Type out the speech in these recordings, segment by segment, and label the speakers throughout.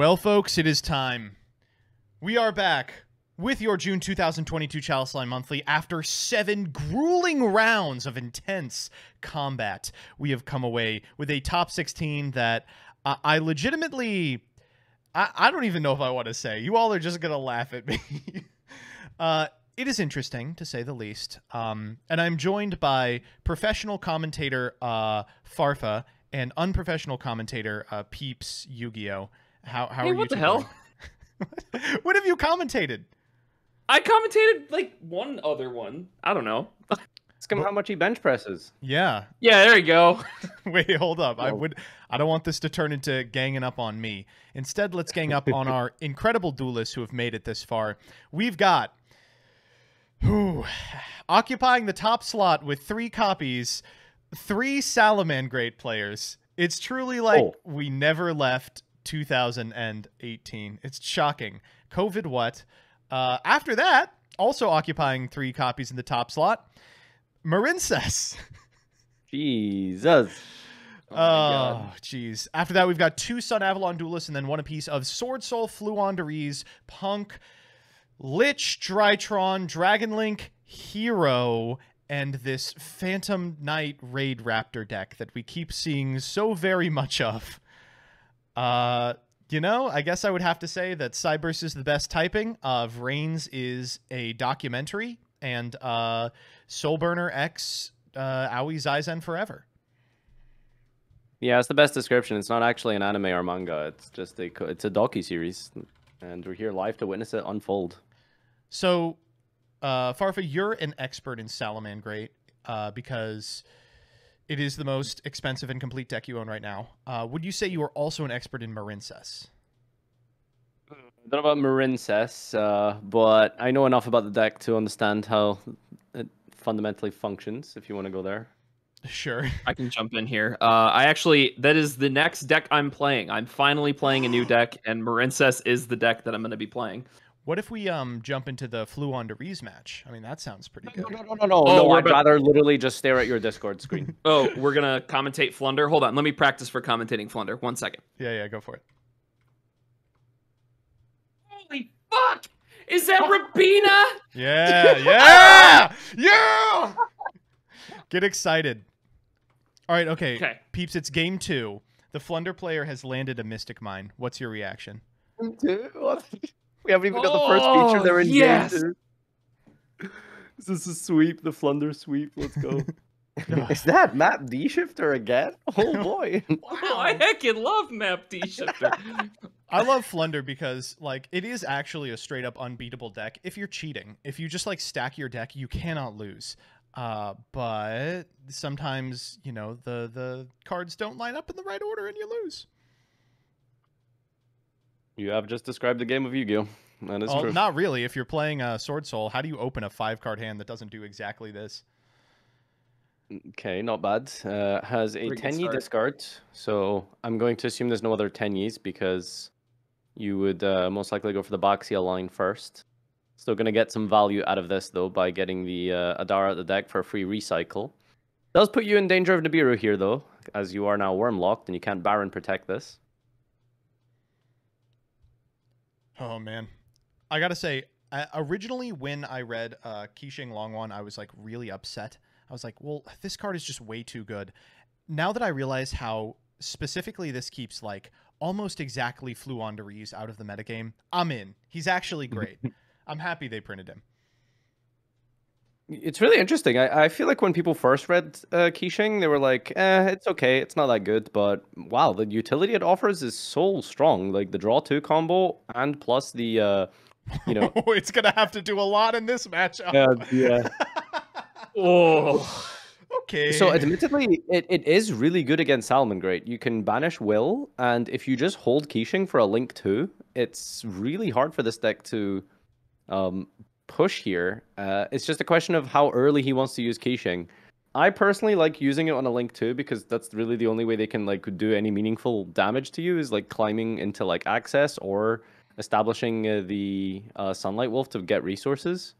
Speaker 1: Well, folks, it is time. We are back with your June 2022 Chalislime Monthly. After seven grueling rounds of intense combat, we have come away with a top 16 that uh, I legitimately. I, I don't even know if I want to say. You all are just going to laugh at me. uh, it is interesting, to say the least. Um, and I'm joined by professional commentator uh, Farfa and unprofessional commentator uh, Peeps Yu-Gi-Oh! How, how
Speaker 2: Hey,
Speaker 1: are you
Speaker 2: what the hell?
Speaker 1: what have you commentated?
Speaker 2: I commentated like one other one. I don't know.
Speaker 3: Ask him how much he bench presses.
Speaker 1: Yeah.
Speaker 2: Yeah, there you go.
Speaker 1: Wait, hold up. I
Speaker 3: oh.
Speaker 1: would I don't want this to turn into ganging up on me. Instead, let's gang up on our incredible duelists who have made it this far. We've got whew, occupying the top slot with three copies, three Salamangreat players. It's truly like
Speaker 3: Oh.
Speaker 1: we never left 2018. It's shocking. COVID what? Uh, after that, also occupying three copies in the top slot, Marincess.
Speaker 3: Jesus.
Speaker 2: Oh.
Speaker 1: Oh, jeez. After that, we've got two Sunavalon duelists and then one apiece of Sword Soul, Floowandereeze, Punk, Lich, Drytron, Dragonlink, Hero, and this Phantom Knight Raid Raptor deck that we keep seeing so very much of. Uh, you know, I guess I would have to say that Cyberse is the best typing. Uh, Vrains is a documentary, and uh, Soulburner X, uh, Aoi Zaizen Forever.
Speaker 3: Yeah, it's the best description. It's not actually an anime or manga. It's just a it's a docu series, and we're here live to witness it unfold.
Speaker 1: So, uh, Farfa, you're an expert in Salamangreat uh, because it is the most expensive and complete deck you own right now. Uh, would you say you are also an expert in Marincess?
Speaker 3: I don't know about Marincess, uh, but I know enough about the deck to understand how it fundamentally functions. If you want to go there.
Speaker 1: Sure.
Speaker 2: I can jump in here. Uh, I actually, that is the next deck I'm playing. I'm finally playing a new deck, and Marincess is the deck that I'm going to be playing.
Speaker 1: What if we um jump into the Floowandereeze match? I mean, that sounds pretty good.
Speaker 3: no, no, no.
Speaker 2: Oh,
Speaker 3: no,
Speaker 2: we're
Speaker 3: I'd
Speaker 2: about-
Speaker 3: rather literally just stare at your Discord screen.
Speaker 2: Oh, we're going to commentate Flunder. Hold on. Let me practice for commentating Flunder. One second.
Speaker 1: Yeah, yeah, go for it.
Speaker 2: Holy fuck! Is that Robina?
Speaker 1: Yeah, yeah, yeah. Get excited. All right, okay.
Speaker 2: Okay.
Speaker 1: Peeps, it's game two. The Flunder player has landed a Mystic Mine. What's your reaction?
Speaker 3: We haven't even got the first
Speaker 2: Oh,
Speaker 3: feature. They're in
Speaker 2: yes!
Speaker 3: game two. Is this a sweep? The Flunder sweep. Let's go.
Speaker 1: No.
Speaker 3: Is that map D shifter again? Oh boy.
Speaker 2: Oh, I heckin' love Map D Shifter.
Speaker 1: I love Flunder because like it is actually a straight up unbeatable deck if you're cheating. If you just like stack your deck, you cannot lose. Uh, but sometimes you know the the cards don't line up in the right order and you lose.
Speaker 3: You have just described the game of Yu-Gi-Oh. That is
Speaker 1: Well,
Speaker 3: true.
Speaker 1: not really. If you're playing uh, Sword Soul, how do you open a five card hand that doesn't do exactly this?
Speaker 3: Okay, not bad. Uh, has a
Speaker 2: Pretty
Speaker 3: Tenyi
Speaker 2: start.
Speaker 3: discard, so I'm going to assume there's no other Tenyis because you would uh, most likely go for the Baxia line first. Still going to get some value out of this though by getting the uh, Adhara at the deck for a free recycle. Does put you in danger of Nibiru here though, as you are now Wyrm locked and you can't Baron protect this.
Speaker 1: Oh man, I gotta say, originally when I read uh, Qixing Longwan, I was like really upset. I was like, well, this card is just way too good. Now that I realize how specifically this keeps like almost exactly Floowandereeze out of the metagame, I'm in. He's actually great. I'm happy they printed him.
Speaker 3: It's really interesting. I, I feel like when people first read uh, Qixing, they were like, eh, it's okay, it's not that good. But wow, the utility it offers is so strong. Like the draw two combo and plus the, uh, you know,
Speaker 1: it's gonna have to do a lot in this matchup.
Speaker 3: yeah.
Speaker 2: oh.
Speaker 1: okay.
Speaker 3: So admittedly, it, it is really good against Salamangreat. You can banish Will, and if you just hold Qixing for a Link 2, it's really hard for this deck to um, push here. Uh, it's just a question of how early he wants to use Qixing. I personally like using it on a Link too because that's really the only way they can like do any meaningful damage to you is like climbing into like access or establishing uh, the uh, Sunlight Wolf to get resources.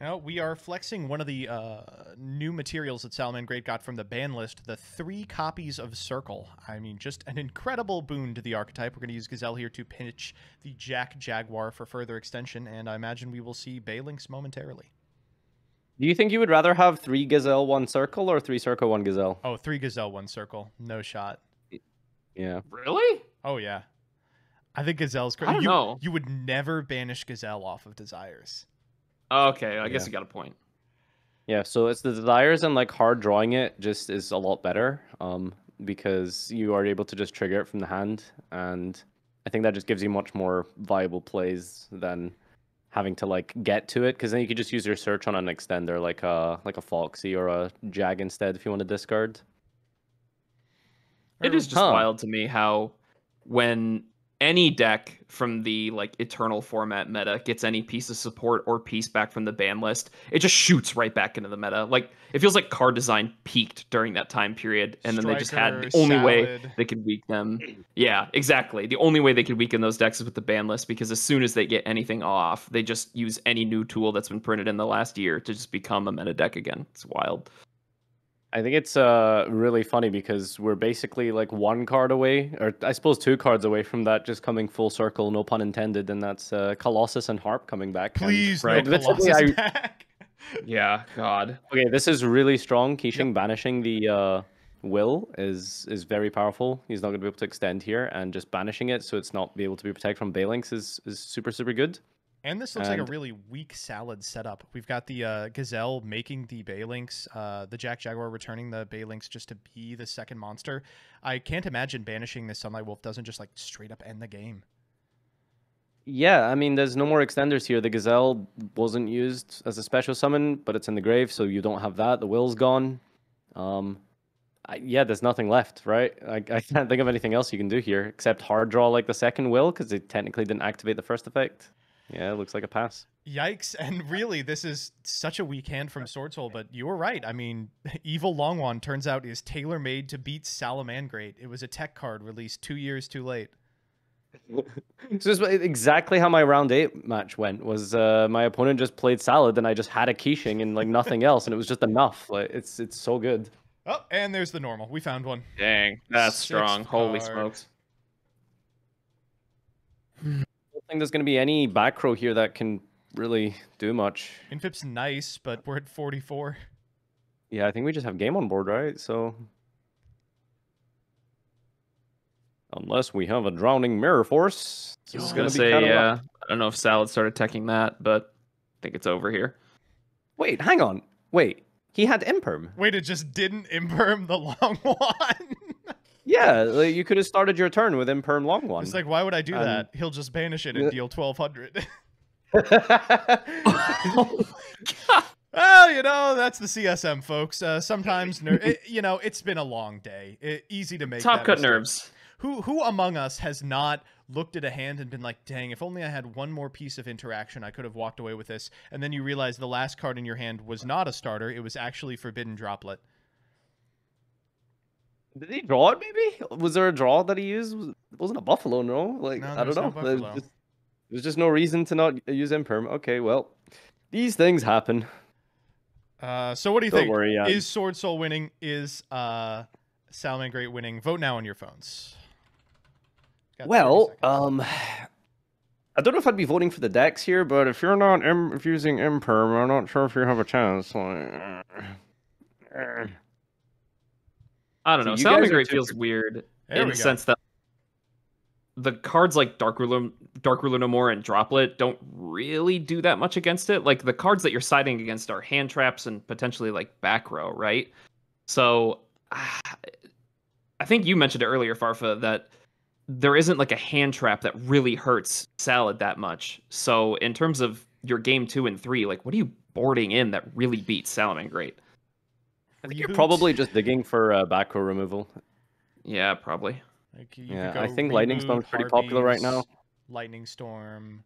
Speaker 1: Now, we are flexing one of the uh, new materials that Salamangreat got from the ban list, the three copies of Circle. I mean, just an incredible boon to the archetype. We're going to use Gazelle here to pinch the Jack Jaguar for further extension, and I imagine we will see Balelynx momentarily.
Speaker 3: Do you think you would rather have three Gazelle, one Circle, or three Circle, one Gazelle?
Speaker 1: Oh, three Gazelle, one Circle. No shot.
Speaker 3: Yeah.
Speaker 2: Really?
Speaker 1: Oh, yeah. I think Gazelle's cra-
Speaker 2: I don't
Speaker 1: you,
Speaker 2: know.
Speaker 1: You would never banish Gazelle off of Desires.
Speaker 2: Okay, I guess you got a point.
Speaker 3: Yeah, so it's the desires and like hard drawing it just is a lot better. Um, because you are able to just trigger it from the hand, and I think that just gives you much more viable plays than having to like get to it. Because then you could just use your search on an extender like a like a Foxy or a Jag instead if you want to discard.
Speaker 2: It is just
Speaker 3: Huh.
Speaker 2: wild to me how when any deck from the like eternal format meta gets any piece of support or piece back from the ban list, it just shoots right back into the meta. Like it feels like card design peaked during that time period, and then they just had the only way they could weaken them. Yeah, exactly. The only way they could weaken those decks is with the ban list because as soon as they get anything off, they just use any new tool that's been printed in the last year to just become a meta deck again. It's wild.
Speaker 3: I think it's uh really funny because we're basically like one card away, or I suppose two cards away from that just coming full circle, no pun intended, and that's uh, Colossus and Harp coming back. and-
Speaker 1: Please,
Speaker 3: right,
Speaker 1: no Colossus
Speaker 3: I-
Speaker 1: back.
Speaker 2: Yeah, God.
Speaker 3: Okay, this is really strong. Qixing banishing the uh, will is is very powerful. He's not going to be able to extend here, and just banishing it so it's not be able to be protected from Balelynx is is super super good.
Speaker 1: And this looks like a really weak salad setup. We've got the uh, Gazelle making the Balelynx, uh, the Jack Jaguar returning the Balelynx just to be the second monster. I can't imagine banishing this Sunlight Wolf doesn't just like straight up end the game.
Speaker 3: Yeah, I mean, there's no more extenders here. The Gazelle wasn't used as a special summon, but it's in the grave, so you don't have that. The will's gone. Um, I, yeah, there's nothing left, right? I, I can't think of anything else you can do here except hard draw like the second will because it technically didn't activate the first effect. Yeah, it looks like a pass.
Speaker 1: Yikes! And really, this is such a weak hand from Sword Soul. But you were right. I mean, Evil Longwan turns out is tailor made to beat Salamangreat. It was a tech card released two years too late.
Speaker 3: So this is exactly how my round eight match went. Was uh, my opponent just played salad and I just had a Qixing and like nothing else, and it was just enough. Like it's it's so good.
Speaker 1: Oh, and there's the normal. We found one.
Speaker 2: Dang, that's
Speaker 1: Six
Speaker 2: strong. Holy smokes.
Speaker 3: I don't think there's going to be any back row here that can really do much.
Speaker 1: Infip's nice, but we're at 44.
Speaker 3: Yeah, I think we just have game on board, right? So unless we have a drowning mirror force,
Speaker 2: I was gonna say,
Speaker 3: kinda uh,
Speaker 2: rough. I don't know if Salad started teching that, but I think it's over here.
Speaker 3: Wait, hang on. Wait, he had imperm.
Speaker 1: Wait, it just didn't imperm the long one.
Speaker 3: Yeah, like, you could have started your turn with imperm long one.
Speaker 1: it's like, why would I do
Speaker 3: Um,
Speaker 1: that? He'll just banish it and
Speaker 3: yeah.
Speaker 1: deal 1200.
Speaker 2: oh
Speaker 1: well, you know, that's the CSM, folks. Uh, sometimes, ner- it, you know, it's been a long day. It, easy to make.
Speaker 2: Top cut
Speaker 1: mistake.
Speaker 2: nerves.
Speaker 1: Who who among us has not looked at a hand and been like, "Dang, if only I had one more piece of interaction, I could have walked away with this." And then you realize the last card in your hand was not a starter; it was actually Forbidden Droplet.
Speaker 3: Did he draw it? Maybe was there a draw that he used? Was- It wasn't a buffalo, no. Like
Speaker 1: No,
Speaker 3: I don't
Speaker 1: no
Speaker 3: know. There's just, just no reason to not use imperm. Okay, well, these things happen.
Speaker 1: Uh, so what do you
Speaker 3: Don't
Speaker 1: think?
Speaker 3: worry, yeah.
Speaker 1: Is Sword Soul winning? Is uh, Salamangreat winning? Vote now on your phones. Got
Speaker 3: Well, um, I don't know if I'd be voting for the decks here, but if you're not if using imperm, I'm not sure if you have a chance. Like, uh,
Speaker 2: I don't
Speaker 3: So
Speaker 2: know.
Speaker 3: you
Speaker 2: Salmon
Speaker 3: guys
Speaker 2: Great feels weird
Speaker 1: There
Speaker 2: in
Speaker 1: we
Speaker 2: the sense that the cards like Dark Ruler, Dark Ruler No More and Droplet don't really do that much against it. Like the cards that you're siding against are hand traps and potentially like back row, right? So I think you mentioned it earlier, Farfa, that there isn't like a hand trap that really hurts Salad that much. So in terms of your game two and three, like what are you boarding in that really beats Salomon Great?
Speaker 3: I think you're probably just digging for uh, back row removal.
Speaker 2: Yeah, probably.
Speaker 1: Like, you
Speaker 3: Yeah,
Speaker 1: could
Speaker 3: I think Lightning
Speaker 1: Reboot,
Speaker 3: Storm's pretty popular right now.
Speaker 1: Lightning Storm.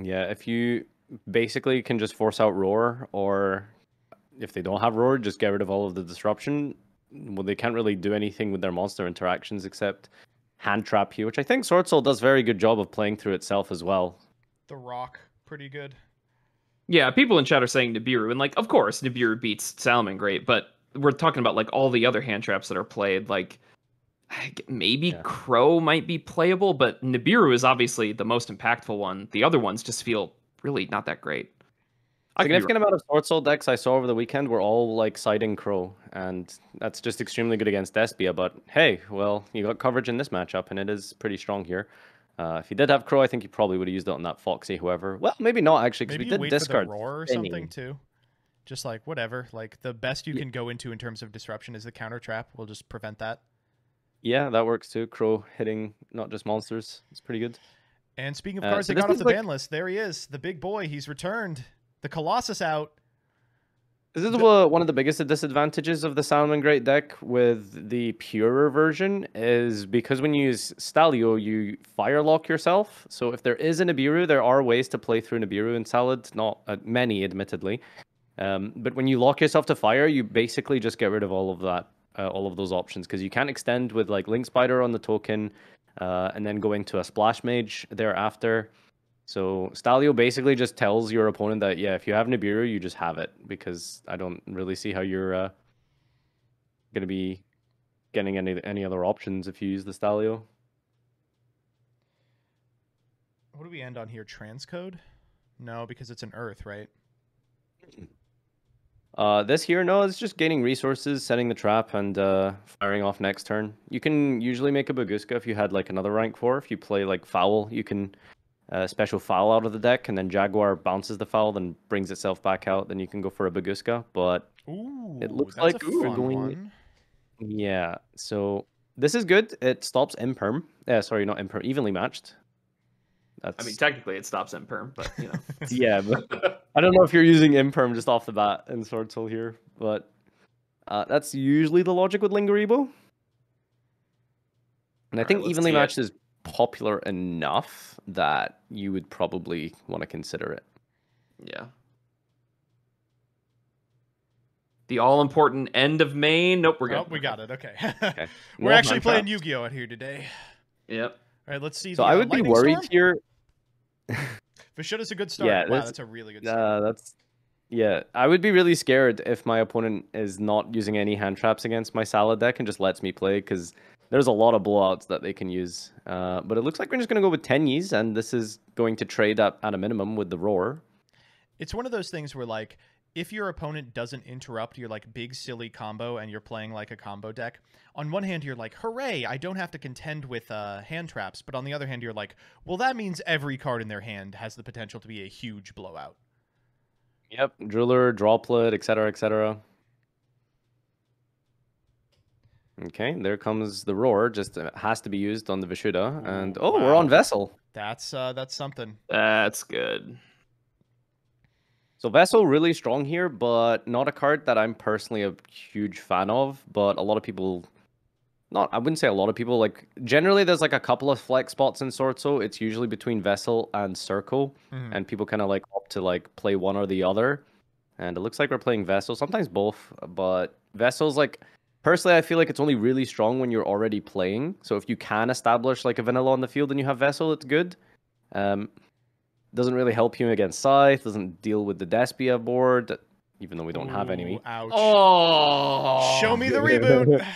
Speaker 3: Yeah, if you basically can just force out roar, or if they don't have roar, just get rid of all of the disruption. Well, they can't really do anything with their monster interactions except hand trap you, which I think Sword Soul does a very good job of playing through itself as well.
Speaker 1: The Rock, pretty good.
Speaker 2: Yeah, people in chat are saying Nibiru, and like, of course, Nibiru beats Salamangreat, but we're talking about like all the other hand traps that are played. Like, maybe
Speaker 3: Yeah.
Speaker 2: Crow might be playable, but Nibiru is obviously the most impactful one. The other ones just feel really not that great. I
Speaker 3: Significant amount of Sword Soul decks I saw over the weekend were all like siding Crow, and that's just extremely good against Despia. But hey, well, you got coverage in this matchup, and it is pretty strong here. Uh, if you did have Crow, I think you probably would have used it on that Foxy, whoever. Well, maybe not actually, because we did
Speaker 1: wait
Speaker 3: discard.
Speaker 1: for the roar or something too. Just like whatever, like the best you
Speaker 3: Ye-
Speaker 1: can go into in terms of disruption is the counter trap. We'll just prevent that.
Speaker 3: Yeah, that works too. Crow hitting not just monsters. It's pretty good.
Speaker 1: And speaking of
Speaker 3: Uh,
Speaker 1: cards
Speaker 3: so
Speaker 1: that got off the
Speaker 3: like-
Speaker 1: ban list, there he is, the big boy. He's returned. The Colossus out.
Speaker 3: This is
Speaker 1: The-
Speaker 3: one of the biggest disadvantages of the Salamangreat deck with the purer version is because when you use Stallio, you firelock yourself. So if there is a Nibiru, there are ways to play through Nibiru in Salad, not uh, many, admittedly. Um, but when you lock yourself to fire, you basically just get rid of all of that, uh, all of those options, because you can't extend with like Link Spider on the token, uh, and then go into a Splash Mage thereafter. So Stallio basically just tells your opponent that yeah, if you have Nibiru, you just have it because I don't really see how you're uh, gonna be getting any any other options if you use the Stallio.
Speaker 1: What do we end on here? Transcode? No, because it's an Earth, right?
Speaker 3: Uh, this here, no, it's just gaining resources, setting the trap, and uh, firing off next turn. You can usually make a Bagooska if you had like another rank four. If you play like Fowl, you can uh, special Fowl out of the deck, and then Jaguar bounces the Fowl, then brings itself back out. Then you can go for a Bagooska. But
Speaker 1: Ooh,
Speaker 3: looks like
Speaker 1: a
Speaker 3: we're going-
Speaker 1: one.
Speaker 3: yeah, so this is good. It stops imperm. Uh, sorry, not imperm. Evenly matched. That's
Speaker 2: I mean, technically it stops Imperm, but you know.
Speaker 3: yeah, but I don't know if you're using imperm just off the bat in Sword Soul here, but uh, that's usually the logic with Linguriboh. And I think
Speaker 2: let's
Speaker 3: evenly matched is popular enough that you would probably want to consider it.
Speaker 2: yeah. The all important end of main. Nope, we're good.
Speaker 1: Oh, we got it. Okay.
Speaker 3: Okay.
Speaker 1: We're
Speaker 3: No
Speaker 1: actually playing. Yu-Gi-Oh out here today.
Speaker 2: Yep.
Speaker 1: All right, let's see.
Speaker 3: So
Speaker 1: the,
Speaker 3: I
Speaker 1: uh,
Speaker 3: would be
Speaker 1: Lightning
Speaker 3: worried
Speaker 1: Storm.
Speaker 3: here.
Speaker 1: Vishuda's a good start.
Speaker 3: Yeah,
Speaker 1: wow,
Speaker 3: this-
Speaker 1: that's a really good start.
Speaker 3: Uh, that's yeah. I would be really scared if my opponent is not using any hand traps against my salad deck and just lets me play because there's a lot of blowouts that they can use. Uh, but it looks like we're just gonna go with Tenyis, and this is going to trade up at a minimum with the roar.
Speaker 1: It's one of those things where like if your opponent doesn't interrupt your like big silly combo and you're playing like a combo deck, on one hand you're like, "Hooray, I don't have to contend with uh, hand traps." But on the other hand you're like, "Well, that means every card in their hand has the potential to be a huge blowout."
Speaker 3: Yep, driller, droplet, etc., etc. Okay, there comes the roar. Just uh, has to be used on the Vishuda, and
Speaker 1: Ooh,
Speaker 3: oh, we're on. Vessel.
Speaker 1: That's uh that's something.
Speaker 2: That's good.
Speaker 3: So Vessel really strong here, but not a card that I'm personally a huge fan of. But a lot of people, not I wouldn't say a lot of people. Like generally, there's like a couple of flex spots in Sorso. It's usually between Vessel and Circle,
Speaker 1: Mhm.
Speaker 3: and people kind of like opt to like play one or the other. And it looks like we're playing Vessel, sometimes both. But Vessel's like personally, I feel like it's only really strong when you're already playing. So if you can establish like a vanilla on the field and you have Vessel, it's good. Um, doesn't really help you against Scythe. Doesn't deal with the Despia board, even though we don't have any.
Speaker 1: Ouch.
Speaker 2: Oh.
Speaker 1: Show me the reboot.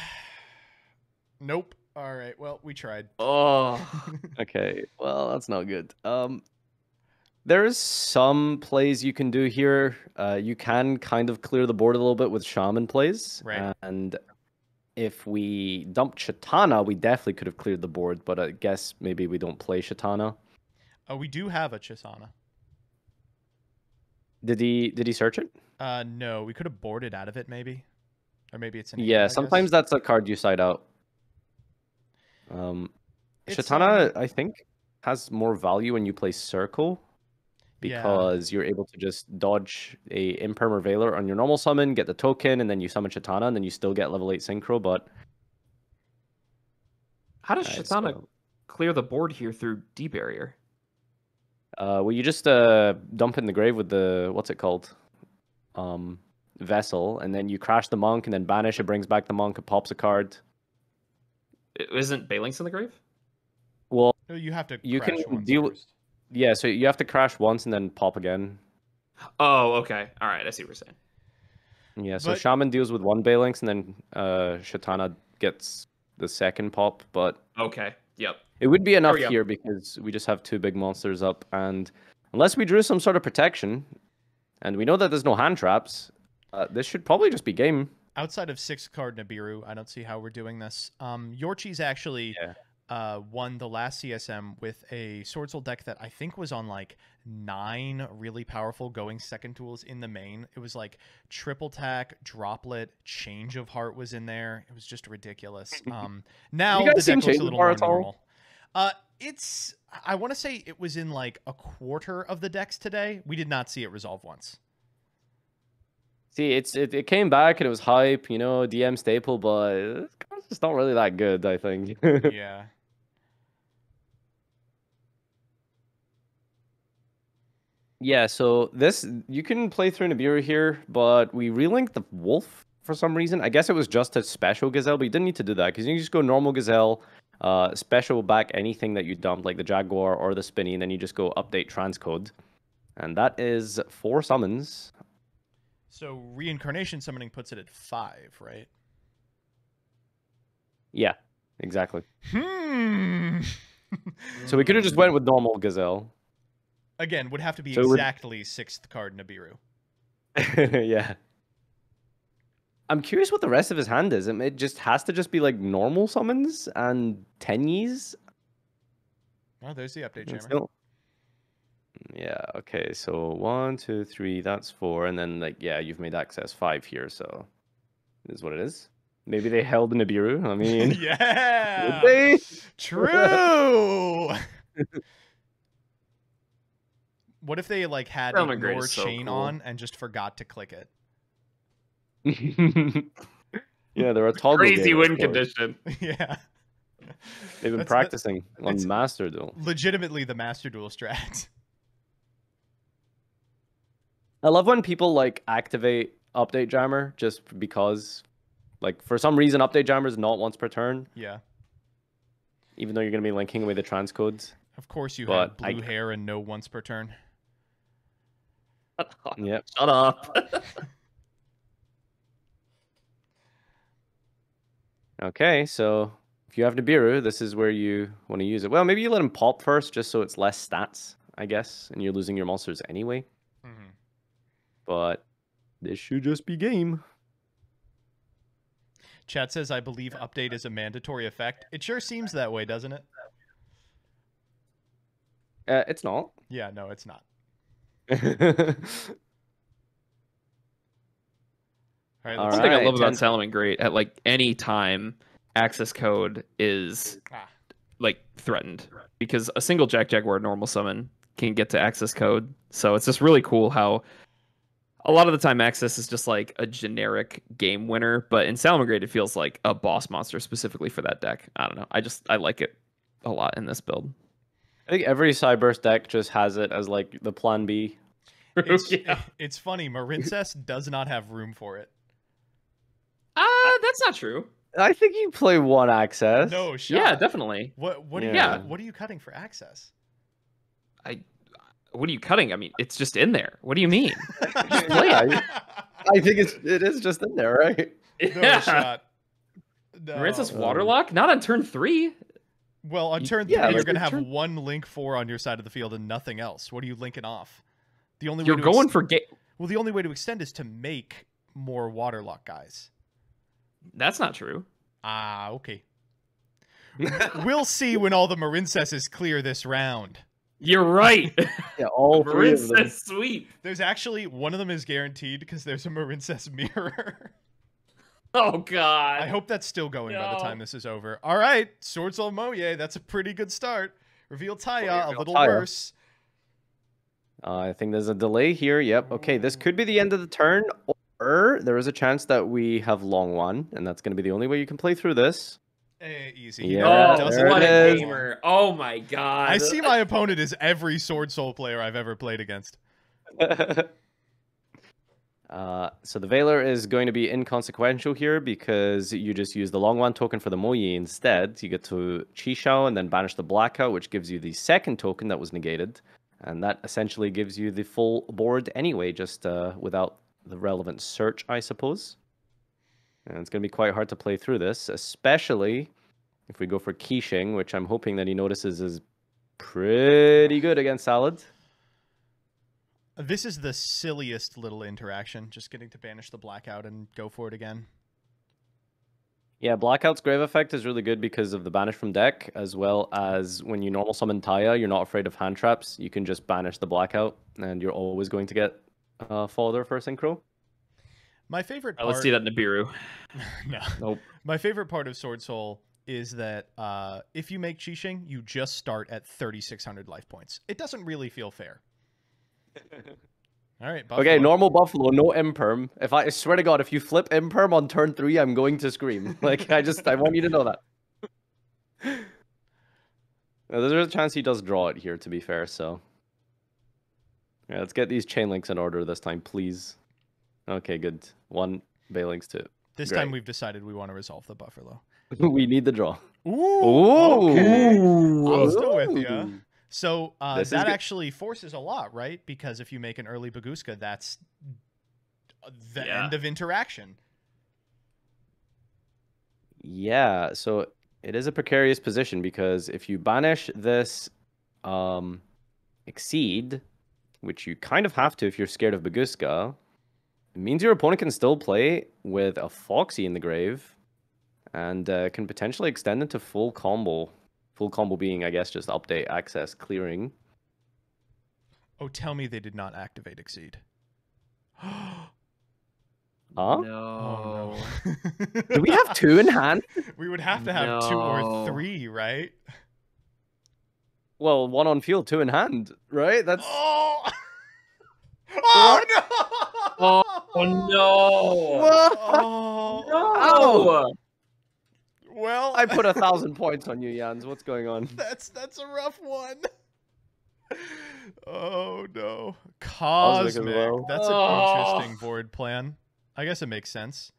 Speaker 1: nope. All right. Well, we tried.
Speaker 2: Oh.
Speaker 3: Okay, well that's not good. Um, there's some plays you can do here. Uh, you can kind of clear the board a little bit with shaman plays,
Speaker 1: Right.
Speaker 3: and if we dumped Shthana, we definitely could have cleared the board. But I guess maybe we don't play Shthana.
Speaker 1: Oh, we do have a Chisana.
Speaker 3: Did he? Did he search it?
Speaker 1: Uh, no, we could have boarded out of it, maybe, or maybe it's an
Speaker 3: Yeah,
Speaker 1: guess.
Speaker 3: sometimes that's a card you side out. Um,
Speaker 1: It's,
Speaker 3: Shthana,
Speaker 1: um,
Speaker 3: I think, has more value when you play Circle
Speaker 1: Yeah.
Speaker 3: because you're able to just dodge a Imperm Veiler on your normal summon, get the token, and then you summon Shthana, and then you still get level 8 Synchro, but...
Speaker 2: How does
Speaker 3: Alright,
Speaker 2: Shthana
Speaker 3: so,
Speaker 2: clear the board here through D barrier?
Speaker 3: uh, well, you just uh, dump in the grave with the... What's it called? Um, Vessel, and then you crash the Monk, and then banish, it brings back the Monk, it pops a card.
Speaker 2: I- Isn't Balelynx in the grave?
Speaker 3: Well,
Speaker 1: No, you have to.
Speaker 3: You can
Speaker 1: once
Speaker 3: deal with-
Speaker 1: first.
Speaker 3: Yeah, so you have to crash once and then pop again.
Speaker 2: Oh, okay. All right. I see what you're saying.
Speaker 3: Yeah, so
Speaker 1: But-
Speaker 3: Shaman deals with one Balelynx, and then uh, Shthana gets the second pop, but
Speaker 2: Okay. Yep.
Speaker 3: it would be enough here because we just have two big monsters up, and unless we drew some sort of protection, and we know that there's no hand traps, uh, this should probably just be game.
Speaker 1: Outside of six card Nibiru, I don't see how we're doing this. Um, Yorchi's actually
Speaker 3: Yeah.
Speaker 1: Uh, won the last CSM with a Sword Soul deck that I think was on like nine really powerful going second tools in the main. It was like triple tack, droplet, change of heart was in there. It was just ridiculous. Um, now the deck looks a little more
Speaker 3: Heart at all?
Speaker 1: normal. Uh, it's I want to say it was in like a quarter of the decks today. We did not see it resolve once.
Speaker 3: See, it's it, it came back and it was hype, you know, DM staple, but it's just not really that good, I think.
Speaker 1: yeah.
Speaker 3: Yeah, so this you can play through Nibiru here, but we relinked the wolf for some reason. I guess it was just a special gazelle, but you didn't need to do that because you can just go normal gazelle, uh, special back anything that you dumped, like the jaguar or the spinny, and then you just go update transcode, and that is four summons.
Speaker 1: So reincarnation summoning puts it at five, right?
Speaker 3: Yeah, exactly.
Speaker 1: Hmm.
Speaker 3: So we could have just went with normal gazelle.
Speaker 1: Again, would have to be
Speaker 3: So it would-
Speaker 1: exactly sixth card Nibiru.
Speaker 3: yeah. I'm curious what the rest of his hand is. It just has to just be like normal summons and tenyis.
Speaker 1: Oh, there's the update, Jammer.
Speaker 3: still- Yeah, okay, so one, two, three, that's four, and then like yeah, you've made access five here, so is what it is. Maybe they held Nibiru. I mean
Speaker 1: yeah. True. What if they like had
Speaker 2: Realm of
Speaker 1: ignore
Speaker 2: so
Speaker 1: chain
Speaker 2: cool.
Speaker 1: on and just forgot to click it?
Speaker 3: yeah, they're a toggle
Speaker 2: Crazy
Speaker 3: game,
Speaker 2: win condition.
Speaker 1: yeah.
Speaker 3: They've been
Speaker 1: That's- that-
Speaker 3: practicing on Master Duel.
Speaker 1: legitimately the master duel strat.
Speaker 3: I love when people like activate update jammer just because like for some reason update jammer is not once per turn,
Speaker 1: yeah.
Speaker 3: even though you're gonna be linking away the transcodes.
Speaker 1: Of course you
Speaker 3: But
Speaker 1: have
Speaker 3: I-
Speaker 1: blue hair and no once per turn.
Speaker 3: Yep.
Speaker 2: Shut up.
Speaker 3: Okay, so if you have Nibiru, this is where you want to use it. Well, maybe you let him pop first just so it's less stats, I guess, and you're losing your monsters anyway.
Speaker 1: Mhm.
Speaker 3: But this should just be game.
Speaker 1: Chat says I believe update is a mandatory effect. It sure seems that way, doesn't it?
Speaker 3: Uh, it's not.
Speaker 1: Yeah, no, it's not.
Speaker 3: All
Speaker 1: All right,
Speaker 3: All
Speaker 2: One thing I love about
Speaker 3: ten-
Speaker 2: Salamangreat at like any time access code is
Speaker 1: Ah.
Speaker 2: like threatened because a single Jack Jaguar normal summon can get to access code. So it's just really cool how a lot of the time access is just like a generic game winner, but in Salamangreat it feels like a boss monster specifically for that deck. I don't know. I just I like it a lot in this build.
Speaker 3: I think every Cyberse deck just has it as like the plan B.
Speaker 1: It's,
Speaker 2: yeah.
Speaker 1: it's funny. Marincess does not have room for it.
Speaker 2: Ah, that's not true.
Speaker 3: I think you play one access.
Speaker 1: No shot.
Speaker 2: Yeah, definitely.
Speaker 1: What what are
Speaker 3: Yeah.
Speaker 1: you what are you cutting for access?
Speaker 2: I what are you cutting? I mean, it's just in there. What do you mean?
Speaker 3: Yeah, I think it's it is just in there, right?
Speaker 1: no shot. No.
Speaker 2: Marincess Waterlock? Not on turn three.
Speaker 1: Well, on turn
Speaker 3: Yeah,
Speaker 1: three, you're
Speaker 3: like
Speaker 1: gonna have
Speaker 3: turn-
Speaker 1: one link four on your side of the field and nothing else. What are you linking off? The only
Speaker 2: You're
Speaker 1: way to
Speaker 2: going
Speaker 1: ex-
Speaker 2: for ga-
Speaker 1: well, the only way to extend is to make more waterlock guys.
Speaker 2: That's not true.
Speaker 1: Ah, okay. we'll see when all the Marincesses clear this round.
Speaker 2: You're right.
Speaker 3: Yeah, all three of them.
Speaker 2: Marincess sweep.
Speaker 1: There's actually one of them is guaranteed because there's a Marincess mirror.
Speaker 2: Oh god.
Speaker 1: I hope that's still going by the time this is over. All right, Sword Soul Moye, that's a pretty good start. Reveal Taia, a
Speaker 3: reveal
Speaker 1: little
Speaker 3: Taia.
Speaker 1: worse.
Speaker 3: Uh, I think there's a delay here. Yep. Okay, this could be the end of the turn, or there is a chance that we have long one, and that's going to be the only way you can play through this.
Speaker 1: Eh, easy.
Speaker 3: Yeah,
Speaker 2: oh,
Speaker 3: there
Speaker 2: what a gamer. Oh my god.
Speaker 1: I see my opponent is every Sword Soul player I've ever played against.
Speaker 3: uh, so the Veiler is going to be inconsequential here because you just use the long one token for the Moyi instead. You get to Chixiao and then banish the blackout, which gives you the second token that was negated. And that essentially gives you the full board anyway, just uh, without the relevant search, I suppose. And it's going to be quite hard to play through this, especially if we go for Qixing, which I'm hoping that he notices is pretty good against Salad.
Speaker 1: This is the silliest little interaction, just getting to banish the blackout and go for it again.
Speaker 3: Yeah, Blackout's Grave Effect is really good because of the banish from deck, as well as when you normal summon Taia, you're not afraid of hand traps. You can just banish the Blackout, and you're always going to get uh, Father for a Synchro.
Speaker 1: My favorite part...
Speaker 2: let's see that Nibiru.
Speaker 1: no.
Speaker 2: Nope.
Speaker 1: My favorite part of Sword Soul is that uh, if you make Qixing, you just start at 3,600 life points. It doesn't really feel fair. All right,
Speaker 3: Okay, normal Buffalo, no Imperm. If I, I swear to God, if you flip Imperm on turn three, I'm going to scream. Like, I just, I want you to know that. Uh, There's a chance he does draw it here, to be fair, so. Yeah, let's get these chain links in order this time, please. Okay, good. One, Balelynx two.
Speaker 1: This time we've decided we want to resolve the Buffalo.
Speaker 3: we need the draw.
Speaker 1: Ooh, okay.
Speaker 3: Ooh.
Speaker 1: I'm still with ya. So uh, that actually forces a lot, right? Because if you make an early Bagooska, that's the
Speaker 2: Yeah.
Speaker 1: end of interaction.
Speaker 3: Yeah, so it is a precarious position because if you banish this um exceed, which you kind of have to if you're scared of Bagooska, it means your opponent can still play with a Foxy in the grave and uh, can potentially extend into full combo. Full combo being, I guess, just update access clearing.
Speaker 1: Oh, tell me they did not activate Exceed. oh
Speaker 3: Huh?
Speaker 2: No.
Speaker 1: Oh, no.
Speaker 3: Do we have two in hand?
Speaker 1: we would have to have two or three, right?
Speaker 3: Well, one on field, two in hand, right? That's
Speaker 1: Oh! Oh no!
Speaker 2: Oh no!
Speaker 3: What?
Speaker 1: Oh.
Speaker 3: Ow!
Speaker 1: Well,
Speaker 3: I put a thousand points on you, Jans. What's going on?
Speaker 1: That's that's a rough one. Oh no,
Speaker 3: Cosmic
Speaker 1: cosmic. That's an
Speaker 2: Oh.
Speaker 1: interesting board plan. I guess it makes sense.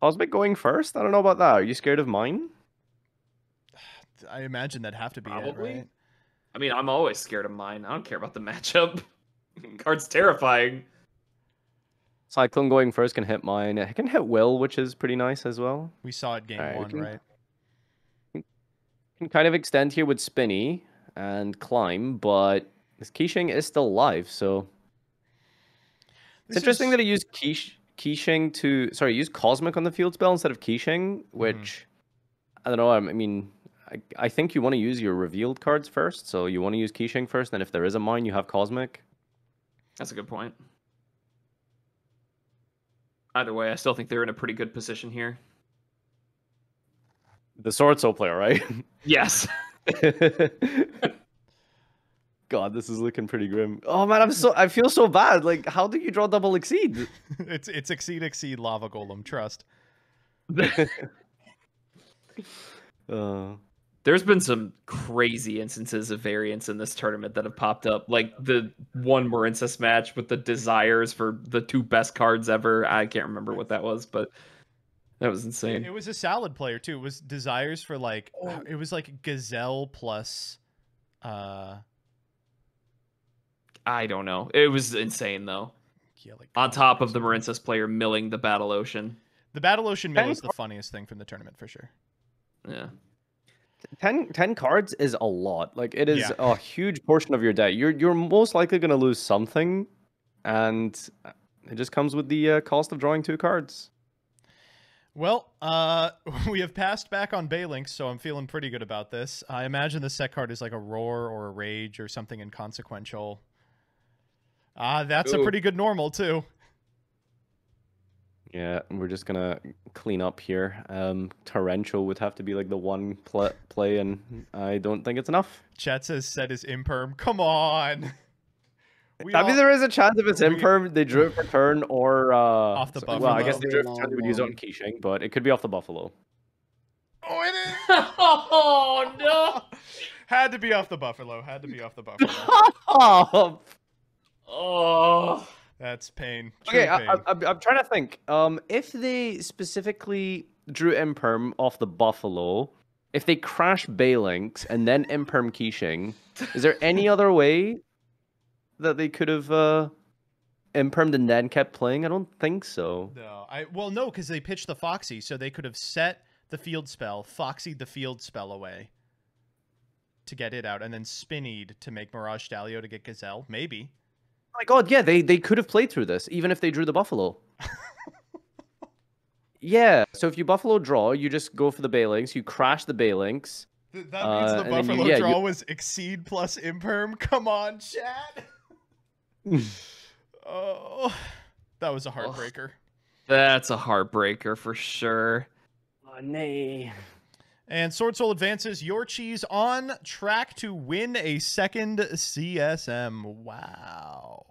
Speaker 3: Cosmic going first? I don't know about that. Are you scared of mine?
Speaker 1: I imagine that'd have to be
Speaker 2: Probably.
Speaker 1: it, right?
Speaker 2: I mean, I'm always scared of mine. I don't care about the matchup. Card's terrifying.
Speaker 3: Cyclone going first can hit mine. It can hit Will, which is pretty nice as well.
Speaker 1: We saw it game
Speaker 3: Alright, we
Speaker 1: one,
Speaker 3: can-
Speaker 1: right?
Speaker 3: Can kind of extend here with Spinny and climb, but this Qixing is still alive, so it's interesting that he used Keish Qixing to sorry, use Cosmic on the field spell instead of Qixing, mm-hmm. which I don't know. I mean, I, I think you want to use your revealed cards first, so you want to use Qixing first, and if there is a mine, you have Cosmic.
Speaker 2: That's a good point. Either way, I still think they're in a pretty good position here.
Speaker 3: The Sword Soul player, right?
Speaker 2: Yes.
Speaker 3: God, this is looking pretty grim. Oh man, I'm so I feel so bad. Like, how do you draw double exceed?
Speaker 1: it's it's exceed exceed lava golem. Trust.
Speaker 3: Uh,
Speaker 2: There's been some crazy instances of variance in this tournament that have popped up, like the one Marincess match with the desires for the two best cards ever. I can't remember what that was, but that was insane.
Speaker 1: it was a salad player too. It was desires for like it was like gazelle plus uh
Speaker 2: I don't know. It was insane though.
Speaker 1: yeah like
Speaker 2: On top of the Marincess player milling the Battle Ocean.
Speaker 1: the battle ocean mill is the funniest thing from the tournament for sure.
Speaker 2: Yeah.
Speaker 3: 10, 10 cards is a lot. Like it is
Speaker 1: Yeah.
Speaker 3: a huge portion of your deck. You're you're most likely going to lose something, and it just comes with the uh, cost of drawing two cards.
Speaker 1: Well, uh, we have passed back on Baylink, so I'm feeling pretty good about this. I imagine the set card is like a roar or a rage or something inconsequential. Ah, that's a pretty good normal too.
Speaker 3: Yeah, we're just gonna clean up here. Um, torrential would have to be like the one pl- play, and I don't think it's enough.
Speaker 1: Chat says set is imperm. Come on. We
Speaker 3: I
Speaker 1: all-
Speaker 3: mean, there is a chance if it's
Speaker 1: we-
Speaker 3: imperm, they drew it for turn or uh,
Speaker 1: Off the
Speaker 3: so- Well, I guess they drew it for turn. They would use it on Qixing, but it could be off the buffalo.
Speaker 1: Oh, it is.
Speaker 2: oh no!
Speaker 1: Had to be off the buffalo. Had to be off the buffalo.
Speaker 3: oh,
Speaker 2: Oh.
Speaker 1: That's pain. True
Speaker 3: okay.
Speaker 1: Pain.
Speaker 3: I, I'm, I'm trying to think. Um, if they specifically drew imperm off the buffalo, if they crash Balelynx and then Imperm Qixing, is there any other way that they could have uh, Impermed and then kept playing? I don't think so.
Speaker 1: No, I well no, because they pitched the Foxy, so they could have set the field spell, Foxied the field spell away to get it out, and then spinnied to make Mirage Stallio to get Gazelle. Maybe.
Speaker 3: Oh my god, yeah, they, they could have played through this, even if they drew the Buffalo. yeah, so if you Buffalo draw, you just go for the Balelynx, you crash the Balelynx.
Speaker 1: Th- that
Speaker 3: Uh,
Speaker 1: means the
Speaker 3: and then you-
Speaker 1: Buffalo
Speaker 3: yeah,
Speaker 1: draw
Speaker 3: you-
Speaker 1: was exceed plus imperm. Come on, chat. oh, that was a heartbreaker.
Speaker 2: That's a heartbreaker for sure.
Speaker 3: Oh, nay.
Speaker 1: And Sword Soul advances your cheese on track to win a second CSM. Wow.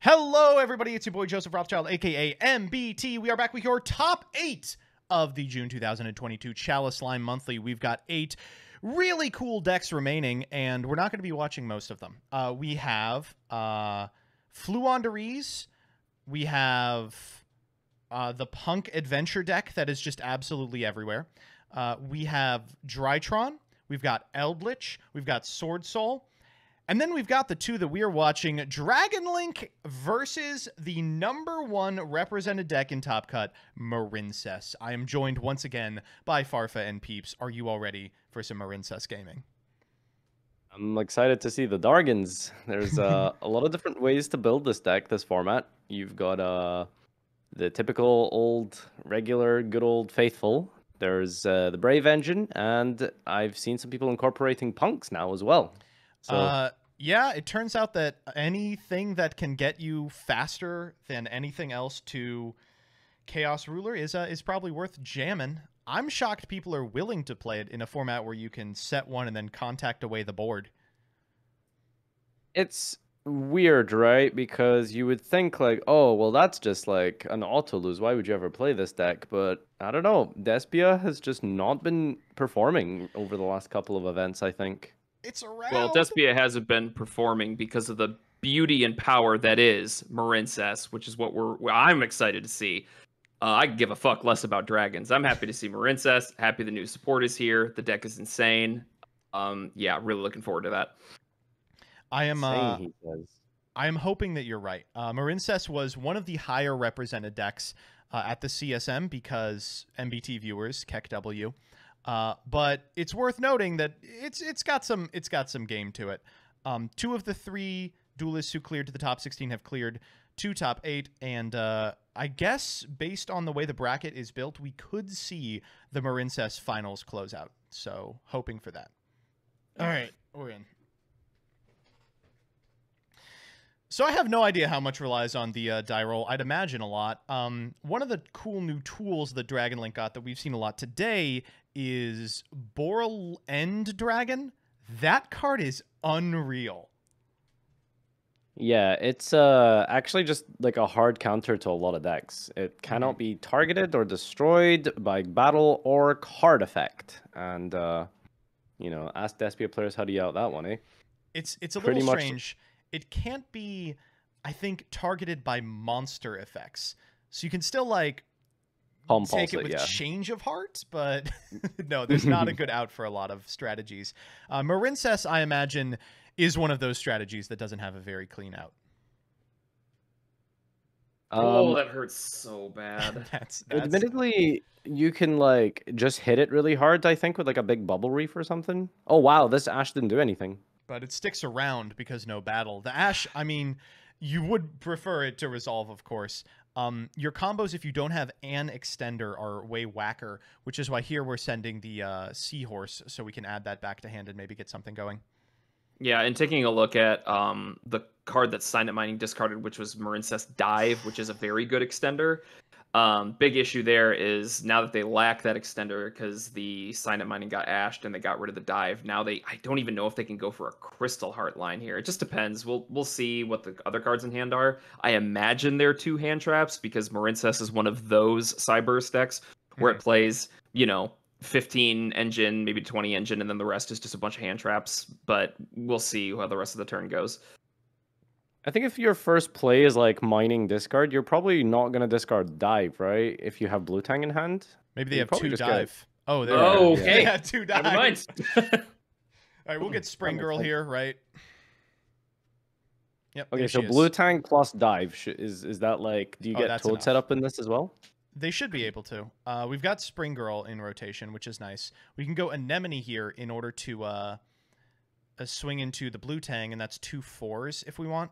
Speaker 1: Hello, everybody. It's your boy Joseph Rothschild, aka MBT. We are back with your top eight of the June 2022 Chalislime Monthly. We've got eight really cool decks remaining, and we're not going to be watching most of them. Uh, we have uh. We have uh, the Punk Adventure deck that is just absolutely everywhere. Uh, we have Drytron. We've got Eldlich. We've got Sword Soul. And then we've got the two that we are watching Dragon Link versus the number one represented deck in Top Cut, Marincess. I am joined once again by Farfa and Peeps. Are you all ready for some Marincess gaming?
Speaker 3: I'm excited to see the Dargans. There's uh, a lot of different ways to build this deck, this format. You've got uh, the typical old, regular, good old faithful. There's uh, the Brave Engine, and I've seen some people incorporating punks now as well. So
Speaker 1: Uh, yeah, it turns out that anything that can get you faster than anything else to Chaos Ruler is uh, is probably worth jamming. I'm shocked people are willing to play it in a format where you can set one and then contact away the board.
Speaker 3: it's weird, right? Because you would think like, oh, well, that's just like an auto lose. Why would you ever play this deck? But I don't know. Despia has just not been performing over the last couple of events. I think.
Speaker 1: It's around.
Speaker 2: Well, Despia hasn't been performing because of the beauty and power that is Marincess, which is what we're well, I'm excited to see. Uh, I give a fuck less about dragons. I'm happy to see Marincess. Happy the new support is here. The deck is insane. Um, yeah, really looking forward to that.
Speaker 1: I am. Uh,
Speaker 3: he.
Speaker 1: I am hoping that you're right. Uh, Marincess was one of the higher represented decks uh, at the CSM because MBT viewers, KEKW. Uh, but it's worth noting that it's it's got some it's got some game to it. Um, two of the three duelists who cleared to the top 16 have cleared two top eight, and uh, I guess based on the way the bracket is built, we could see the Marincess finals close out. So hoping for that. All right, we're in. So I have no idea how much relies on the uh, die roll. I'd imagine a lot. Um, one of the cool new tools that DragonLink got that we've seen a lot today is Boral End Dragon. That card is unreal.
Speaker 3: Yeah, it's uh actually just like a hard counter to a lot of decks. It cannot be targeted or destroyed by battle or card effect. And uh you know, ask Despia players how do you out that one, eh?
Speaker 1: It's it's a
Speaker 3: Pretty
Speaker 1: little
Speaker 3: much-
Speaker 1: strange. It can't be, I think, targeted by monster effects. So you can still like
Speaker 3: Palm
Speaker 1: take
Speaker 3: pulse
Speaker 1: it
Speaker 3: it,
Speaker 1: with
Speaker 3: yeah.
Speaker 1: change of heart, but no, there's not a good out for a lot of strategies. Uh, Marincess, I imagine, is one of those strategies that doesn't have a very clean out.
Speaker 2: oh,
Speaker 3: Um,
Speaker 2: that hurts so bad.
Speaker 1: that's, that's
Speaker 3: Admittedly, you can like just hit it really hard, I think, with like a big bubble reef or something. Oh wow, this ash didn't do anything.
Speaker 1: But it sticks around because no battle. The Ash, I mean, you would prefer it to resolve, of course. Um, your combos, if you don't have an extender, are way whacker, which is why here we're sending the uh, Seahorse so we can add that back to hand and maybe get something going.
Speaker 2: Yeah, and taking a look at um, the card that Signet Mining discarded, which was Marincess Dive, which is a very good extender. Um, big issue there is now that they lack that extender because the Signet Mining got ashed and they got rid of the dive. Now they, I don't even know if they can go for a Crystal Heart line here. It just depends. We'll we'll see what the other cards in hand are. I imagine they're two hand traps because Marincess is one of those Cyberse decks where it plays, you know, 15 engine, maybe 20 engine, and then the rest is just a bunch of hand traps. But we'll see how the rest of the turn goes.
Speaker 3: I think if your first play is like mining discard, you're probably not gonna discard dive, right? If you have blue tang in hand.
Speaker 1: Maybe they have
Speaker 3: probably
Speaker 1: two
Speaker 3: just get-
Speaker 1: dive. Oh, there.
Speaker 2: Oh,
Speaker 1: we go.
Speaker 2: okay.
Speaker 1: Yeah, two dive.
Speaker 2: Never mind.
Speaker 1: All right, we'll get Spring Girl here, right? Yep.
Speaker 3: Okay, so blue tang plus dive is is that like? Do you
Speaker 1: Oh,
Speaker 3: get
Speaker 1: that's
Speaker 3: toad set up in this as well?
Speaker 1: They should be able to. Uh, we've got Spring Girl in rotation, which is nice. We can go Anemone here in order to uh, uh, swing into the blue tang, and that's two fours if we want.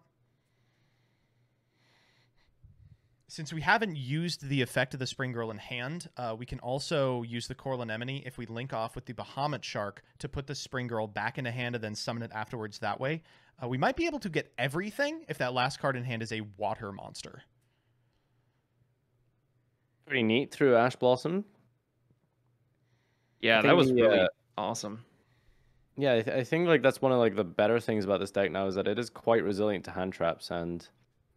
Speaker 1: Since we haven't used the effect of the Spring Girl in hand, uh, we can also use the Coral Anemone if we link off with the Bahamut Shark to put the Spring Girl back into hand and then summon it afterwards that way. Uh, we might be able to get everything if that last card in hand is a water monster.
Speaker 3: Pretty neat through Ash Blossom.
Speaker 2: yeah, that was
Speaker 3: the,
Speaker 2: really
Speaker 3: uh,
Speaker 2: awesome.
Speaker 3: Yeah, I, th- I think like that's one of like the better things about this deck now is that it is quite resilient to hand traps, and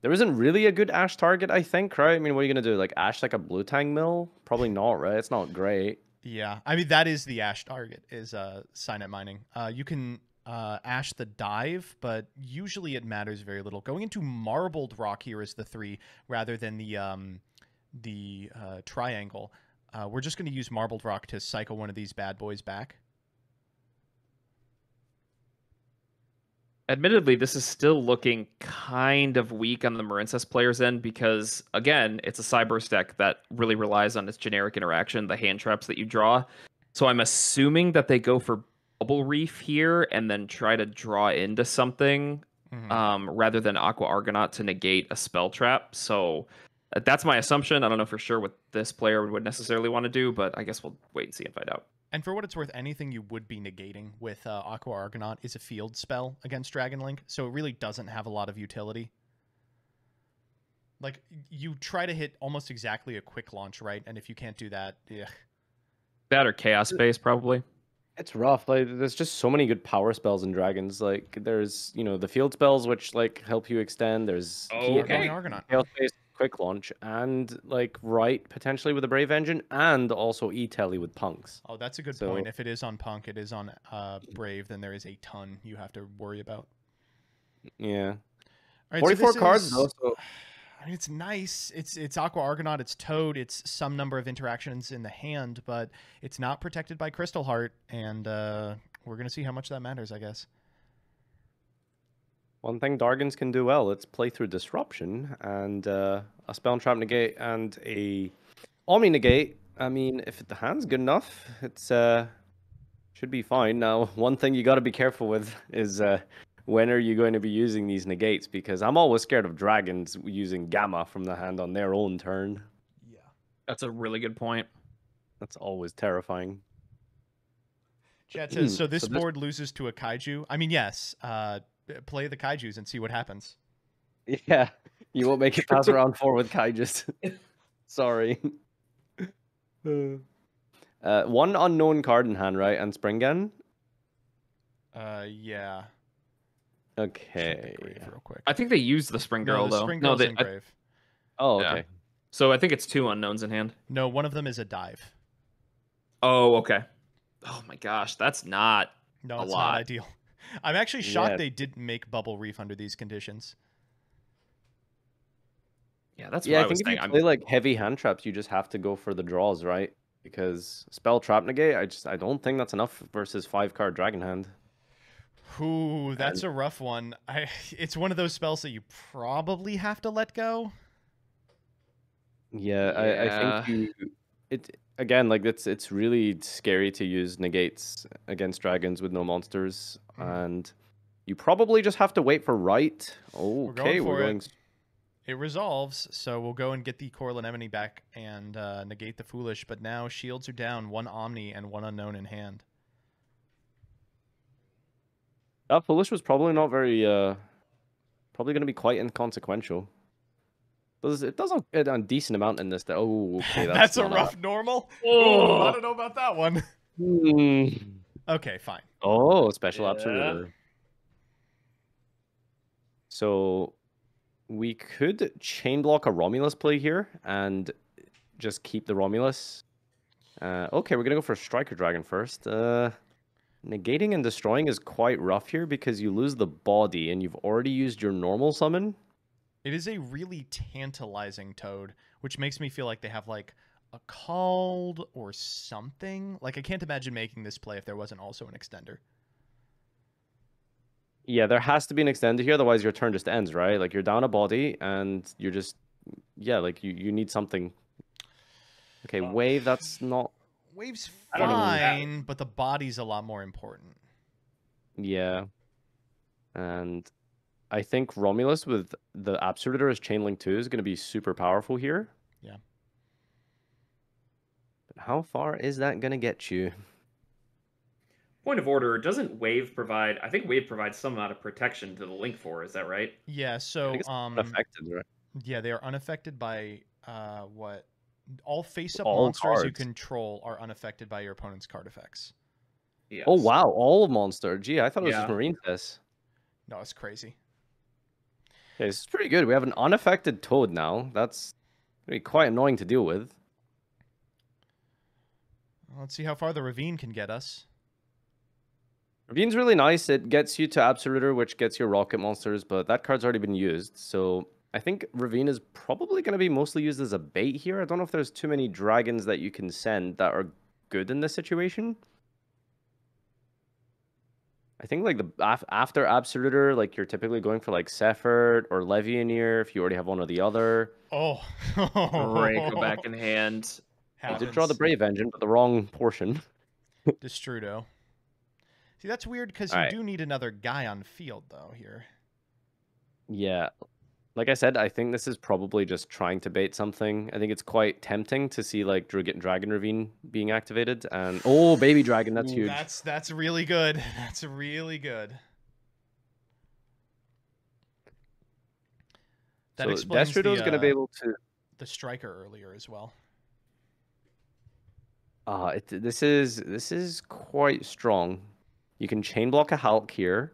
Speaker 3: there isn't really a good Ash target. I think, right? I mean, what are you gonna do? Like Ash like a blue tang mill? Probably not, right? It's not great.
Speaker 1: Yeah, I mean that is the ash target is uh signet mining. Uh, you can uh ash the dive, but usually it matters very little. Going into marbled rock here is the three rather than the um the uh, triangle. Uh, we're just going to use marbled rock to cycle one of these bad boys back.
Speaker 2: Admittedly, this is still looking kind of weak on the Marincess player's end because, again, it's a Cyberse deck that really relies on its generic interaction, the hand traps that you draw. So I'm assuming that they go for Bubble Reef here and then try to draw into something
Speaker 1: Mhm.
Speaker 2: um, rather than Aqua Argonaut to negate a spell trap. So uh, that's my assumption. I don't know for sure what this player would necessarily want to do, but I guess we'll wait and see and find out.
Speaker 1: And for what it's worth, anything you would be negating with uh, Aqua Argonaut is a field spell against Dragon Link, so it really doesn't have a lot of utility. Like you try to hit almost exactly a quick launch, right? And if you can't do that, yeah.
Speaker 2: That or Chaos Space, probably.
Speaker 3: It's rough. Like there's just so many good power spells in dragons. Like there's you know the field spells which like help you extend. There's
Speaker 2: Oh, okay.
Speaker 1: Argonaut.
Speaker 3: Chaos Space quick launch and like right potentially with a brave engine and also e telly with punks.
Speaker 1: Oh, that's a good
Speaker 3: So-
Speaker 1: point. If it is on Punk, it is on uh, Brave, then there is a ton you have to worry about.
Speaker 3: Yeah.
Speaker 1: All right, so
Speaker 3: 44
Speaker 1: this
Speaker 3: cards
Speaker 1: is-
Speaker 3: though. So
Speaker 1: I mean, it's nice. It's it's Aqua Argonaut. It's Toad. It's some number of interactions in the hand, but it's not protected by Crystal Heart, and uh, we're gonna see how much that matters, I guess.
Speaker 3: One thing Dargans can do well, it's play through disruption and uh, a spell and trap negate and a Omni negate. I mean, if the hand's good enough, it's uh should be fine. Now, one thing you got to be careful with is uh, when are you going to be using these negates? Because I'm always scared of dragons using gamma from the hand on their own turn.
Speaker 1: Yeah.
Speaker 2: That's a really good point.
Speaker 3: That's always terrifying.
Speaker 1: Chat says so.
Speaker 3: So
Speaker 1: This
Speaker 3: this-
Speaker 1: board loses to a kaiju. I mean, yes. Uh, play the kaiju's and see what happens.
Speaker 3: Yeah, you won't make it past round four with Kaijus. Sorry. Uh, one unknown card in hand, right? And Springen?
Speaker 1: Uh, yeah.
Speaker 3: Okay.
Speaker 1: the real quick.
Speaker 2: I think they used the Spring Girl
Speaker 1: no, the
Speaker 2: though.
Speaker 1: Spring
Speaker 2: no,
Speaker 1: Girl's
Speaker 2: they,
Speaker 1: in
Speaker 2: I-
Speaker 1: grave.
Speaker 3: Oh,
Speaker 2: Yeah.
Speaker 3: okay.
Speaker 2: so I think it's two unknowns in hand.
Speaker 1: No, one of them is a dive.
Speaker 2: Oh, okay. Oh my gosh, that's not.
Speaker 1: No,
Speaker 2: A
Speaker 1: it's
Speaker 2: lot.
Speaker 1: not ideal. I'm actually shocked
Speaker 3: Yeah.
Speaker 1: they didn't make Bubble Reef under these conditions.
Speaker 2: Yeah, that's
Speaker 3: yeah,
Speaker 2: what
Speaker 3: I
Speaker 2: I, was
Speaker 3: think if
Speaker 2: saying.
Speaker 3: you
Speaker 2: I'm-
Speaker 3: play like heavy hand traps, you just have to go for the draws, right? Because spell trap negate, I just I don't think that's enough versus five card dragon hand.
Speaker 1: Ooh, that's a rough one. I it's one of those spells that you probably have to let go.
Speaker 3: Yeah, I, I think you it again like it's it's really scary to use negates against dragons with no monsters,
Speaker 1: Mhm.
Speaker 3: and you probably just have to wait for right.
Speaker 1: going
Speaker 3: Okay, we're
Speaker 1: it.
Speaker 3: going. s-
Speaker 1: It resolves, so we'll go and get the Coral Anemone back and uh, negate the Foolish. But now shields are down, one Omni and one Unknown in hand.
Speaker 3: That foolish was probably not very uh, probably going to be quite inconsequential. Does it does a, a decent amount in this? That oh, okay,
Speaker 1: that's
Speaker 3: that's,
Speaker 1: a rough normal.
Speaker 2: Oh.
Speaker 1: I don't know about that one.
Speaker 3: Hmm.
Speaker 1: Okay, fine.
Speaker 3: Oh, special
Speaker 2: Yeah.
Speaker 3: absolute. So we could chain block a Romulus play here and just keep the Romulus. Uh, okay, we're gonna go for a Striker Dragon first. Uh, negating and destroying is quite rough here because you lose the body and you've already used your normal summon.
Speaker 1: It is a really tantalizing toad, which makes me feel like they have like a called or something. Like I can't imagine making this play if there wasn't also an extender.
Speaker 3: Yeah, there has to be an extender here, otherwise your turn just ends, right? Like you're down a body and you're just yeah, like you, you need something. Okay, wave, that's not
Speaker 1: Wave's
Speaker 3: I don't know.
Speaker 1: fine, but the body's a lot more important.
Speaker 3: yeah. And I think Romulus with the Absolutor as Chainlink 2 is gonna be super powerful here.
Speaker 1: Yeah.
Speaker 3: But how far is that gonna get you?
Speaker 2: Point of order: Doesn't Wave provide? I think Wave provides some amount of protection to the Link Four. Is that right?
Speaker 1: Yeah, so
Speaker 3: think
Speaker 1: um
Speaker 3: unaffected, right?
Speaker 1: yeah, they are unaffected by uh what all face-up
Speaker 3: All
Speaker 1: monsters you control are unaffected by your opponent's card effects.
Speaker 2: Yes.
Speaker 3: Oh wow, all of monster. Gee, I thought it was just
Speaker 2: Yeah.
Speaker 3: Marine Fist.
Speaker 1: No, it's crazy.
Speaker 3: Okay, this is pretty good. We have an unaffected toad now. That's gonna be quite annoying to deal with.
Speaker 1: Let's see how far the ravine can get us.
Speaker 3: Ravine's really nice. It gets you to Absolutor, which gets your rocket monsters, but that card's already been used. So I think Ravine is probably going to be mostly used as a bait here. I don't know if there's too many dragons that you can send that are good in this situation. I think like the after Absolutor, like you're typically going for like Sephard or Levianeer if you already have one or the other.
Speaker 1: Oh,
Speaker 2: Great, go back in hand.
Speaker 3: I did draw the Brave Engine, but the wrong portion.
Speaker 1: Destrudo. See, that's weird because you
Speaker 3: Alright.
Speaker 1: do need another guy on field though here.
Speaker 3: Yeah. Like I said, I think this is probably just trying to bait something. I think it's quite tempting to see like Drag- Dragon Ravine being activated. And oh, baby dragon, that's
Speaker 1: Ooh,
Speaker 3: huge.
Speaker 1: That's that's really good. That's really good. That
Speaker 3: so
Speaker 1: explains
Speaker 3: Destrudo is
Speaker 1: the,
Speaker 3: going to be
Speaker 1: uh,
Speaker 3: able to.
Speaker 1: the striker earlier as well.
Speaker 3: Uh, it, this is this is quite strong. You can chain block a Hulk here,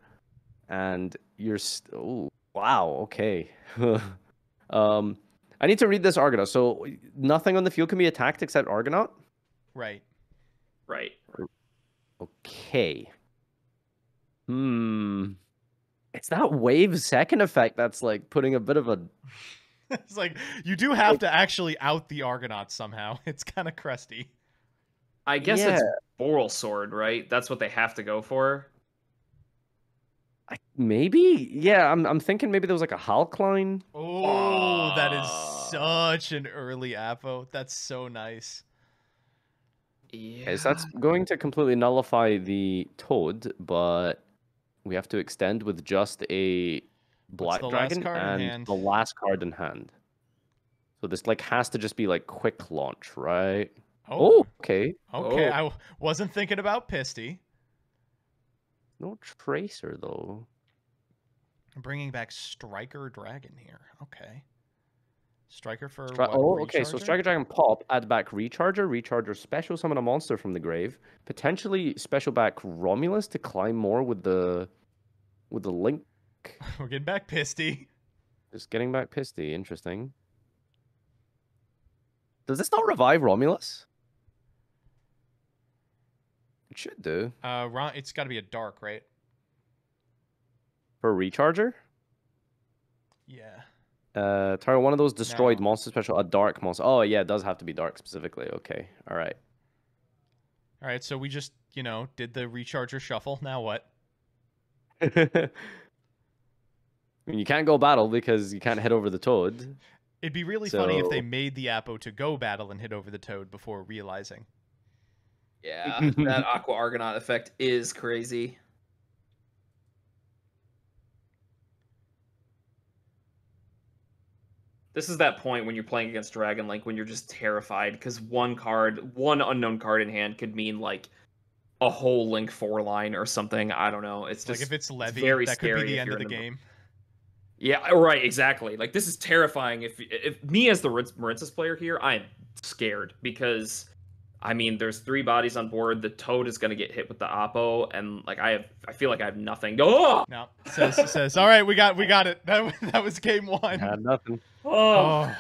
Speaker 3: and you're. St- oh wow, okay. um, I need to read this Argonaut. So nothing on the field can be attacked except Argonaut.
Speaker 1: Right.
Speaker 2: Right.
Speaker 3: Okay. Hmm. It's that wave second effect that's like putting a bit of a
Speaker 1: it's like you do have to actually out the Argonauts somehow. It's kind of crusty.
Speaker 2: I guess
Speaker 3: Yeah.
Speaker 2: it's Borrelsword, right? That's what they have to go for.
Speaker 3: I, maybe yeah. I'm I'm thinking maybe there was like a Hulk line.
Speaker 1: Oh, that is such an early Apo. That's so nice.
Speaker 2: Yeah.
Speaker 3: Okay, so that's going to completely nullify the toad, but we have to extend with just a black dragon
Speaker 1: card
Speaker 3: and the last card in hand. So this like has to just be like quick launch, right?
Speaker 1: Oh,
Speaker 3: Oh, okay.
Speaker 1: okay.
Speaker 2: Oh.
Speaker 1: I w- wasn't thinking about Pisty.
Speaker 3: No tracer though.
Speaker 1: I'm bringing back Striker Dragon here. Okay. Striker for
Speaker 3: Stri-
Speaker 1: what,
Speaker 3: oh, okay. So Striker Dragon pop, add back Recharger, Recharger special summon a monster from the grave, potentially special back Romulus to climb more with the with the link.
Speaker 1: We're getting back Pisty.
Speaker 3: Just getting back Pisty, interesting. Does this not revive Romulus? Should do
Speaker 1: Uh, Ron, it's got to be a dark, right?
Speaker 3: for Recharger.
Speaker 1: Yeah.
Speaker 3: Uh, target one of those destroyed
Speaker 1: No.
Speaker 3: monster special, a dark monster. Oh yeah, it does have to be dark specifically. Okay, all right.
Speaker 1: All right. So we just, you know, did the Recharger shuffle. Now what?
Speaker 3: I mean, you can't go battle because you can't head over the toad.
Speaker 1: It'd be really funny if they made the Apo to go battle and hit over the Toad before realizing.
Speaker 2: Yeah, that Aqua Argonaut effect is crazy. This is that point when you're playing against Dragon Link when you're just terrified because one card, one unknown card in hand could mean like a whole Link four line or something. I don't know. It's just like
Speaker 1: if it's Levy,
Speaker 2: very
Speaker 1: that could be the end of the
Speaker 2: the-
Speaker 1: game.
Speaker 2: Yeah, uh, right, exactly. Like this is terrifying. If if me as the Marin- Marincess player here, I am scared because I mean, there's three bodies on board. The Toad is going to get hit with the Oppo, and like I have, I feel like I have nothing. Oh,
Speaker 1: No, says says. All right, we got we got it. That was- that was game one.
Speaker 3: Had nothing.
Speaker 2: oh,
Speaker 1: Oh.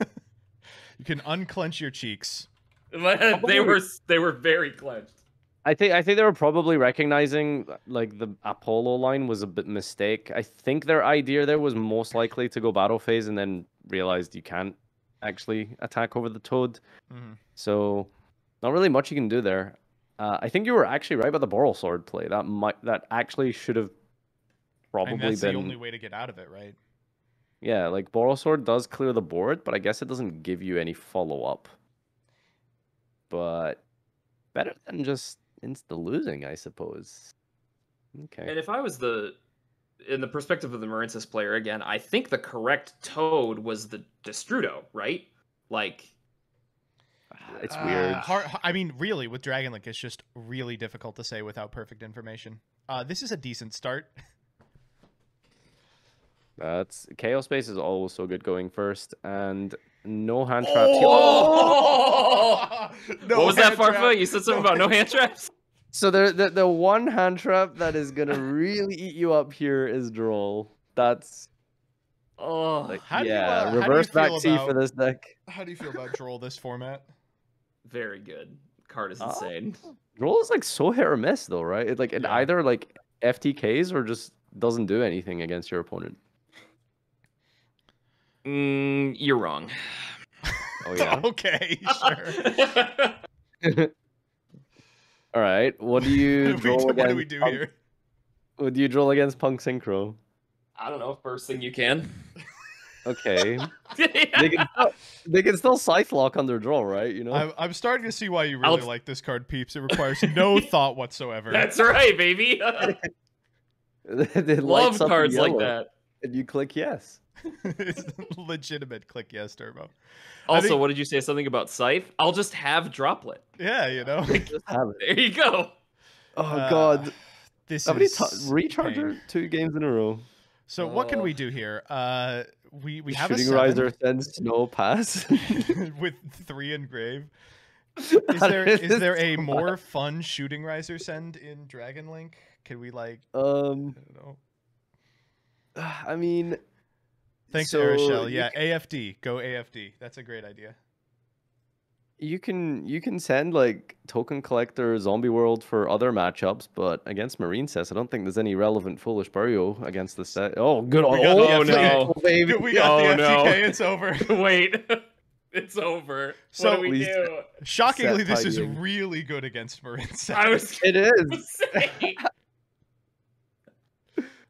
Speaker 1: you can unclench your cheeks.
Speaker 2: they were they were very clenched.
Speaker 3: I think I think they were probably recognizing like the Apollo line was a bit mistake. I think their idea there was most likely to go battle phase and then realized you can't actually attack over the toad.
Speaker 1: hmm
Speaker 3: So not really much you can do there. Uh, I think you were actually right about the Borrelsword play. That might that actually should have probably
Speaker 1: And that's
Speaker 3: been
Speaker 1: the only way to get out of it, right?
Speaker 3: yeah. Like Borrelsword does clear the board, but I guess it doesn't give you any follow up. But better than just insta losing, I suppose. Okay.
Speaker 2: And if I was the in the perspective of the Marincess player again, I think the correct toad was the Destrudo, right? Like
Speaker 3: It's
Speaker 1: Uh,
Speaker 3: weird.
Speaker 1: hard, I mean, really, with Dragon Link, it's just really difficult to say without perfect information. Uh, this is a decent start.
Speaker 3: That's Chaos Space is always so good going first, and no hand traps. here.
Speaker 2: Oh!
Speaker 1: No
Speaker 2: what was that,
Speaker 1: hand trap.
Speaker 2: Farfa? You said something about no hand traps?
Speaker 3: So the, the the one hand trap that is gonna really eat you up here is Droll. That's
Speaker 2: Oh,
Speaker 3: like,
Speaker 1: How do you,
Speaker 3: yeah,
Speaker 1: uh, how do you
Speaker 3: reverse back
Speaker 1: feel
Speaker 3: C
Speaker 1: about-
Speaker 3: for this deck.
Speaker 1: How do you feel about Droll this format?
Speaker 2: Very good. Card is
Speaker 3: Oh.
Speaker 2: insane.
Speaker 3: Droll is like so hit or miss though, right? It like it
Speaker 1: Yeah.
Speaker 3: either like FTKs or just doesn't do anything against your opponent.
Speaker 2: Mm, you're wrong.
Speaker 3: Oh yeah.
Speaker 1: okay, sure.
Speaker 3: All right. What do you
Speaker 1: what, do we,
Speaker 3: draw
Speaker 1: what
Speaker 3: against?
Speaker 1: do we do
Speaker 3: Punk-
Speaker 1: here?
Speaker 3: What do you draw against Punk Synchro?
Speaker 2: I don't know. First thing you can.
Speaker 3: Okay. they can still, they can still scythe lock under draw, right? You know.
Speaker 1: I'm, I'm starting to see why you really
Speaker 2: I'll-
Speaker 1: like this card, peeps. It requires no thought whatsoever.
Speaker 2: That's right, baby.
Speaker 3: It
Speaker 2: Love
Speaker 3: lights up in
Speaker 2: cards like that.
Speaker 3: And you click yes.
Speaker 1: it's legitimate click yes turbo.
Speaker 2: Also,
Speaker 1: think-
Speaker 2: what did you say? Something about Scythe? I'll just have Droplet.
Speaker 1: Yeah, you know.
Speaker 3: Just have it.
Speaker 2: There you go.
Speaker 3: Oh
Speaker 1: Uh,
Speaker 3: god.
Speaker 1: This
Speaker 3: How many recharger
Speaker 1: pain.
Speaker 3: two games in a row?
Speaker 1: So what can we
Speaker 2: Oh.
Speaker 1: do here? Uh, we we have
Speaker 3: Shooting
Speaker 1: a
Speaker 3: riser sends snow pass.
Speaker 1: with three engraved. Is there is there a
Speaker 3: so
Speaker 1: more fun shooting riser send in Dragon Link? Can we like.
Speaker 3: Um,
Speaker 1: I don't know.
Speaker 3: I mean,
Speaker 1: Thanks,
Speaker 3: So
Speaker 1: Arashel.
Speaker 3: you
Speaker 1: Yeah, AFD. Go AFD. That's a great idea.
Speaker 3: You can you can send like token collector zombie world for other matchups, but against Marincess, I don't think there's any relevant foolish burial against the set. Oh, good.
Speaker 1: We got
Speaker 3: oh,
Speaker 1: the
Speaker 2: FTK.
Speaker 3: no, baby.
Speaker 1: We got
Speaker 2: Oh,
Speaker 1: the
Speaker 2: no.
Speaker 1: It's over.
Speaker 2: Wait. it's over.
Speaker 1: So-
Speaker 2: what do we do?
Speaker 1: Shockingly, this is
Speaker 3: fighting.
Speaker 1: really good against Marincess.
Speaker 2: I was
Speaker 3: It is.
Speaker 2: gonna.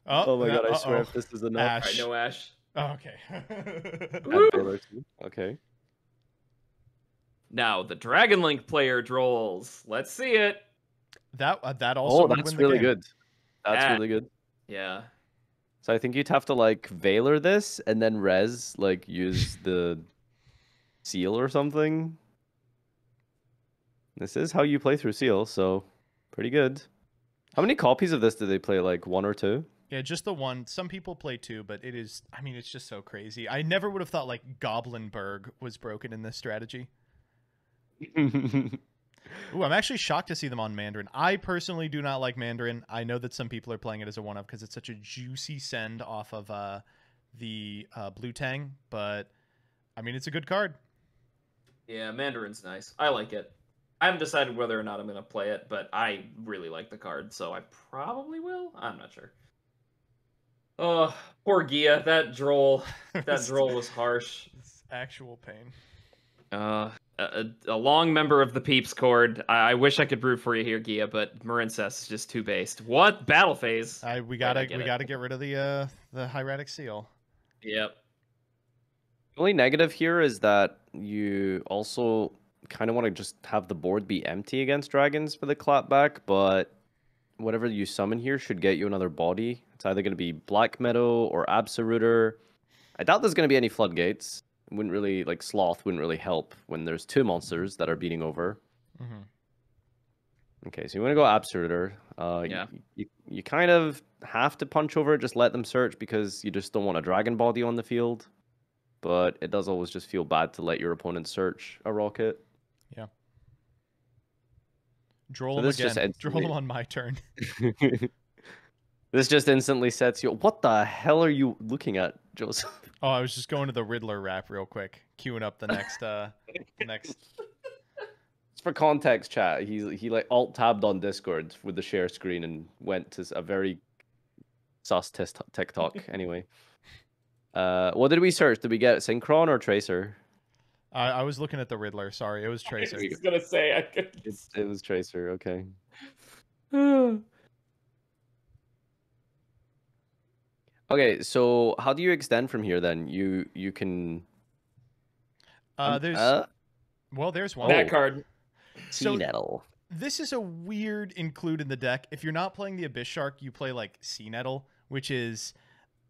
Speaker 2: Uh,
Speaker 3: oh my god, I swear
Speaker 1: uh-oh.
Speaker 3: if this is enough.
Speaker 1: Ash.
Speaker 2: I know Ash.
Speaker 1: Oh, okay.
Speaker 3: Add
Speaker 2: Woo.
Speaker 3: Baylor too. Okay.
Speaker 2: Now the Dragon Link player drolls. Let's see it.
Speaker 1: that uh, that also
Speaker 3: Oh, that's
Speaker 1: win the
Speaker 3: really
Speaker 1: game.
Speaker 3: good. That's really good.
Speaker 2: Yeah.
Speaker 3: So I think you'd have to like Valor this and then res, like use the seal or something. This is how you play through seal, so pretty good. How many copies of this do they play? Like one or two?
Speaker 1: Yeah, just the one. Some people play two, but it is. I mean, it's just so crazy. I never would have thought like Goblindbergh was broken in this strategy. Ooh, I'm actually shocked to see them on Mandarin. I personally do not like Mandarin. I know that some people are playing it as a one up because it's such a juicy send off of uh, the uh, Blue Tang, but I mean, it's a good card.
Speaker 2: Yeah, Mandarin's nice. I like it. I haven't decided whether or not I'm gonna play it, but I really like the card, so I probably will. I'm not sure. Oh, poor Gia. That droll. That droll was harsh.
Speaker 1: It's actual pain.
Speaker 2: Uh, a, a long member of the Peeps Cord. I, I wish I could root for you here, Gia, but Marincess is just too based. What battle phase?
Speaker 1: I we gotta
Speaker 2: I get
Speaker 1: we
Speaker 2: it.
Speaker 1: gotta get rid of the uh the hieratic seal.
Speaker 2: Yep.
Speaker 3: The only negative here is that you also kind of want to just have the board be empty against dragons for the clapback, but whatever you summon here should get you another body. It's either going to be Black Meadow or Absoluter. I doubt there's going to be any floodgates. Wouldn't really, like, Sloth wouldn't really help when there's two monsters that are beating over.
Speaker 1: hmm
Speaker 3: Okay, so you want to go Absoluter. Uh,
Speaker 2: Yeah.
Speaker 3: You, you kind of have to punch over it, just let them search because you just don't want a dragon body on the field. But it does always just feel bad to let your opponent search a rocket.
Speaker 1: Droll
Speaker 3: So just
Speaker 1: again. Droll him on my turn.
Speaker 3: this just instantly sets you. What the hell are you looking at, Joseph?
Speaker 1: Oh, I was just going to the Riddler rap real quick, queuing up the next uh the next
Speaker 3: It's for context, chat. He's he like alt tabbed on Discord with the share screen and went to a very sus tis- TikTok. anyway, uh, what did we search? Did we get Synchron or Tracer?
Speaker 1: I, I was looking at the Riddler. Sorry, it was Tracer.
Speaker 2: I was gonna say I could.
Speaker 3: It's, it was Tracer. Okay. Okay, so how do you extend from here then? You you can
Speaker 1: Uh, there's
Speaker 3: uh,
Speaker 1: well, there's one.
Speaker 2: that
Speaker 3: Oh.
Speaker 2: card.
Speaker 1: So-
Speaker 3: sea nettle.
Speaker 1: This is a weird include in the deck. If you're not playing the Abyss Shark, you play like Sea Nettle, which is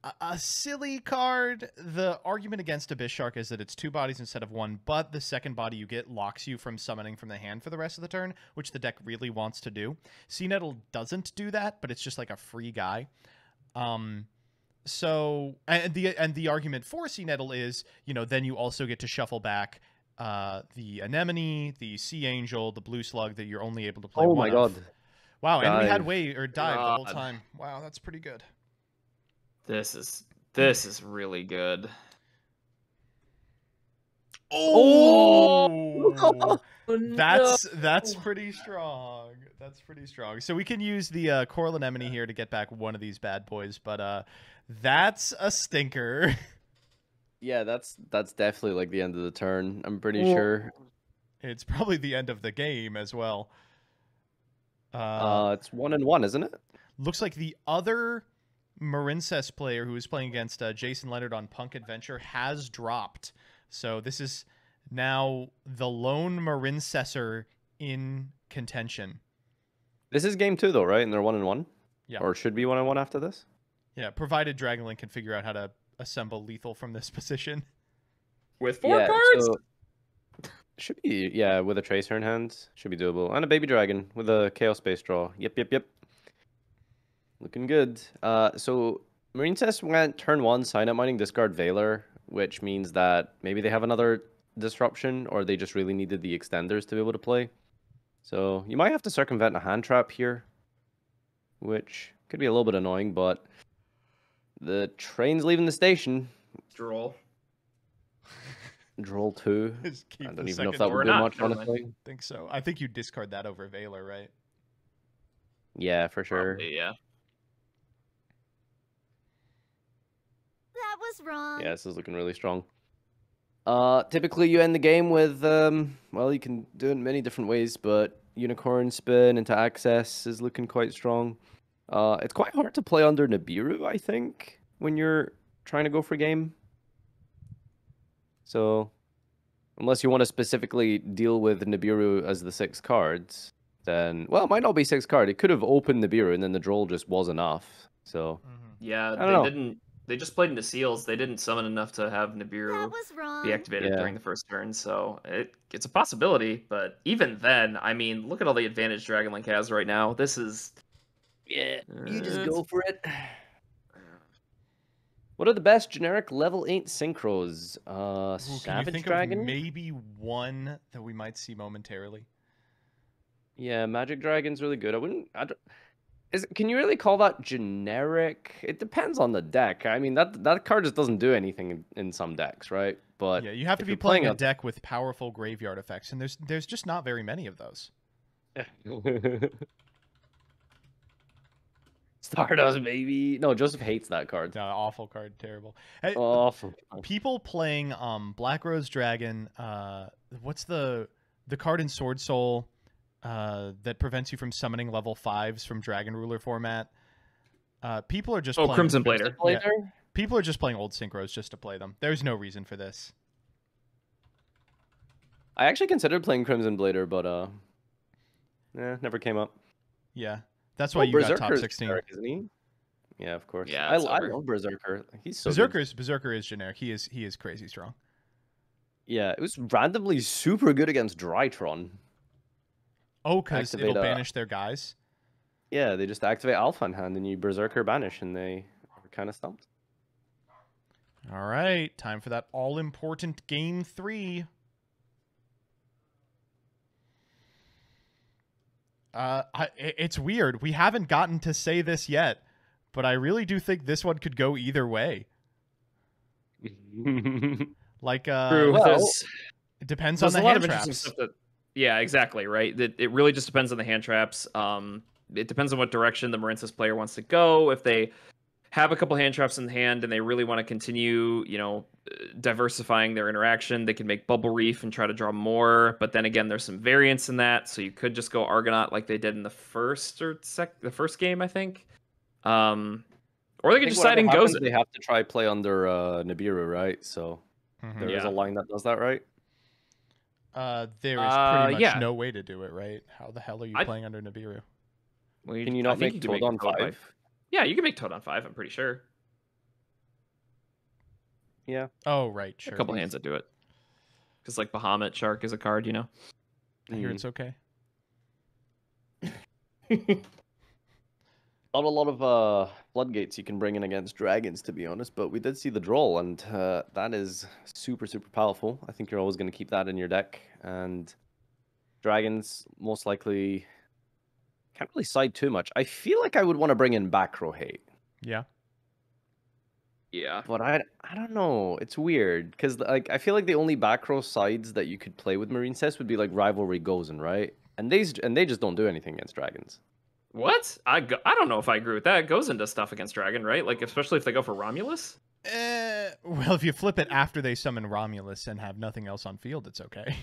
Speaker 1: a, a silly card. The argument against Abyss Shark is that it's two bodies instead of one, but the second body you get locks you from summoning from the hand for the rest of the turn, which the deck really wants to do. Sea Nettle doesn't do that, but it's just like a free guy. Um, so and the and the argument for Sea Nettle is, you know, then you also get to shuffle back uh, the anemone, the sea angel, the blue slug that you're only able to play.
Speaker 3: Oh
Speaker 1: one
Speaker 3: my god.
Speaker 1: of. Wow, and we had
Speaker 3: Dive.
Speaker 1: way or dive the whole time. Wow, that's pretty good.
Speaker 2: This is this is really good.
Speaker 1: Oh, that's that's pretty strong. That's pretty strong. So we can use the uh, coral anemone here to get back one of these bad boys, but uh, that's a stinker.
Speaker 3: Yeah, that's that's definitely like the end of the turn. I'm pretty
Speaker 2: Well-
Speaker 3: sure.
Speaker 1: it's probably the end of the game as well. Uh,
Speaker 3: Uh, it's one and one, isn't it?
Speaker 1: looks like the other Marincess player who was playing against uh, Jason Leonard on Punk Adventure has dropped. So this is now the lone Marincessor in contention.
Speaker 3: This is game two though, right? And they're one and one.
Speaker 1: Yeah.
Speaker 3: Or should be one and one after this.
Speaker 1: Yeah, provided Dragonlink can figure out how to assemble lethal from this position.
Speaker 2: With four
Speaker 3: yeah,
Speaker 2: cards.
Speaker 3: so- should be yeah, with a tracer in hand, should be doable. And a baby dragon with a chaos space draw. Yep, yep, yep. Looking good. Uh, so Marincess went turn one, sign up mining, discard Valor, which means that maybe they have another disruption, or they just really needed the extenders to be able to play. So you might have to circumvent a hand trap here, which could be a little bit annoying, but the train's leaving the station.
Speaker 2: Droll.
Speaker 3: Droll two. I don't even know if that would do
Speaker 2: not,
Speaker 3: much,
Speaker 2: never
Speaker 3: honestly.
Speaker 1: I think so. I think you discard that over Valor, right?
Speaker 3: Yeah, for sure.
Speaker 2: Probably, yeah.
Speaker 4: That was wrong.
Speaker 3: Yeah, this is looking really strong. Uh, typically you end the game with um, well, you can do it in many different ways, but unicorn spin into access is looking quite strong. Uh, it's quite hard to play under Nibiru, I think, when you're trying to go for game. So, unless you want to specifically deal with Nibiru as the six cards, then well, it might not be six card. It could have opened Nibiru, and then the droll just was enough. So,
Speaker 2: Yeah, they
Speaker 3: know.
Speaker 2: didn't. They just played into seals. They didn't summon enough to have
Speaker 4: That
Speaker 2: Nibiru be activated
Speaker 3: Yeah.
Speaker 2: during the first turn. So it it's a possibility. But even then, I mean, look at all the advantage Dragonlink has right now. This is
Speaker 3: yeah,
Speaker 2: you just go
Speaker 3: for it. What are the best generic level eight synchros? Uh,
Speaker 1: Ooh, can you
Speaker 3: Savage
Speaker 1: think
Speaker 3: Dragon.
Speaker 1: of maybe one that we might see momentarily?
Speaker 3: Yeah, Magic Dragon's really good. I wouldn't. I don't, is can you really call that generic? It depends on the deck. I mean that that card just doesn't do anything in, in some decks, right? But
Speaker 1: yeah, you have to be playing,
Speaker 3: playing
Speaker 1: a
Speaker 3: a-
Speaker 1: deck with powerful graveyard effects, and there's there's just not very many of those.
Speaker 3: Stardust, maybe. No, Joseph hates that card.
Speaker 1: Uh, awful card, terrible. Hey,
Speaker 3: Awful.
Speaker 1: people playing um Black Rose Dragon. Uh, what's the the card in Sword Soul uh, that prevents you from summoning level fives from Dragon Ruler format? Uh, people are just
Speaker 2: oh
Speaker 1: playing,
Speaker 2: Crimson Blader.
Speaker 1: Yeah. People are just playing old synchros just to play them. There's no reason for this.
Speaker 3: I actually considered playing Crimson Blader, but uh, yeah, never came up.
Speaker 1: Yeah, that's why
Speaker 3: Oh,
Speaker 1: you got top sixteen.
Speaker 3: generic, isn't he? Yeah, of course.
Speaker 2: Yeah,
Speaker 3: I, I love Berserker. He's so good.
Speaker 1: Berserker is Berserker is generic. He is he is crazy strong.
Speaker 3: Yeah, it was randomly super good against Drytron.
Speaker 1: Oh, because it'll
Speaker 3: Activate, uh,
Speaker 1: banish their guys.
Speaker 3: Yeah, they just activate Alpha in hand and you Berserker banish and they are kind of stumped.
Speaker 1: All right, time for that all important game three. Uh, I, i- it's weird. We haven't gotten to say this yet, but I really do think this one could go either way. Like, uh,
Speaker 2: True.
Speaker 3: well,
Speaker 2: there's
Speaker 1: it depends on the hand traps.
Speaker 2: that. Yeah, exactly. Right. It, it really just depends on the hand traps. Um, it depends on what direction the Marincess player wants to go. If they have a couple hand traps in hand and they really want to continue, you know, uh, diversifying their interaction, they can make Bubble Reef and try to draw more. But then again, there's some variance in that, so you could just go Argonaut like they did in the first or sec the first game, I think. Um, or they could just side in
Speaker 3: whatever happens,
Speaker 2: Gozen.
Speaker 3: They have to try play under uh, Nibiru, right? So
Speaker 1: Mhm.
Speaker 3: there is
Speaker 2: Yeah.
Speaker 3: a line that does that, right?
Speaker 1: Uh, there is
Speaker 2: Uh,
Speaker 1: pretty much
Speaker 2: yeah.
Speaker 1: no way to do it, right? How the hell are you
Speaker 2: I-
Speaker 1: playing under Nibiru?
Speaker 2: Well,
Speaker 3: Can you not
Speaker 2: think
Speaker 3: make
Speaker 2: you
Speaker 3: Toad on
Speaker 2: Toad by-
Speaker 3: five?
Speaker 2: Yeah, you can make Toad on five. I'm pretty sure.
Speaker 3: Yeah.
Speaker 1: Oh, right, sure.
Speaker 2: A couple hands that do it. Because like Bahamut Shark is a card, you know.
Speaker 1: I hear
Speaker 3: Mhm.
Speaker 1: it's okay.
Speaker 3: Not a lot of uh, floodgates you can bring in against dragons, to be honest. But we did see the draw, and uh, that is super, super powerful. I think you're always going to keep that in your deck. And dragons most likely can't really side too much. I feel like I would want to bring in back row hate,
Speaker 1: Yeah.
Speaker 2: Yeah.
Speaker 3: but I I don't know. It's weird because like I feel like the only back row sides that you could play with Marincess would be like rivalry Gozen, right? And they and they just don't do anything against dragons.
Speaker 2: What? I go- I don't know if I agree with that. It goes into stuff against Dragon, right? Like especially if they go for Romulus.
Speaker 1: Eh, well, if you flip it after they summon Romulus and have nothing else on field, it's okay.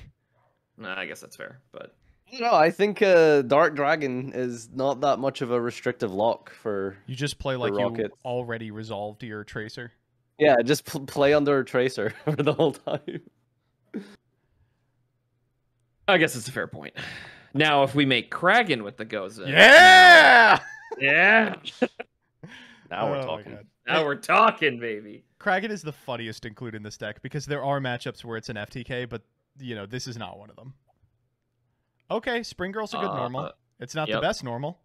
Speaker 2: Nah, I guess that's fair, but
Speaker 3: No, I think uh, Dark Dragon is not that much of a restrictive lock for.
Speaker 1: You just play like you already resolved your tracer.
Speaker 3: Yeah, just pl- play under a tracer for the whole time.
Speaker 2: I guess it's a fair point. Now, if we make Kragan with the Goza,
Speaker 1: Yeah.
Speaker 2: yeah,
Speaker 3: Now we're
Speaker 1: Oh
Speaker 3: talking.
Speaker 2: Now we're talking, baby.
Speaker 1: Kraken is the funniest include in this deck because there are matchups where it's an FTK, but you know this is not one of them. Okay, Spring Girl's a good
Speaker 2: Uh,
Speaker 1: normal. It's not the best normal.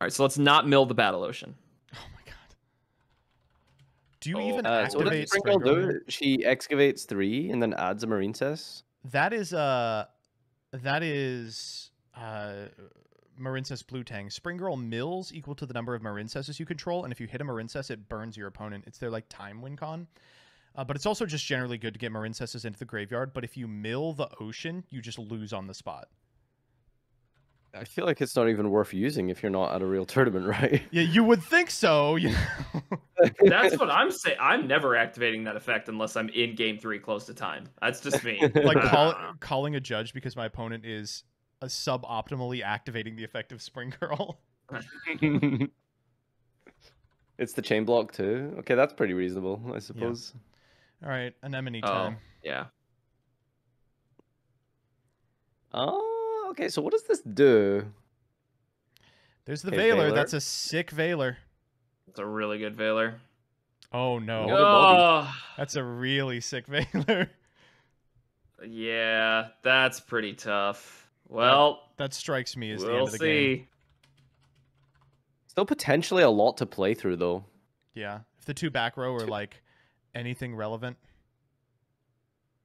Speaker 2: All right, so let's not mill the Battle Ocean.
Speaker 1: Oh my god. Do you
Speaker 2: Oh,
Speaker 1: even
Speaker 3: Uh, so what does Spring Girl
Speaker 1: Girl?
Speaker 3: do? She excavates three and then adds a Marincess.
Speaker 1: That is uh that is uh Marincess Blue Tang. Spring Girl mills equal to the number of Marincesses you control, and if you hit a Marincess, it burns your opponent. It's their like time win con. Uh, but it's also just generally good to get more Marincesses into the graveyard. But if you mill the ocean, you just lose on the spot.
Speaker 3: I feel like it's not even worth using if you're not at a real tournament, right?
Speaker 1: Yeah, you would think so. You know?
Speaker 2: That's what I'm saying. I'm never activating that effect unless I'm in game three close to time. That's just me.
Speaker 1: like call, calling a judge because my opponent is uh, suboptimally activating the effect of Spring Girl.
Speaker 3: it's the chain block too. Okay, that's pretty reasonable, I suppose.
Speaker 1: All right, anemone
Speaker 2: Oh,
Speaker 1: time.
Speaker 2: yeah.
Speaker 3: Oh, okay. So what does this do?
Speaker 1: There's the
Speaker 3: Okay,
Speaker 1: Veiler.
Speaker 3: Veiler.
Speaker 1: That's a sick Veiler.
Speaker 2: It's a really good Veiler.
Speaker 1: Oh no.
Speaker 3: What
Speaker 2: Oh,
Speaker 1: That's a really sick Veiler.
Speaker 2: yeah, that's pretty tough. Well,
Speaker 1: That strikes me as the end of the game.
Speaker 2: see.
Speaker 3: Still potentially a lot to play through though.
Speaker 1: Yeah. If the two back row are like anything relevant.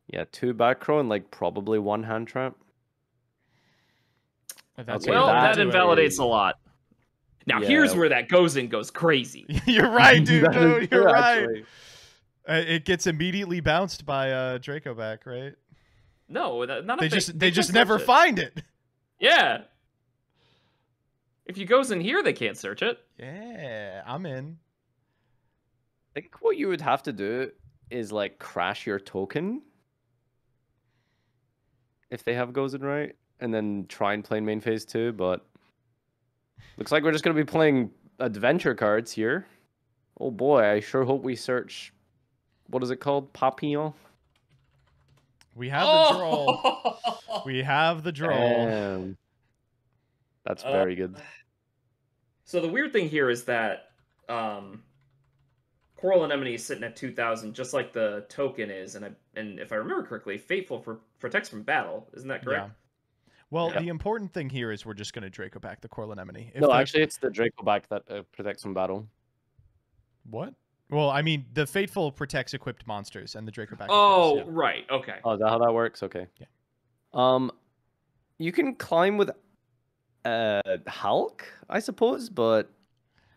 Speaker 3: Yeah, two back row and like probably one hand trap.
Speaker 1: That's
Speaker 3: Okay,
Speaker 2: well,
Speaker 3: that
Speaker 2: that invalidates a lot. Now,
Speaker 3: Yeah.
Speaker 2: here's where that goes in goes crazy.
Speaker 1: You're right, dude.
Speaker 3: That is
Speaker 1: dude, you're
Speaker 3: true,
Speaker 1: right.
Speaker 3: actually.
Speaker 1: Uh, it gets immediately bounced by uh, Draco back, right?
Speaker 2: No, that- not
Speaker 1: They just they,
Speaker 2: can't
Speaker 1: just never
Speaker 2: it.
Speaker 1: find it.
Speaker 2: Yeah. If you goes in here, they can't search it.
Speaker 1: Yeah, I'm in.
Speaker 3: I think what you would have to do is like crash your token if they have Gozen right, and then try and play main phase two. But looks like we're just gonna be playing adventure cards here. Oh boy, I sure hope we search. What is it called? Papillon.
Speaker 1: We have the draw.
Speaker 2: Oh!
Speaker 1: We have the draw.
Speaker 3: Damn. That's
Speaker 2: Uh,
Speaker 3: very good.
Speaker 2: So the weird thing here is that um, Coral Anemone is sitting at 2,000, just like the token is, and I, and if I remember correctly, Fateful for, protects from battle. Isn't that correct? Yeah.
Speaker 1: Well,
Speaker 2: Yeah.
Speaker 1: the important thing here is we're just going to Draco back the Coral Anemone. If
Speaker 3: no,
Speaker 1: the-
Speaker 3: actually, it's the Draco back that uh, protects from battle.
Speaker 1: What? Well, I mean, the Fateful protects equipped monsters, and the Draco back.
Speaker 2: Oh,
Speaker 1: equips,
Speaker 2: right. Okay.
Speaker 3: Oh, is that how that works? Okay.
Speaker 1: Yeah.
Speaker 3: Um, you can climb with uh Hulk, I suppose, but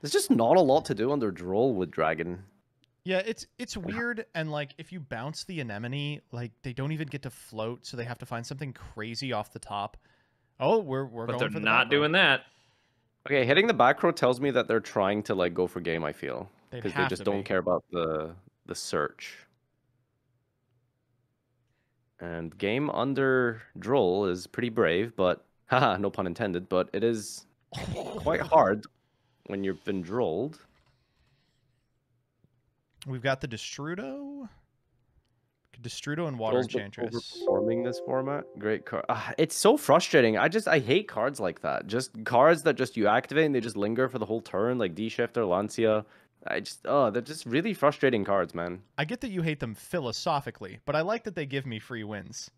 Speaker 3: there's just not a lot to do under Droll with Dragon.
Speaker 1: Yeah. It's it's weird, and like if you bounce the anemone, like they don't even get to float, so they have to find something crazy off the top. Oh, we're we're
Speaker 2: But
Speaker 1: going
Speaker 2: they're
Speaker 1: for the
Speaker 2: not doing that.
Speaker 3: Okay, hitting the back row tells me that they're trying to like go for game. I feel because they just don't
Speaker 1: be.
Speaker 3: care about the the search. And game under Droll is pretty brave, but haha, no pun intended. But it is quite hard when you've been drolled.
Speaker 1: We've got the Destrudo. Destrudo and Water
Speaker 3: Droll's
Speaker 1: Enchantress.
Speaker 3: overperforming this format. Great card. Ah, it's so frustrating. I just I hate cards like that. Just cards that just you activate and they just linger for the whole turn, like D Shifter, Lancia. I just oh, they're just really frustrating cards, man.
Speaker 1: I get that you hate them philosophically, but I like that they give me free wins.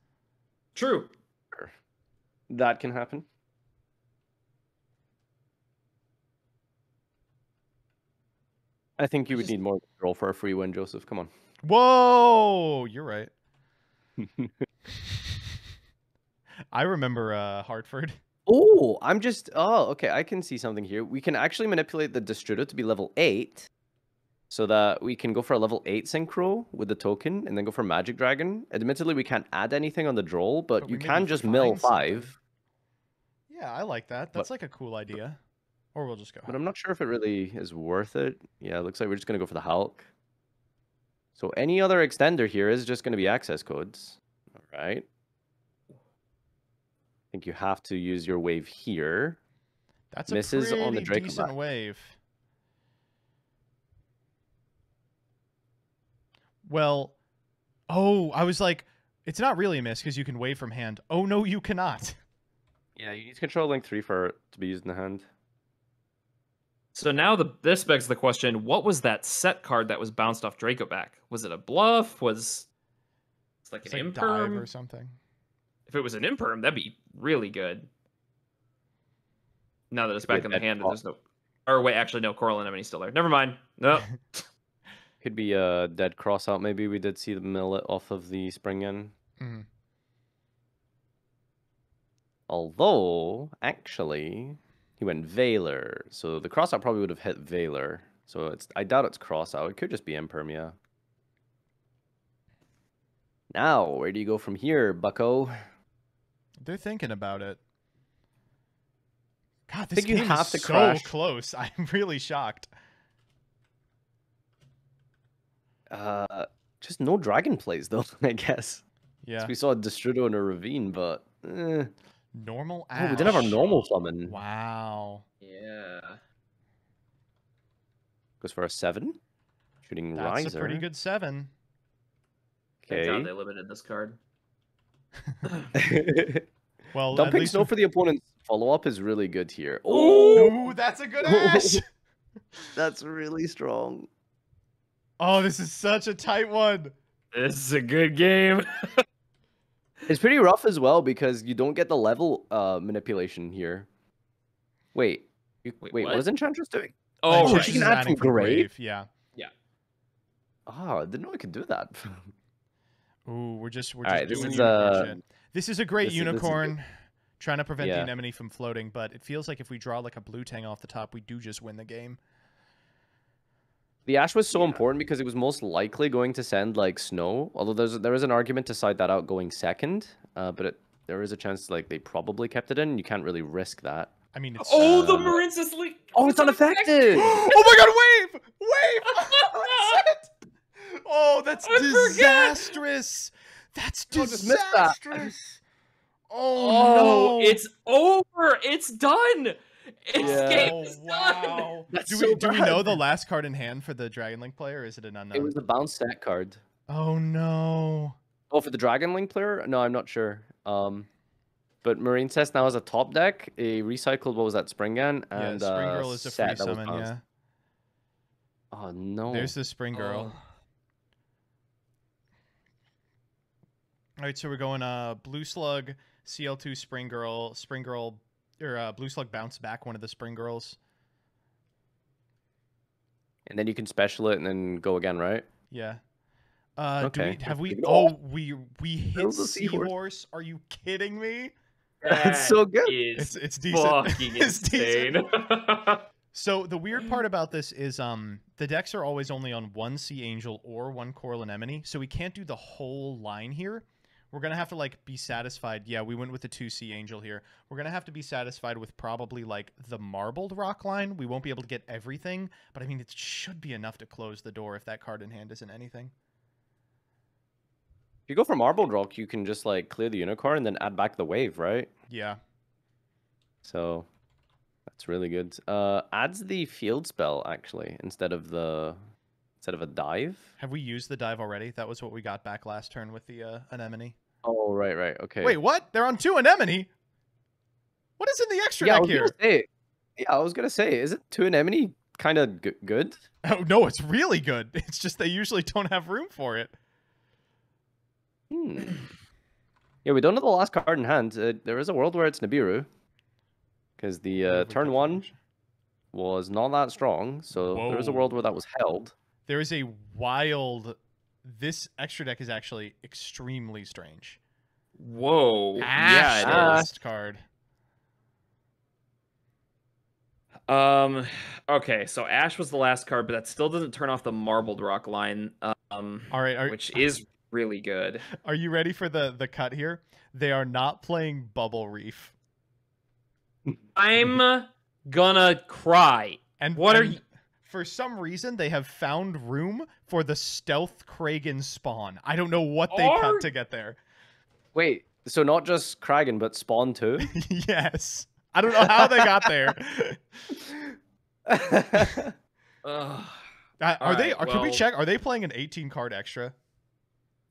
Speaker 2: True.
Speaker 3: That can happen. I think you would need more roll for a free win, Joseph. Come on.
Speaker 1: Whoa, you're right. I remember uh, Hartford.
Speaker 3: Oh, I'm just. Oh, okay. I can see something here. We can actually manipulate the Destrudo to be level eight, so that we can go for a level eight synchro with the token, and then go for Magic Dragon. Admittedly, we can't add anything on the droll, but,
Speaker 1: But
Speaker 3: you can just mill
Speaker 1: something.
Speaker 3: five.
Speaker 1: Yeah, I like that. That's like a cool idea. Or we'll just go.
Speaker 3: But I'm not sure if it really is worth it. Yeah, it looks like we're just gonna go for the Hulk. So any other extender here is just gonna be access codes. All right. I think you have to use your wave here.
Speaker 1: That's a pretty
Speaker 3: on the Draco
Speaker 1: decent wave. Well, oh, I was like, it's not really a miss because you can wave from hand. Oh no, you cannot.
Speaker 3: Yeah, you need to control link three for it to be used in the hand.
Speaker 2: So now the this begs the question: What was that set card that was bounced off Draco back? Was it a bluff? Was it's like
Speaker 1: It's
Speaker 2: an
Speaker 1: like dive
Speaker 2: imperm?
Speaker 1: or something.
Speaker 2: If it was an imperm, that'd be really good. Now that it's back
Speaker 3: a
Speaker 2: in the hand, and there's no. Or wait, actually, no. Coral and Anemone's still there. Never mind. No.
Speaker 3: Could be a dead cross out. Maybe we did see the millet off of the spring in.
Speaker 1: Mhm.
Speaker 3: Although, actually, he went Veiler. So the crossout probably would have hit Veiler. So it's I doubt it's crossout. It could just be Imperm, yeah. Now, where do you go from here, Bucko?
Speaker 1: They're thinking about it. God, this I
Speaker 3: think you
Speaker 1: game
Speaker 3: have
Speaker 1: is
Speaker 3: to
Speaker 1: so
Speaker 3: crash-
Speaker 1: close. I'm really shocked.
Speaker 3: Uh, just no dragon plays though, I guess.
Speaker 1: Yeah.
Speaker 3: We saw a Destrudo in a ravine, but eh.
Speaker 1: Normal
Speaker 3: oh, we didn't have our normal summon.
Speaker 1: Wow.
Speaker 2: yeah.
Speaker 3: Goes for a seven. Shooting
Speaker 1: That's
Speaker 3: riser.
Speaker 1: a pretty good seven.
Speaker 2: Thank God
Speaker 3: Okay.
Speaker 2: they limited this card.
Speaker 1: Well, at
Speaker 3: Dumping
Speaker 1: least
Speaker 3: snow
Speaker 1: we-
Speaker 3: for the opponent's follow up is really good here. Oh,
Speaker 1: Ooh, that's a good ash.
Speaker 3: that's really strong.
Speaker 1: oh, this is such a tight one.
Speaker 2: This is a good game.
Speaker 3: It's pretty rough as well because you don't get the level uh, manipulation here. Wait, you,
Speaker 2: Wait,
Speaker 3: wait, what
Speaker 2: what?
Speaker 3: is Enchantress doing?
Speaker 2: Oh,
Speaker 3: Oh,
Speaker 2: right.
Speaker 3: she
Speaker 1: She's
Speaker 3: can add
Speaker 1: adding
Speaker 3: from grave?
Speaker 1: Yeah. Yeah.
Speaker 3: Oh, I didn't know I could do that.
Speaker 1: Ooh, we're just we're
Speaker 3: All
Speaker 1: just
Speaker 3: right, this
Speaker 1: doing
Speaker 3: is, uh.
Speaker 1: This is a great
Speaker 3: this is- is good.
Speaker 1: unicorn. Trying to prevent the anemone from floating, but it feels like if we draw like a blue tang off the top, we do just win the game.
Speaker 3: The ash was so
Speaker 2: Yeah.
Speaker 3: important because it was most likely going to send like snow. Although there's there is an argument to side that out going second, uh, but it, there is a chance like they probably kept it in. You can't really risk that.
Speaker 1: I mean, it's
Speaker 2: Oh, the
Speaker 3: Uh,
Speaker 2: Marins's leak.
Speaker 3: Oh, it's unaffected.
Speaker 1: oh my god, wave! Wave! That's! Oh, that's
Speaker 2: I forget.
Speaker 1: disastrous! That's
Speaker 3: Oh, just missed that.
Speaker 1: disastrous!
Speaker 2: Oh,
Speaker 1: Oh, no!
Speaker 2: it's over. It's done. It's
Speaker 3: Yeah.
Speaker 2: game
Speaker 1: Oh wow!
Speaker 3: That's
Speaker 1: do
Speaker 3: so
Speaker 1: we do we know the last card in hand for the Dragon Link player? Or is it an unknown?
Speaker 3: It was a bounce stat card.
Speaker 1: Oh no!
Speaker 3: Oh, for the Dragon Link player? No, I'm not sure. Um, but Marincess now has a top deck, a recycled what was that Springan,
Speaker 1: Yeah,
Speaker 3: and
Speaker 1: Spring
Speaker 3: uh,
Speaker 1: Girl is a free
Speaker 3: set that
Speaker 1: summon. Yeah,
Speaker 3: Oh no.
Speaker 1: there's the Spring Girl.
Speaker 2: Oh.
Speaker 1: All right, so we're going uh Blue Slug, CL2 Spring Girl, Spring Girl or uh, Blue Slug bounce back one of the Spring Girls.
Speaker 3: And then you can special it and then go again, right?
Speaker 1: Yeah. Uh, do
Speaker 3: Okay,
Speaker 1: we, have we? Oh, we we hit
Speaker 3: Build a seahorse.
Speaker 1: seahorse. Are you kidding me?
Speaker 3: That's so good.
Speaker 1: It's
Speaker 2: It's
Speaker 1: it's decent. It's decent.
Speaker 2: insane.
Speaker 1: So the weird part about this is um the decks are always only on one Sea Angel or one Coral Anemone, so we can't do the whole line here. We're gonna have to like be satisfied. Yeah, we went with the two Sea Angel here. We're gonna have to be satisfied with probably like the marbled rock line. We won't be able to get everything, but I mean it should be enough to close the door if that card in hand isn't anything.
Speaker 3: If you go for Marbled Rock, you can just like clear the unicorn and then add back the wave, right?
Speaker 1: Yeah.
Speaker 3: So that's really good. Uh, adds the field spell actually instead of the instead of a dive.
Speaker 1: Have we used the dive already? That was what we got back last turn with the uh, anemone.
Speaker 3: Oh right, right, okay.
Speaker 1: Wait, what? They're on two anemone. What is in the extra
Speaker 3: yeah, I
Speaker 1: deck
Speaker 3: was
Speaker 1: here?
Speaker 3: say. Yeah, I was gonna say, is it two anemone kind of good?
Speaker 1: Oh no, it's really good. It's just they usually don't have room for it.
Speaker 3: Hmm. Yeah, we don't have the last card in hand. Uh, there is a world where it's Nibiru, because the uh, turn one was not that strong. So there is a world where that was held.
Speaker 1: There is a wild. This extra deck is actually extremely strange.
Speaker 2: Whoa.
Speaker 1: Ash
Speaker 2: yeah, it
Speaker 3: Ah.
Speaker 1: last card.
Speaker 2: Um. Okay, so Ash was the last card, but that still doesn't turn off the marbled rock line. Um,
Speaker 1: All right, are,
Speaker 2: which is really good.
Speaker 1: are you ready for the the cut here? They are not playing Bubble Reef.
Speaker 2: I'm gonna cry.
Speaker 1: And
Speaker 2: What are you-
Speaker 1: For some reason, they have found room for the stealth Kragen spawn. I don't know what they
Speaker 2: Are-
Speaker 1: cut to get there.
Speaker 3: Wait, so not just Kragen, but Spawn too?
Speaker 1: yes, I don't know how they got there. Uh, are they?
Speaker 2: Alright,
Speaker 1: Are, Can we check? Are they playing an 18 card extra?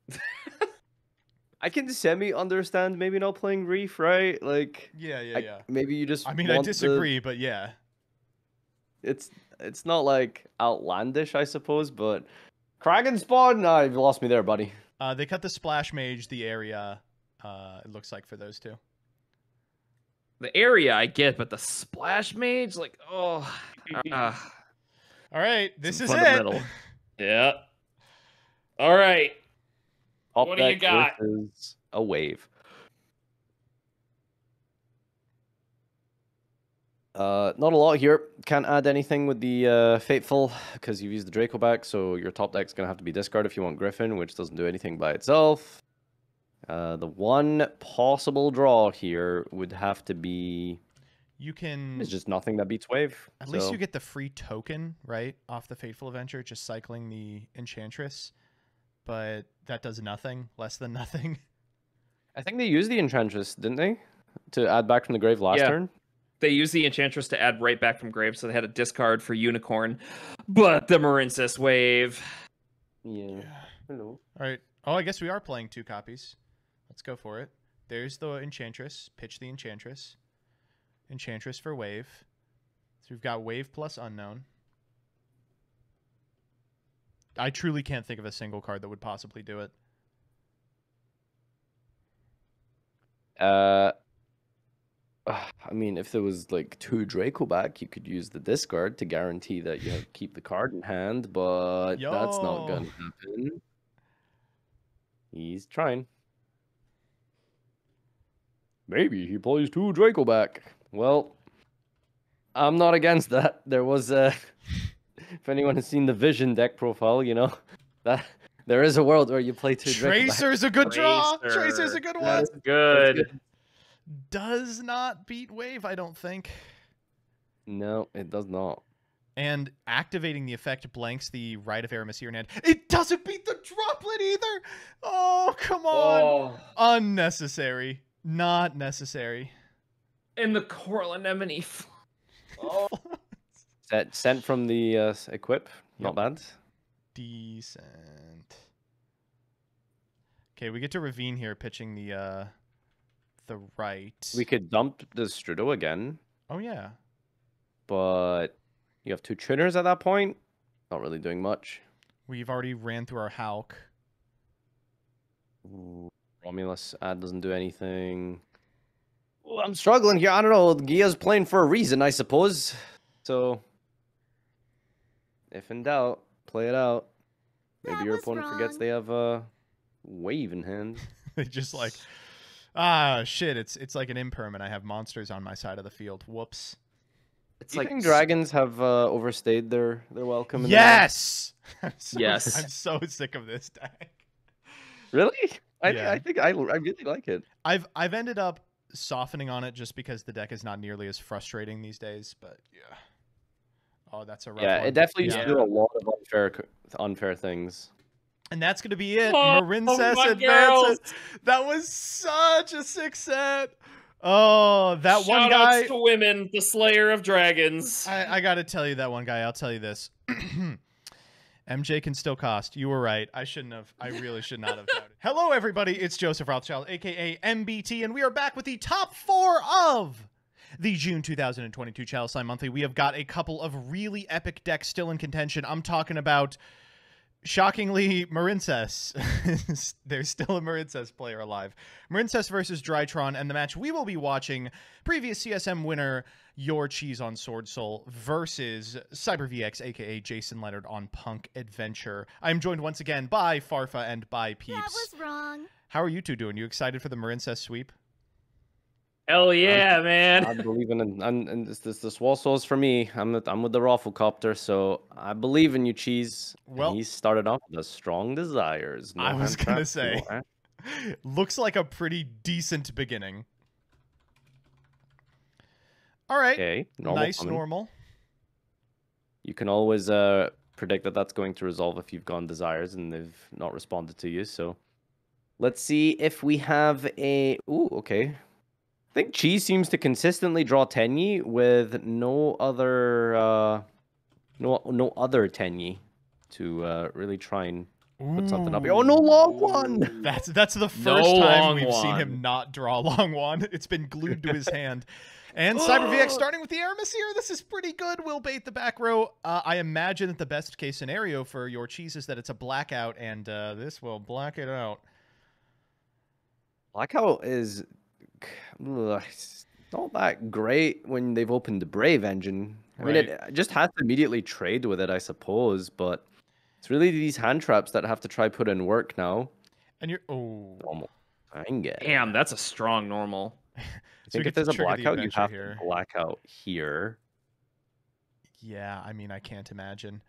Speaker 3: I can semi understand maybe not playing Reef, right? Like,
Speaker 1: Yeah, yeah,
Speaker 3: I-
Speaker 1: yeah.
Speaker 3: maybe you just.
Speaker 1: I mean, I
Speaker 3: want the-
Speaker 1: disagree, but yeah.
Speaker 3: It's it's not like outlandish, I suppose, but Kragen Spawn. Nah, you've lost me there, buddy.
Speaker 1: Uh, they cut the splash mage, the area. Uh, it looks like for those two.
Speaker 2: the area I get, but the splash mage, like, oh. uh,
Speaker 1: All right, this is it.
Speaker 2: yeah. All right.
Speaker 3: Top
Speaker 2: What do you got?
Speaker 3: versus A wave. Uh, not a lot here. Can't add anything with the uh, Fateful because you've used the Dracoback, so your top deck's gonna have to be discard if you want Griffin, which doesn't do anything by itself. Uh, the one possible draw here would have to be
Speaker 1: You can.
Speaker 3: it's just nothing that beats Wave.
Speaker 1: At least you get the free token, right, off the Fateful Adventure, just cycling the Enchantress. But that does nothing, less than nothing.
Speaker 3: I think they used the Enchantress, didn't they, to add back from the grave last
Speaker 2: Yeah.
Speaker 3: turn?
Speaker 2: They used the Enchantress to add right back from grave, so they had a discard for Unicorn. But the Marincess wave.
Speaker 3: Yeah. Hello.
Speaker 1: All right. Oh, I guess we are playing two copies. Let's go for it. There's the Enchantress. Pitch the Enchantress. Enchantress for Wave. So we've got Wave plus Unknown. I truly can't think of a single card that would possibly do it.
Speaker 3: Uh, I mean, if there was like two Dracoback, you could use the discard to guarantee that you have, keep the card in hand, but that's not gonna happen. He's trying. Maybe he plays two Dracoback. Well, I'm not against that. There was a. if anyone has seen the Vision deck profile, you know that there is a world where you play two Draco back.
Speaker 1: Tracer's a good draw.
Speaker 2: Tracer.
Speaker 1: Tracer's a good one.
Speaker 3: That's-
Speaker 2: Good.
Speaker 1: Does not beat Wave, I don't think.
Speaker 3: No, it does not.
Speaker 1: And activating the effect blanks the Rite of Aramesir in hand. It doesn't beat the droplet either. Oh, come on.
Speaker 2: Oh.
Speaker 1: Unnecessary. Not necessary.
Speaker 2: And the coral anemone. f- Oh.
Speaker 3: Set, sent from the uh, equip. Not
Speaker 1: Yep.
Speaker 3: bad.
Speaker 1: Decent. Okay, we get to Ravine here pitching the uh the right.
Speaker 3: We could dump the Strudo again,
Speaker 1: Oh yeah.
Speaker 3: but you have two tuners at that point. Not really doing much.
Speaker 1: We've already ran through our Hulk.
Speaker 3: Ooh, Romulus ad doesn't do anything. Well, I'm struggling here. I don't know. Gia's playing for a reason, I suppose. So, if in doubt, play it out. Maybe
Speaker 4: That
Speaker 3: your
Speaker 4: was
Speaker 3: opponent forgets they have a wave in hand.
Speaker 1: they just like ah shit, it's it's like an imperm and I have monsters on my side of the field. Whoops.
Speaker 2: It's
Speaker 3: Do you
Speaker 2: like
Speaker 3: think dragons have uh, overstayed their their welcome? in the game?
Speaker 1: Yes. I'm so,
Speaker 2: Yes.
Speaker 1: I'm so sick of this deck.
Speaker 3: Really? I,
Speaker 1: Yeah.
Speaker 3: I think I, I really like it.
Speaker 1: I've I've ended up softening on it just because the deck is not nearly as frustrating these days. But yeah. Oh, that's a rough
Speaker 3: Yeah,
Speaker 1: one.
Speaker 3: it definitely used to do a lot of unfair unfair things.
Speaker 1: And that's gonna be it.
Speaker 2: Oh,
Speaker 1: Marincess
Speaker 2: my
Speaker 1: advances.
Speaker 2: girls.
Speaker 1: That was such a sick set. Oh, that one
Speaker 2: Shout
Speaker 1: guy.
Speaker 2: outs to women, the Slayer of Dragons.
Speaker 1: I, I got to tell you that one guy. I'll tell you this. MJ can still cost. You were right. I shouldn't have. I really should not have doubted. Hello, everybody. It's Joseph Rothschild, aka MBT, and we are back with the top four of the June 2022 Chalislime Monthly. We have got a couple of really epic decks still in contention. I'm talking about. Shockingly, Marincess. There's still a Marincess player alive. Marincess versus Drytron, and the match we will be watching, previous CSM winner, Your Cheese on Sword Soul versus Cyber VX, aka Jason Leonard on Punk Adventure. I'm joined once again by Farfa and by Peeps.
Speaker 4: That was wrong.
Speaker 1: How are you two doing? You excited for the Marincess sweep?
Speaker 2: Hell yeah, man.
Speaker 3: I believe in and, and, and this this the swall souls for me. I'm with, I'm with the Rafflecopter, so I believe in you, cheese. And
Speaker 1: Well-
Speaker 3: he started off with a strong desires. No
Speaker 1: I was gonna say.
Speaker 3: hand-
Speaker 1: Looks like a pretty decent beginning. All right.
Speaker 3: Okay, normal
Speaker 1: nice,
Speaker 3: common.
Speaker 1: normal.
Speaker 3: You can always uh, predict that that's going to resolve if you've gone desires and they've not responded to you. So let's see if we have a. Ooh, okay. I think cheese seems to consistently draw Tenyi with no other, uh, no no other Tenyi to uh, really try and put something up. here. Oh no, long one.
Speaker 1: That's that's the first
Speaker 2: No
Speaker 1: time we've seen him not draw Longyuan. It's been glued to his hand. And Cyber VX starting with the Aramesir. This is pretty good. We'll bait the back row. Uh, I imagine that the best case scenario for your cheese is that it's a blackout, and uh, this will black it out.
Speaker 3: Blackout is ugh, it's not that great when they've opened the Brave engine. I mean, it it just has to immediately trade with it, I suppose, but it's really these hand traps that have to try put in work now.
Speaker 1: And you're oh,
Speaker 3: Normal. Dang it.
Speaker 2: Damn, that's a strong normal.
Speaker 3: I
Speaker 1: so we
Speaker 3: think
Speaker 1: get
Speaker 3: if there's a
Speaker 1: trigger the
Speaker 3: blackout, you have
Speaker 1: here.
Speaker 3: to blackout here.
Speaker 1: Yeah, I mean, I can't imagine.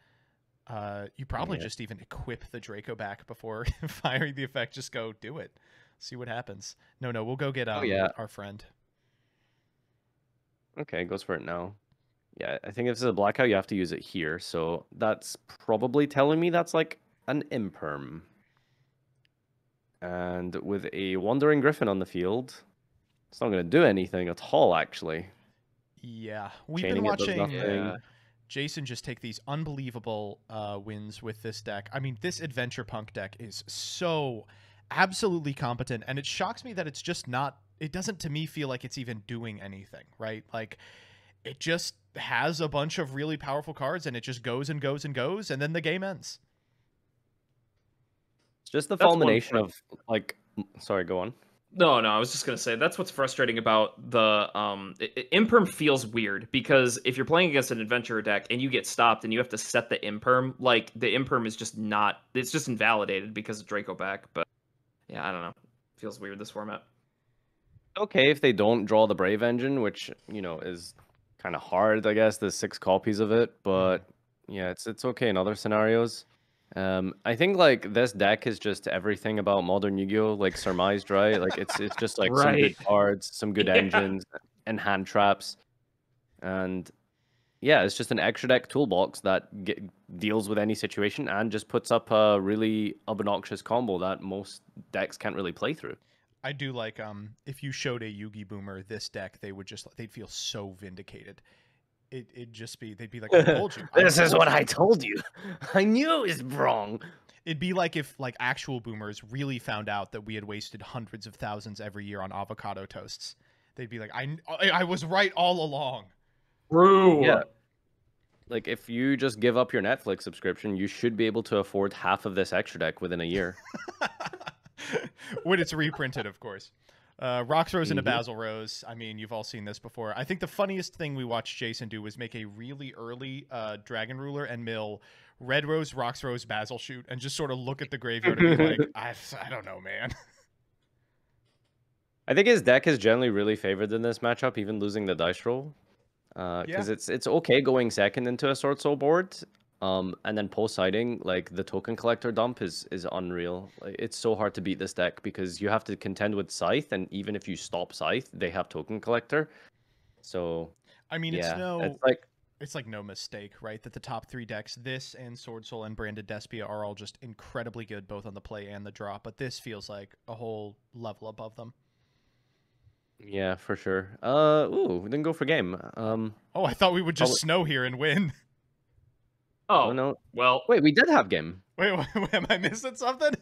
Speaker 1: Uh, you probably
Speaker 3: Yeah.
Speaker 1: just even equip the Dracoback before firing the effect. Just go do it. See what happens. No, no, we'll go get um,
Speaker 3: Oh, yeah.
Speaker 1: our friend.
Speaker 3: Okay, goes for it now. Yeah, I think if it's a blackout, you have to use it here. So that's probably telling me that's like an imperm. And with a wandering griffin on the field, it's not going to do anything at all, actually.
Speaker 1: Yeah, we've
Speaker 3: Chaining
Speaker 1: been watching
Speaker 3: nothing.
Speaker 2: Yeah.
Speaker 1: Jason just take these unbelievable uh, wins with this deck. I mean, this Adventure Punk deck is so absolutely competent, and it shocks me that it's just not. It doesn't, to me, feel like it's even doing anything. Right? Like, it just has a bunch of really powerful cards, and it just goes and goes and goes, and then the game ends.
Speaker 3: It's just the
Speaker 2: That's one
Speaker 3: culmination of, like, sorry, go on.
Speaker 2: No, no, I was just gonna say that's what's frustrating about the um i- i- imperm feels weird because if you're playing against an adventurer deck and you get stopped and you have to set the imperm, like the imperm is just not it's just invalidated because of Dracoback. But yeah, I don't know. Feels weird this format.
Speaker 3: Okay, if they don't draw the Brave engine, which, you know, is kind of hard, I guess, there's six copies of it, but yeah, it's it's okay in other scenarios. Um, I think like this deck is just everything about modern Yu-Gi-Oh, like surmised, right? Like it's it's just like some good cards, some good
Speaker 2: Yeah.
Speaker 3: engines, and hand traps, and yeah, it's just an extra deck toolbox that get, deals with any situation and just puts up a really obnoxious combo that most decks can't really play through.
Speaker 1: I do like um if you showed a Yugi Boomer this deck, they would just they'd feel so vindicated. It it'd just be they'd be like, I told you. I told you."
Speaker 3: I told you. I knew it was wrong.
Speaker 1: It'd be like if like actual boomers really found out that we had wasted hundreds of thousands every year on avocado toasts. They'd be like, I I, I was right all along.
Speaker 2: True.
Speaker 3: Yeah. Like if you just give up your Netflix subscription, you should be able to afford half of this extra deck within a year.
Speaker 1: when it's reprinted, of course. Uh, Rocks Rose and a
Speaker 3: Mhm.
Speaker 1: Basil Rose. I mean, you've all seen this before. I think the funniest thing we watched Jason do was make a really early uh, Dragon Ruler and mill Red Rose, Rocks Rose, Basil shoot, and just sort of look at the graveyard and be like, I, I don't know, man.
Speaker 3: I think his deck is generally really favored in this matchup, even losing the dice roll. Because
Speaker 1: Yeah.
Speaker 3: it's it's okay going second into a Sword Soul board, Um, and then post siding, like the token collector dump is is unreal. Like, it's so hard to beat this deck because you have to contend with Scythe, and even if you stop Scythe, they have token collector. So
Speaker 1: I mean,
Speaker 3: yeah,
Speaker 1: it's no,
Speaker 3: it's like
Speaker 1: it's like no mistake, right? That the top three decks, this and Sword Soul and Branded Despia, are all just incredibly good, both on the play and the draw. But this feels like a whole level above them.
Speaker 3: Yeah, for sure. Uh, ooh, we didn't go for game. Um,
Speaker 1: Oh, I thought we would just
Speaker 3: Probably-
Speaker 1: snow here and win.
Speaker 2: Oh,
Speaker 3: oh no,
Speaker 2: well,
Speaker 3: wait, we did have game.
Speaker 1: Wait, wait, am I missing something?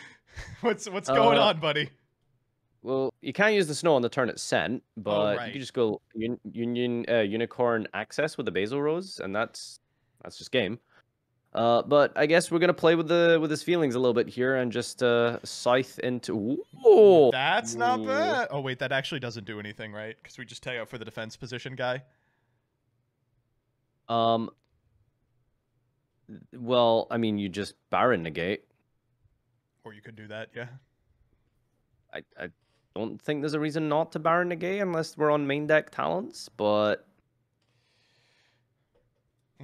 Speaker 1: What's what's going
Speaker 3: Uh,
Speaker 1: on, buddy?
Speaker 3: Well, you can't use the snow on the turn it's sent, but you
Speaker 1: right.
Speaker 3: can just go un- union uh, unicorn access with the basil rose, and that's that's just game. Uh, but I guess we're gonna play with the with his feelings a little bit here and just uh, scythe into. Ooh,
Speaker 1: That's not bad. Oh wait, that actually doesn't do anything, right? Because we just take out for the defense position guy.
Speaker 3: Um. Well, I mean, you just Baron negate.
Speaker 1: Or you could do that, yeah.
Speaker 3: I, I don't think there's a reason not to Baron negate unless we're on main deck talents, but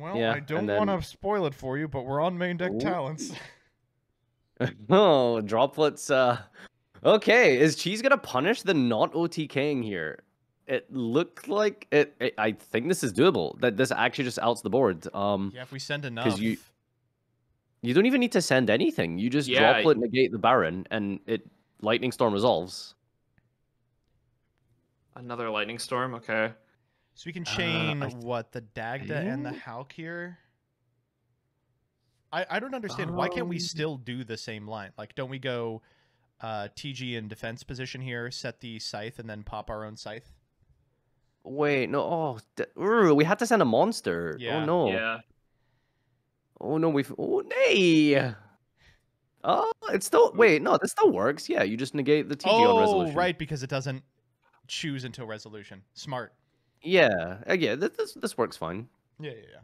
Speaker 1: Well,
Speaker 3: Yeah,
Speaker 1: I don't
Speaker 3: then-
Speaker 1: want to spoil it for you, but we're on main deck
Speaker 3: Ooh.
Speaker 1: talents.
Speaker 3: oh, droplets. Uh, okay, is Cheese gonna punish the not OTKing here? It looked like it, it. I think this is doable. That this actually just outs the board. Um,
Speaker 1: yeah, if we send enough.
Speaker 3: Because you- you don't even need to send anything. You just
Speaker 2: Yeah,
Speaker 3: droplet negate the Baron, and it lightning storm resolves.
Speaker 2: another lightning storm. Okay.
Speaker 1: So we can
Speaker 3: Uh,
Speaker 1: chain
Speaker 3: I th-
Speaker 1: what the Dagda and the
Speaker 3: think-
Speaker 1: Hauk here. I I don't understand why can't we
Speaker 2: Um,
Speaker 1: still do the same line? Like, don't we go uh, TG in defense position here, set the scythe, and then pop our own scythe?
Speaker 3: Wait, no. Oh, d- urgh, we had to send a monster.
Speaker 1: Yeah.
Speaker 3: Oh no.
Speaker 2: Yeah.
Speaker 3: Oh no, we've. Oh nay. Oh, it still. Wait, no, this still works. Yeah, you just negate the TG on
Speaker 1: oh, right, because it doesn't choose until resolution. Smart.
Speaker 3: Yeah, uh, yeah. This this, this works fine.
Speaker 1: Yeah, yeah, yeah.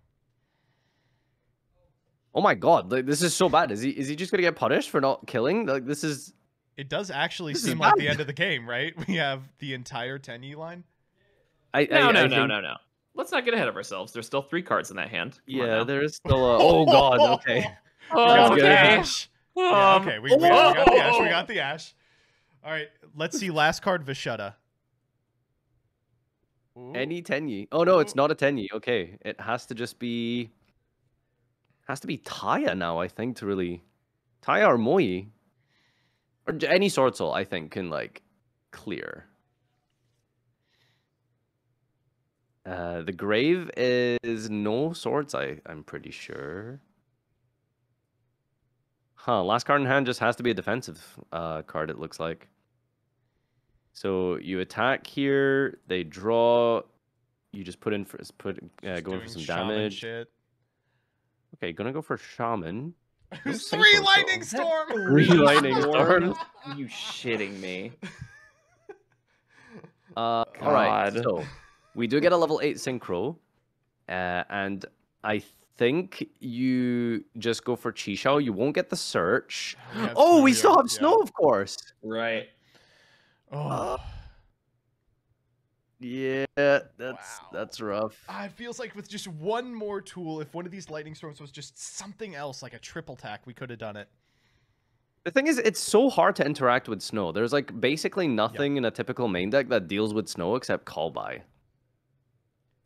Speaker 3: Oh my god, like, this is so bad. Is he is he just gonna get punished for not killing? Like this is.
Speaker 1: It does actually
Speaker 3: This
Speaker 1: seem like the end of the game, right? We have the entire Tenyi line.
Speaker 3: I,
Speaker 2: No,
Speaker 3: I,
Speaker 2: no,
Speaker 3: I
Speaker 2: no,
Speaker 3: think-
Speaker 2: no, no. Let's not get ahead of ourselves. There's still three cards in that hand. Come
Speaker 3: Yeah, there is still a. Oh god. Okay.
Speaker 1: We got the
Speaker 3: good.
Speaker 1: ash. Yeah, okay, we, we, we got the ash. We got the ash. All right, let's see. Last card, Vishuddha. Ooh.
Speaker 3: Any tenyi. Oh no, it's not a tenyi. Okay, it has to just be. Has to be Taia now, I think, to really. Taia or Moi. Or any soul, I think, can like clear. Uh, the grave is no swords. I I'm pretty sure. Huh. Last card in hand just has to be a defensive uh, card. It looks like. So you attack here. They draw. You just put in for put uh,
Speaker 1: Just
Speaker 3: going for some damage.
Speaker 1: Shit.
Speaker 3: Okay, gonna go for shaman.
Speaker 1: Three
Speaker 3: so.
Speaker 1: lightning storm.
Speaker 3: Three lightning storms.
Speaker 2: you shitting me?
Speaker 3: Uh, all right.
Speaker 2: God.
Speaker 3: So we do get a level eight synchro, uh, and I think you just go for Chixiao. You won't get the search.
Speaker 1: We
Speaker 3: oh, we still have
Speaker 1: yeah.
Speaker 3: snow, of course.
Speaker 2: Right.
Speaker 1: Oh,
Speaker 3: Yeah, that's
Speaker 1: Wow.
Speaker 3: that's rough.
Speaker 1: Ah, it feels like with just one more tool, if one of these lightning storms was just something else, like a triple tack, we could have done it.
Speaker 3: The thing is, it's so hard to interact with snow. There's like basically nothing in a typical main deck that deals with snow except call by.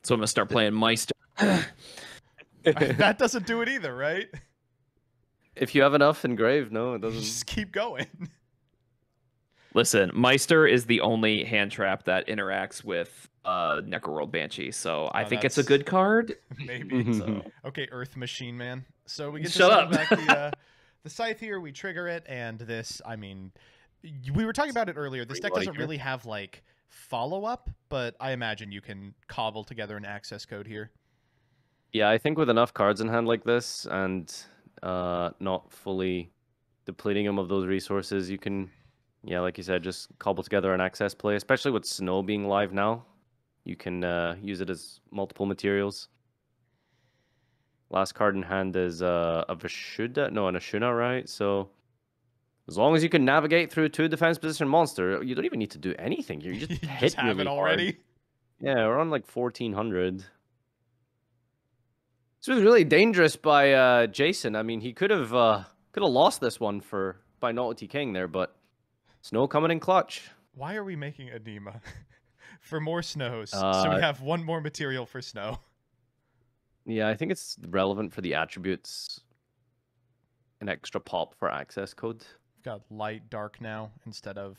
Speaker 2: So I'm gonna start playing Meister.
Speaker 1: that doesn't do it either, right?
Speaker 3: If you have enough engraved, no, it doesn't.
Speaker 1: just keep going.
Speaker 2: Listen, Meister is the only hand trap that interacts with uh Necroworld Banshee, so I
Speaker 1: Oh,
Speaker 2: think it's a good card.
Speaker 1: Maybe.
Speaker 2: So
Speaker 1: Okay, Earth Machine Man. So we get to
Speaker 2: Shut up.
Speaker 1: back the, uh, the scythe here. We trigger it, and this. I mean, we were talking about it earlier. This deck doesn't really have like follow up, but I imagine you can cobble together an access code here.
Speaker 3: Yeah, I think with enough cards in hand like this and uh, not fully depleting them of those resources, you can, yeah, like you said, just cobble together an access play, especially with snow being live now. You can uh, use it as multiple materials. Last card in hand is uh, a Vishuddha, no, an Ashuna, right? So as long as you can navigate through two defense position monster, you don't even need to do anything. You just
Speaker 1: you
Speaker 3: hit
Speaker 1: just have
Speaker 3: really
Speaker 1: it
Speaker 3: hard.
Speaker 1: already.
Speaker 3: Yeah, we're on like 1400. This was really dangerous by uh, Jason. I mean, he could have uh, could have lost this one for by Naughty King there, but Snow coming in clutch.
Speaker 1: Why are we making Anima? for more snows. so
Speaker 3: Uh,
Speaker 1: we have one more material for snow.
Speaker 3: Yeah, I think it's relevant for the attributes. An extra pop for access code.
Speaker 1: We've got light, dark now instead of.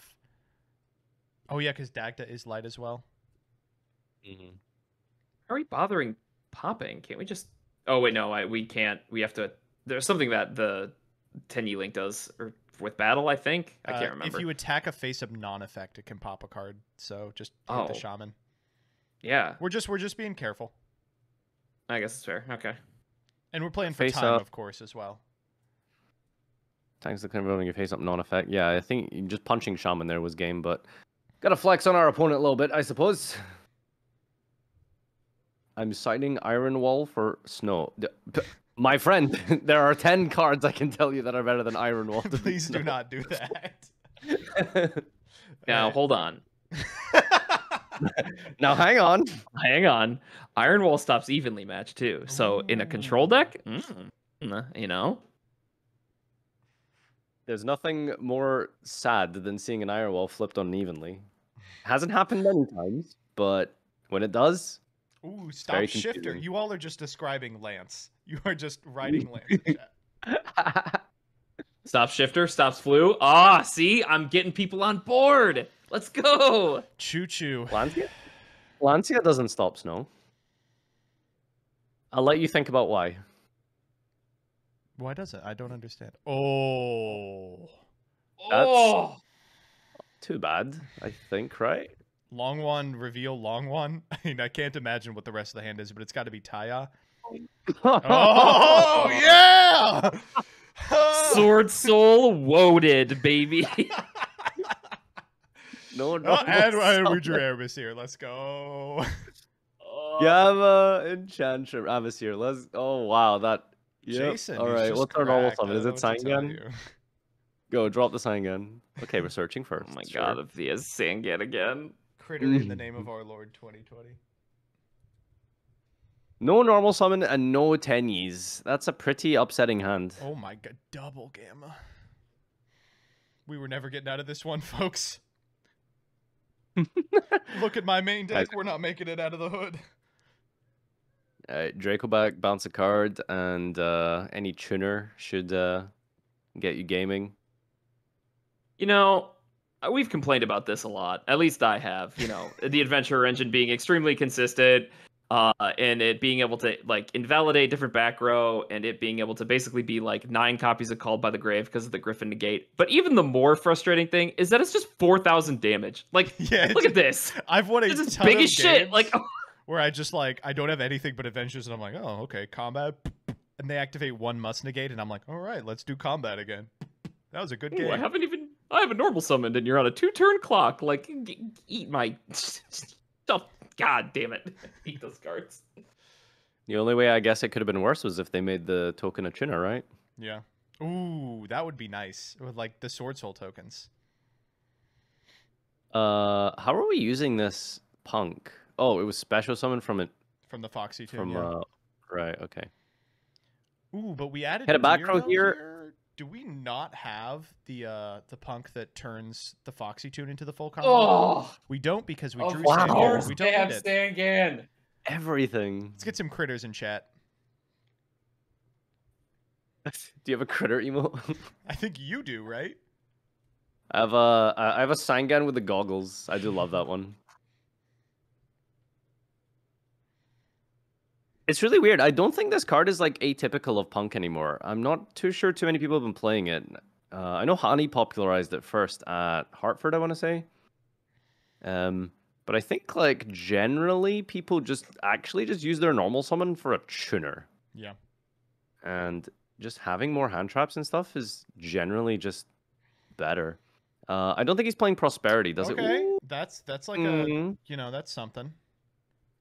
Speaker 1: Oh yeah, because Dagda is light as well.
Speaker 2: how Are we bothering popping? Can't we just? Oh wait, no, I, we can't. We have to. There's something that the Tenyi Link does, or with battle, I think. I
Speaker 1: Uh,
Speaker 2: can't remember.
Speaker 1: If you attack a face-up non-effect, it can pop a card. So just hit the
Speaker 2: Oh.
Speaker 1: shaman.
Speaker 2: Yeah,
Speaker 1: We're just we're just being careful,
Speaker 2: I guess it's fair. Okay.
Speaker 1: and we're playing for
Speaker 3: Face
Speaker 1: time,
Speaker 3: up.
Speaker 1: of course, as well.
Speaker 3: Thanks to converting your face up non-effect. Yeah, I think just punching shaman there was game, but gotta flex on our opponent a little bit, I suppose. I'm citing Iron Wall for snow. D- p- My friend, there are ten cards I can tell you that are better than Iron Wall.
Speaker 1: Please do not do that.
Speaker 2: Now
Speaker 1: Alright.
Speaker 2: hold on.
Speaker 3: now hang on.
Speaker 2: Hang on. Iron Wall stops evenly match too. So in a control deck, mm, you know,
Speaker 3: There's nothing more sad than seeing an Iron Wall flipped unevenly. Hasn't happened many times, but when it does,
Speaker 1: Ooh, stop shifter. You all are just describing Lance. You are just writing Lance. in chat.
Speaker 2: stops shifter, stops flu. Ah, see, I'm getting people on board. Let's go.
Speaker 1: Choo choo.
Speaker 3: Lancia? Lancia doesn't stop snow. I'll let you think about why.
Speaker 1: Why does it? I don't understand. Oh,
Speaker 3: That's-
Speaker 2: Oh,
Speaker 3: Too bad, I think, right?
Speaker 1: Longyuan reveal. Longyuan. I mean, I can't imagine what the rest of the hand is, but it's got to be Taia. Oh yeah.
Speaker 2: sword soul woaded, baby.
Speaker 3: no, uh, no.
Speaker 1: Oh, and, and we drew Erebus here. Let's go.
Speaker 3: Yama Enchantress Avasir. Let's. Oh wow, that. Yep.
Speaker 1: Jason.
Speaker 3: All
Speaker 1: he's
Speaker 3: right,
Speaker 1: just
Speaker 3: what's our normal summon? Is it
Speaker 1: know what to tell
Speaker 3: Sangan? Go drop the Sangan. Okay, we're searching first.
Speaker 2: Oh my
Speaker 3: sure.
Speaker 2: god, if he is Sangan again.
Speaker 1: Critter in the name of mm. our Lord 2020.
Speaker 3: No normal summon and no Tenyis. That's a pretty upsetting hand.
Speaker 1: Oh my god, double gamma. We were never getting out of this one, folks. Look at my main deck. We're not making it out of the hood.
Speaker 3: Uh, Dracoback, bounce a card, and uh, any tuner should uh, get you gaming.
Speaker 2: You know, uh, we've complained about this a lot. At least I have. You know, the adventure engine being extremely consistent, uh, and it being able to like invalidate different back row, and it being able to basically be like nine copies of Called by the Grave because of the Griffin negate. But even the more frustrating thing is that it's just four thousand damage. Like,
Speaker 1: Yeah,
Speaker 2: look at this.
Speaker 1: I've won a
Speaker 2: This is big as shit. Like,
Speaker 1: where I just like I don't have anything but adventures, and I'm like, oh, okay, combat, and they activate one must negate, and I'm like, all right, let's do combat again. That was a good
Speaker 2: ooh,
Speaker 1: game.
Speaker 2: I haven't even. I have a normal summoned, and you're on a two turn clock. Like, g- eat my stuff. God damn it. Eat those cards.
Speaker 3: The only way I guess it could have been worse was if they made the token a tuner, right?
Speaker 1: Yeah. Ooh, that would be nice with like the sword soul tokens.
Speaker 3: Uh, how are we using this punk? Oh, it was special summon from it
Speaker 1: From the Foxy too.
Speaker 3: from
Speaker 1: yeah.
Speaker 3: uh, right. Okay.
Speaker 1: Ooh, but we added
Speaker 3: Hit a back
Speaker 1: deer,
Speaker 3: row here.
Speaker 1: Do we not have the uh the punk that turns the Foxy tune into the full combo?
Speaker 2: Oh,
Speaker 1: We don't because we
Speaker 2: of
Speaker 1: drew
Speaker 3: wow.
Speaker 1: Sangan. We don't
Speaker 2: have
Speaker 1: need it.
Speaker 2: Sangan.
Speaker 3: Everything.
Speaker 1: Let's get some critters in chat.
Speaker 3: Do you have a critter emote?
Speaker 1: I think you do, right?
Speaker 3: I have a I have a Sangan with the goggles. I do love that one. It's really weird. I don't think this card is like atypical of Punk anymore. I'm not too sure too many people have been playing it. Uh, I know Hani popularized it first at Hartford, I want to say. Um, but I think like generally people just actually just use their normal summon for a tuner,
Speaker 1: Yeah.
Speaker 3: and just having more hand traps and stuff is generally just better. Uh, I don't think he's playing Prosperity, does
Speaker 1: okay.
Speaker 3: it? Ooh,
Speaker 1: That's that's like a
Speaker 3: mm,
Speaker 1: you know that's something.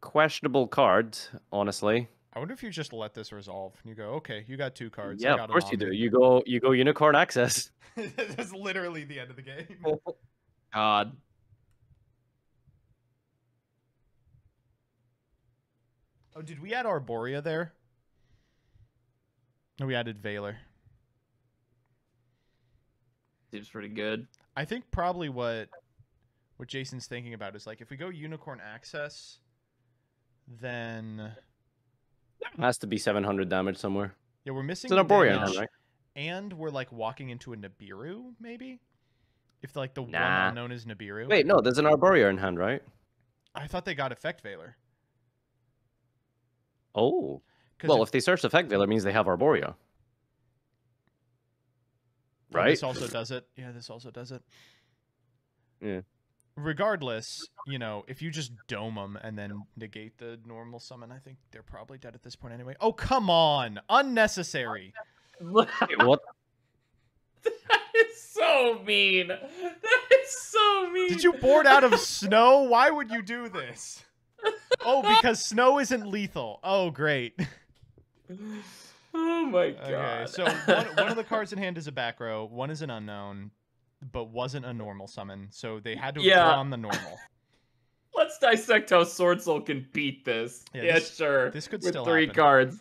Speaker 3: Questionable card, honestly.
Speaker 1: I wonder if you just let this resolve and you go, okay, you got two cards.
Speaker 3: Yeah, of course you do. You go, you go Unicorn Access.
Speaker 1: That's literally the end of the game.
Speaker 2: God.
Speaker 1: Oh, did we add Arborea there? No, we added Veiler.
Speaker 2: Seems pretty good.
Speaker 1: I think probably what what Jason's thinking about is like if we go Unicorn Access, then
Speaker 3: Has to be 700 damage somewhere.
Speaker 1: yeah, we're missing
Speaker 3: It's an
Speaker 1: damage,
Speaker 3: right?
Speaker 1: and we're like walking into a Nibiru, maybe. If like the one
Speaker 3: Nah.
Speaker 1: unknown is Nibiru.
Speaker 3: Wait, no, there's an Arborea in hand, right?
Speaker 1: I thought they got Effect Veiler.
Speaker 3: Oh. Well,
Speaker 1: if-
Speaker 3: if they search Effect Veiler, means they have Arborea. Right?
Speaker 1: This also does it. Yeah, this also does it.
Speaker 3: Yeah.
Speaker 1: Regardless, you know, if you just dome them and then negate the normal summon, I think they're probably dead at this point anyway. Oh, come on. Unnecessary.
Speaker 3: Wait, what?
Speaker 2: that is so mean. That is so mean.
Speaker 1: Did you board out of snow? Why would you do this? Oh, because snow isn't lethal. Oh, great.
Speaker 2: Oh my god.
Speaker 1: Okay, so one, one of the cards in hand is a back row, one is an unknown, but wasn't a normal summon, so they had to have
Speaker 2: Yeah.
Speaker 1: drawn the normal.
Speaker 2: Let's dissect how Sword Soul can beat this.
Speaker 1: Yeah,
Speaker 2: Yeah,
Speaker 1: this-
Speaker 2: sure.
Speaker 1: this could
Speaker 2: With
Speaker 1: still
Speaker 2: three
Speaker 1: happen.
Speaker 2: cards.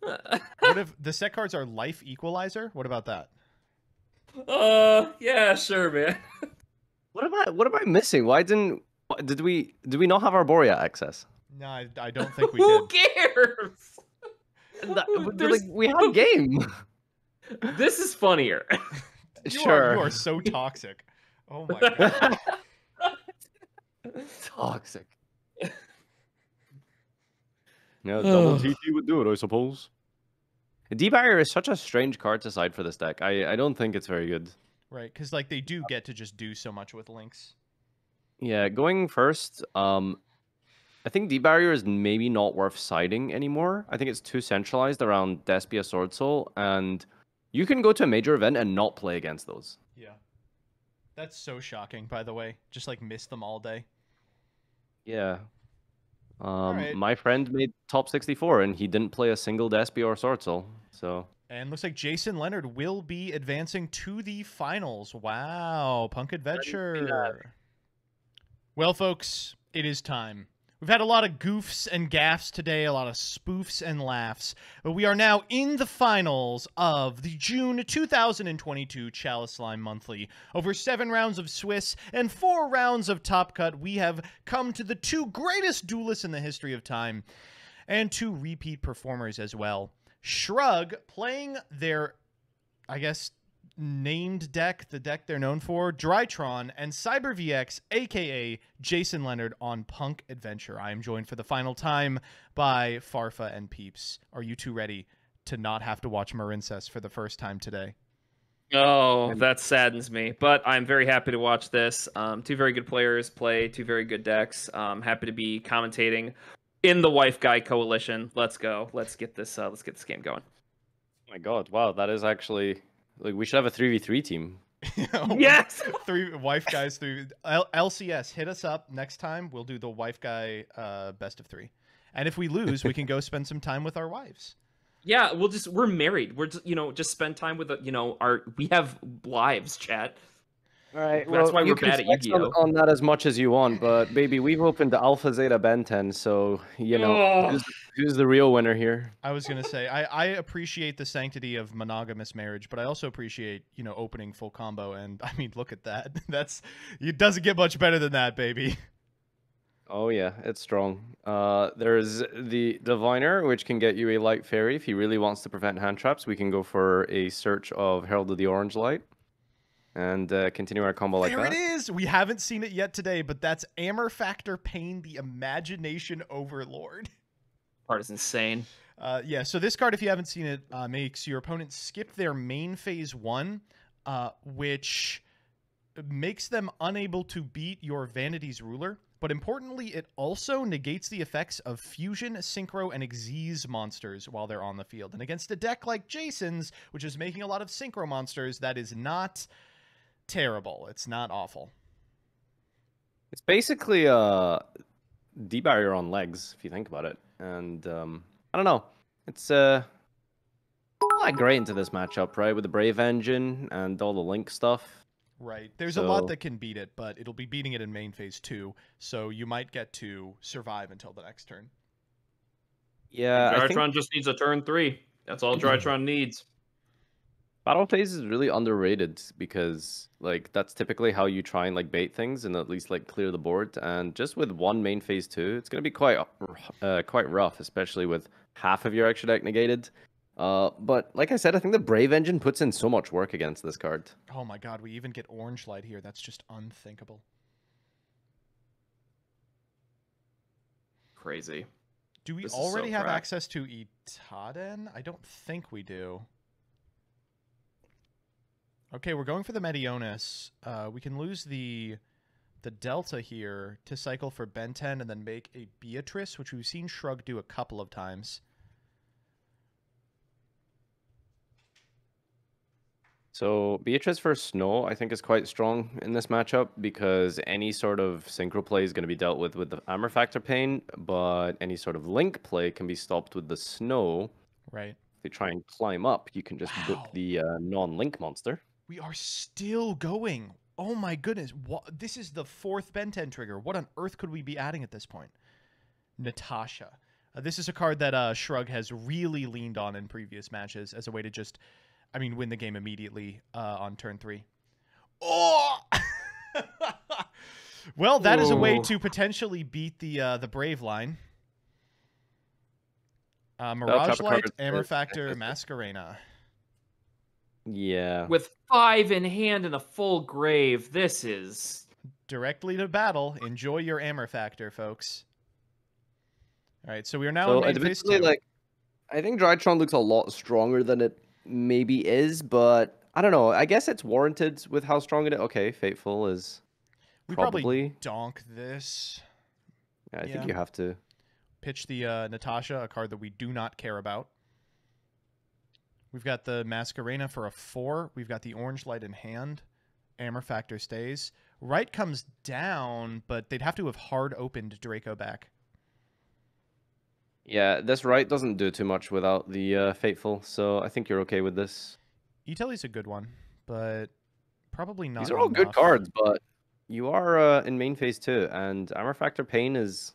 Speaker 1: What if the set cards are life equalizer? What about that?
Speaker 2: uh, yeah, sure, man.
Speaker 3: What am I? What am I missing? Why didn't? Did we? Did we not have Arborea access?
Speaker 1: No, I, I don't think we
Speaker 2: Who
Speaker 1: did.
Speaker 2: cares?
Speaker 3: That-
Speaker 2: Who-
Speaker 3: but,
Speaker 2: there's-
Speaker 3: like, we had a game.
Speaker 2: This is funnier.
Speaker 1: You
Speaker 3: sure.
Speaker 1: Are, you are so toxic. Oh my god.
Speaker 3: Toxic. Yeah, double TT would do it, I suppose. D-Barrier is such a strange card to side for this deck. I, I don't think it's very good.
Speaker 1: Right, because like they do get to just do so much with links.
Speaker 3: Yeah, going first, um, I think D-Barrier is maybe not worth siding anymore. I think it's too centralized around Despia Sword Soul, and you can go to a major event and not play against those.
Speaker 1: Yeah. That's so shocking, by the way. Just like miss them all day.
Speaker 3: Yeah. Um,
Speaker 1: Alright.
Speaker 3: My friend made top 64, and he didn't play a single Despia or Sword Soul, so...
Speaker 1: And looks like Jason Leonard will be advancing to the finals. Wow, Punk Adventure. Well, folks, it is time. We've had a lot of goofs and gaffs today, a lot of spoofs and laughs, but we are now in the finals of the June 2022 Chalislime Monthly. Over seven rounds of Swiss and four rounds of Top Cut, we have come to the two greatest duelists in the history of time, and two repeat performers as well. Shrug playing their, I guess, named deck, the deck they're known for, Drytron, and Cyber VX, aka Jason Leonard, on Punk Adventure. I am joined for the final time by Farfa and Peeps. Are you two ready to not have to watch Marincess for the first time today?
Speaker 2: Oh, that saddens me. But I'm very happy to watch this. Um, two very good players play two very good decks. Um, happy to be commentating in the Wife Guy Coalition. Let's go. Let's get this. Uh, let's get this game going.
Speaker 3: Oh my god, wow, that is actually... Like, we should have a 3v3 team.
Speaker 2: Yes.
Speaker 1: three wife guys through L- LCS. Hit us up next time. We'll do the wife guy uh, best of three. And if we lose, we can go spend some time with our wives.
Speaker 2: Yeah, we'll just we're married. We're just you know just spend time with the, you know our we have lives, chat.
Speaker 3: All right,
Speaker 2: That's why
Speaker 3: you
Speaker 2: we're
Speaker 3: can
Speaker 2: bad at
Speaker 3: flex on-
Speaker 2: Yu-Gi-Oh.
Speaker 3: On, that as much as you want, but baby, we've opened the Alpha Zeta Benten, so you know
Speaker 2: Oh.
Speaker 3: who's, who's the real winner here.
Speaker 1: I was gonna say I, I appreciate the sanctity of monogamous marriage, but I also appreciate you know opening full combo. And I mean, look at that. That's it doesn't get much better than that, baby.
Speaker 3: Oh yeah, it's strong. Uh, there's the Diviner, which can get you a Light Fairy if he really wants to prevent hand traps. We can go for a search of Herald of the Orange Light, and uh, continue our combo like
Speaker 1: there
Speaker 3: that.
Speaker 1: it is. We haven't seen it yet today, but that's Amorphactor Pain, the Imagination Overlord.
Speaker 2: Part is insane.
Speaker 1: Uh, yeah, so this card, if you haven't seen it, uh, makes your opponent skip their main phase one, uh, which makes them unable to beat your Vanity's Ruler. But importantly, it also negates the effects of Fusion, Synchro, and Xyz monsters while they're on the field. And against a deck like Jason's, which is making a lot of Synchro monsters, that is not terrible. It's not awful.
Speaker 3: It's basically a D-barrier on legs, if you think about it. And um, I don't know, it's uh, not great into this matchup, right? With the Brave Engine and all the Link stuff.
Speaker 1: Right. There's a lot that can beat it, but it'll be beating it in main phase two, so you might get to survive until the next turn.
Speaker 3: Yeah, I think
Speaker 2: just needs a turn three. That's all Drytron needs.
Speaker 3: Battle phase is really underrated because like that's typically how you try and like bait things and at least like clear the board. And just with one main phase two, it's gonna be quite uh, quite rough, especially with half of your extra deck negated. Uh, but like I said, I think the Brave Engine puts in so much work against this card.
Speaker 1: Oh my god, we even get orange light here. That's just unthinkable.
Speaker 2: Crazy.
Speaker 1: Do we
Speaker 2: This
Speaker 1: already
Speaker 2: so
Speaker 1: have
Speaker 2: cracked.
Speaker 1: access to Itaden? I don't think we do. Okay, we're going for the Meteonis. Uh, we can lose the the Delta here to cycle for Benten and then make a Beatrice, which we've seen Shrug do a couple of times.
Speaker 3: So Beatrice for Snow, I think, is quite strong in this matchup because any sort of synchro play is going to be dealt with with the Amorphactor Pain, but any sort of link play can be stopped with the Snow.
Speaker 1: Right.
Speaker 3: If they try and climb up, you can just
Speaker 1: Wow.
Speaker 3: book the uh, non-link monster.
Speaker 1: We are still going. Oh my goodness. What this is the fourth Benten trigger. What on earth could we be adding at this point? Natasha. Uh, this is a card that uh, Shrug has really leaned on in previous matches as a way to just, I mean, win the game immediately uh, on turn three. Oh! well, that is a way to potentially beat the uh, the Brave line. Uh, Mirage Light, Amorphactor, Masquerena.
Speaker 3: Yeah.
Speaker 2: With five in hand and a full grave, this is
Speaker 1: directly to battle. Enjoy your Amorphactor, folks. All right, so we are now
Speaker 3: So
Speaker 1: in main phase
Speaker 3: admittedly,
Speaker 1: two.
Speaker 3: like, I think Drytron looks a lot stronger than it maybe is, but I don't know. I guess it's warranted with how strong it is. Okay, Fateful is
Speaker 1: we probably,
Speaker 3: probably.
Speaker 1: donk this.
Speaker 3: Yeah, I
Speaker 1: yeah.
Speaker 3: think you have to.
Speaker 1: Pitch the uh, Natasha, a card that we do not care about. We've got the Masquerena for a four. We've got the Orange Light in hand. Amorphactor stays. Right comes down, but they'd have to have hard opened Dracoback.
Speaker 3: Yeah, this right doesn't do too much without the uh, Fateful, so I think you're okay with this.
Speaker 1: Itelly's a good one, but probably not.
Speaker 3: These are all good cards, but you are uh, in main phase two, and Amorphactor Pain is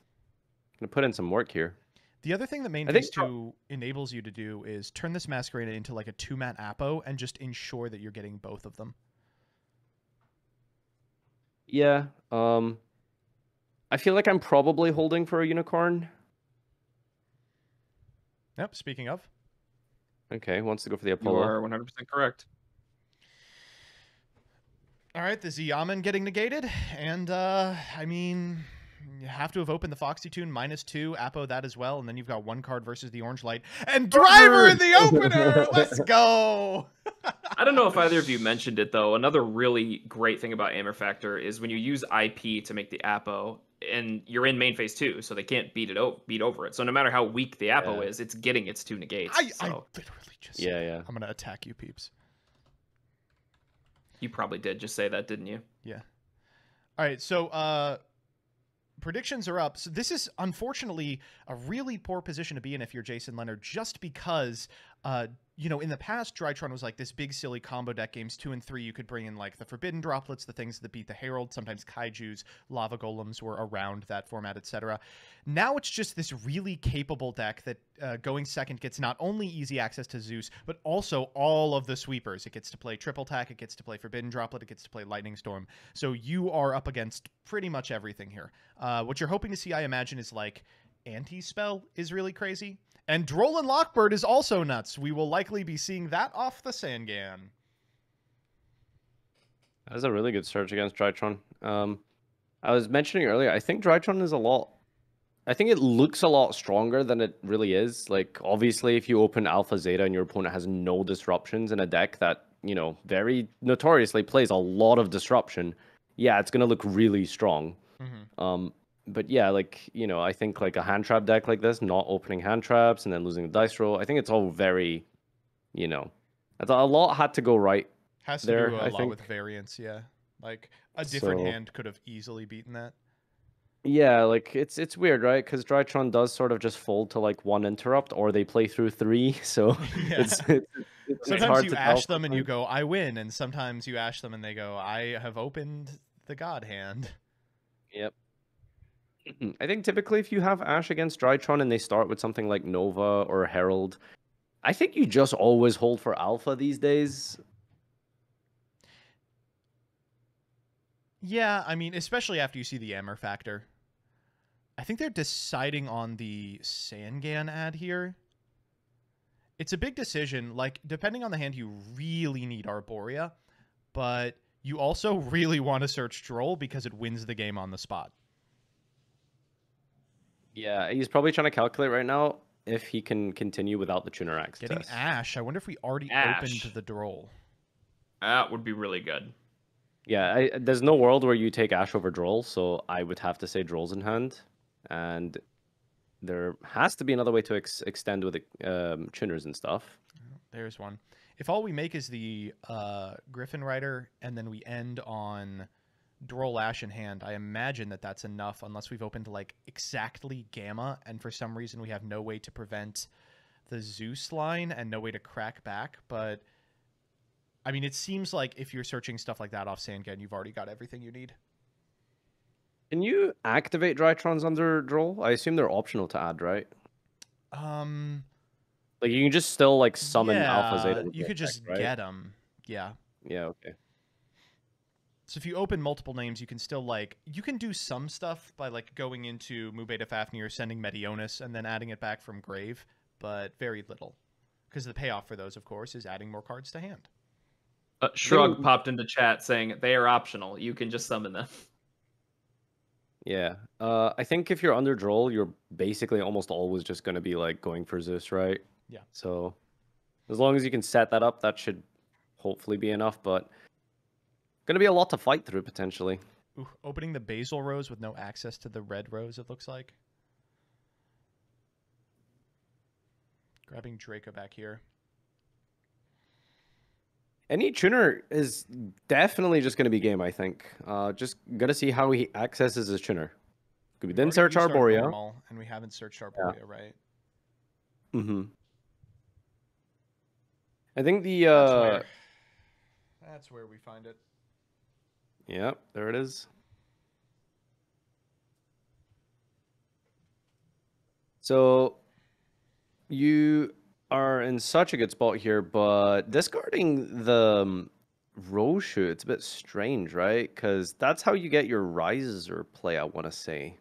Speaker 3: gonna put in some work here.
Speaker 1: The other thing that main phase two enables you to do is turn this Masquerena into like a two mat Apo and just ensure that you're getting both of them.
Speaker 3: Yeah. Um, I feel like I'm probably holding for a unicorn.
Speaker 1: Yep. Speaking of,
Speaker 3: Okay, wants to go for the Apollo.
Speaker 2: you are 100% correct.
Speaker 1: all right, the Ziyaman getting negated, and uh I mean, you have to have opened the Foxy Tune minus two, Apo that as well, and then you've got one card versus the Orange Light and Driver in the opener. Let's go.
Speaker 2: I don't know if either of you mentioned it though. Another really great thing about Amorphactor is when you use IP to make the Apo, and you're in main phase two, so they can't beat it o- beat over it. So no matter how weak the Apo
Speaker 3: Yeah.
Speaker 2: is, it's getting its two negates.
Speaker 1: I,
Speaker 2: so
Speaker 1: I literally just
Speaker 3: Yeah, yeah.
Speaker 1: I'm gonna attack you, peeps.
Speaker 2: you probably did just say that, didn't you? Yeah.
Speaker 1: All right, so uh predictions are up. So this is unfortunately a really poor position to be in if you're Jason Leonard, just because uh you know in the past Drytron was like this big silly combo deck games two and three. You could bring in like the Forbidden Droplets, the things that beat the Herald. Sometimes Kaiju's, Lava Golems were around that format, etc. Now it's just this really capable deck that uh, going second gets not only easy access to Zeus, but also all of the sweepers. It gets to play Triple Tack, it gets to play Forbidden Droplet, it gets to play Lightning Storm. So you are up against pretty much everything here. Uh, what you're hoping to see, I imagine, is like Anti Spell is really crazy. And Droll and Lockbird is also nuts. We will likely be seeing that off the Sangan.
Speaker 3: That is a really good search against Drytron. Um, I was mentioning earlier, I think Drytron is a lot. I think it looks a lot stronger than it really is. Like, obviously, if you open Alpha Zeta and your opponent has no disruptions in a deck that, you know, very notoriously plays a lot of disruption, yeah, it's going to look really strong.
Speaker 1: Mm-hmm.
Speaker 3: Um, but yeah, like, you know, I think like a hand trap deck like this, not opening hand traps and then losing the dice roll, I think it's all very, you know, a lot had to go right
Speaker 1: Has to
Speaker 3: There,
Speaker 1: do a
Speaker 3: I
Speaker 1: lot
Speaker 3: think-
Speaker 1: with variance, yeah. Like a different
Speaker 3: So-
Speaker 1: hand could have easily beaten that.
Speaker 3: Yeah, like it's it's weird, right? Because Drytron does sort of just fold to like one interrupt, or they play through three. So
Speaker 1: Yeah.
Speaker 3: it's, it's, it's
Speaker 1: Sometimes you ash them and you go, I win. And sometimes you ash them and they go, I have opened the God hand.
Speaker 3: Yep. Mm-hmm. I think typically if you have Ash against Drytron and they start with something like Nova or Herald, I think you just always hold for alpha these days.
Speaker 1: Yeah, I mean, especially after you see the Amorphactor. I think they're deciding on the Sangan ad here. It's a big decision. Like, depending on the hand, you really need Arborea, but you also really want to search Droll because it wins the game on the spot.
Speaker 3: Yeah, he's probably trying to calculate right now if he can continue without the tuner axe
Speaker 1: Getting
Speaker 3: test.
Speaker 1: Ash, I wonder if we already
Speaker 2: Ash.
Speaker 1: opened the Droll.
Speaker 2: That would be really good.
Speaker 3: Yeah, I, there's no world where you take Ash over Droll, so I would have to say Droll's in hand. And there has to be another way to ex- extend with um, tuners and stuff.
Speaker 1: There's one. If all we make is the uh, Griffin Rider and then we end on Droll Ash in hand, I imagine that that's enough unless we've opened like exactly Gamma and for some reason we have no way to prevent the Zeus line and no way to crack back. But I mean, it seems like if you're searching stuff like that off Sangan, you've already got everything you need.
Speaker 3: Can you activate Drytrons under Droll? I assume they're optional to add, right?
Speaker 1: Um,
Speaker 3: Like you can just still like summon Alpha
Speaker 1: yeah,
Speaker 3: Zeta.
Speaker 1: You could just
Speaker 3: right?
Speaker 1: get them. Yeah.
Speaker 3: Yeah, okay.
Speaker 1: So if you open multiple names, you can still like you can do some stuff by like going into Mu Beta Fafnir, sending Meteonis, and then adding it back from grave, but very little. Because the payoff for those, of course, is adding more cards to hand.
Speaker 2: Uh, Shrug
Speaker 3: Little-
Speaker 2: popped into chat saying they are optional. You can just summon them.
Speaker 3: Yeah. Uh, I think if you're under Droll, you're basically almost always just going to be like going for Zeus, right?
Speaker 1: Yeah.
Speaker 3: So as long as you can set that up, that should hopefully be enough. But going to be a lot to fight through potentially.
Speaker 1: Ooh, opening the Basil Rose with no access to the Red Rose, it looks like. Grabbing Dracoback here.
Speaker 3: Any tuner is definitely just going to be game, I think. Uh, just going to see how he accesses his tuner. Could be then search Arborea.
Speaker 1: normal, and we haven't searched Arborea, right?
Speaker 3: Mm-hmm. I think the
Speaker 1: That's
Speaker 3: uh,
Speaker 1: where, that's where we find it.
Speaker 3: Yeah, there it is. So you are in such a good spot here, but discarding the um, row shoot, it's a bit strange, right? Because that's how you get your riser play, I want to say.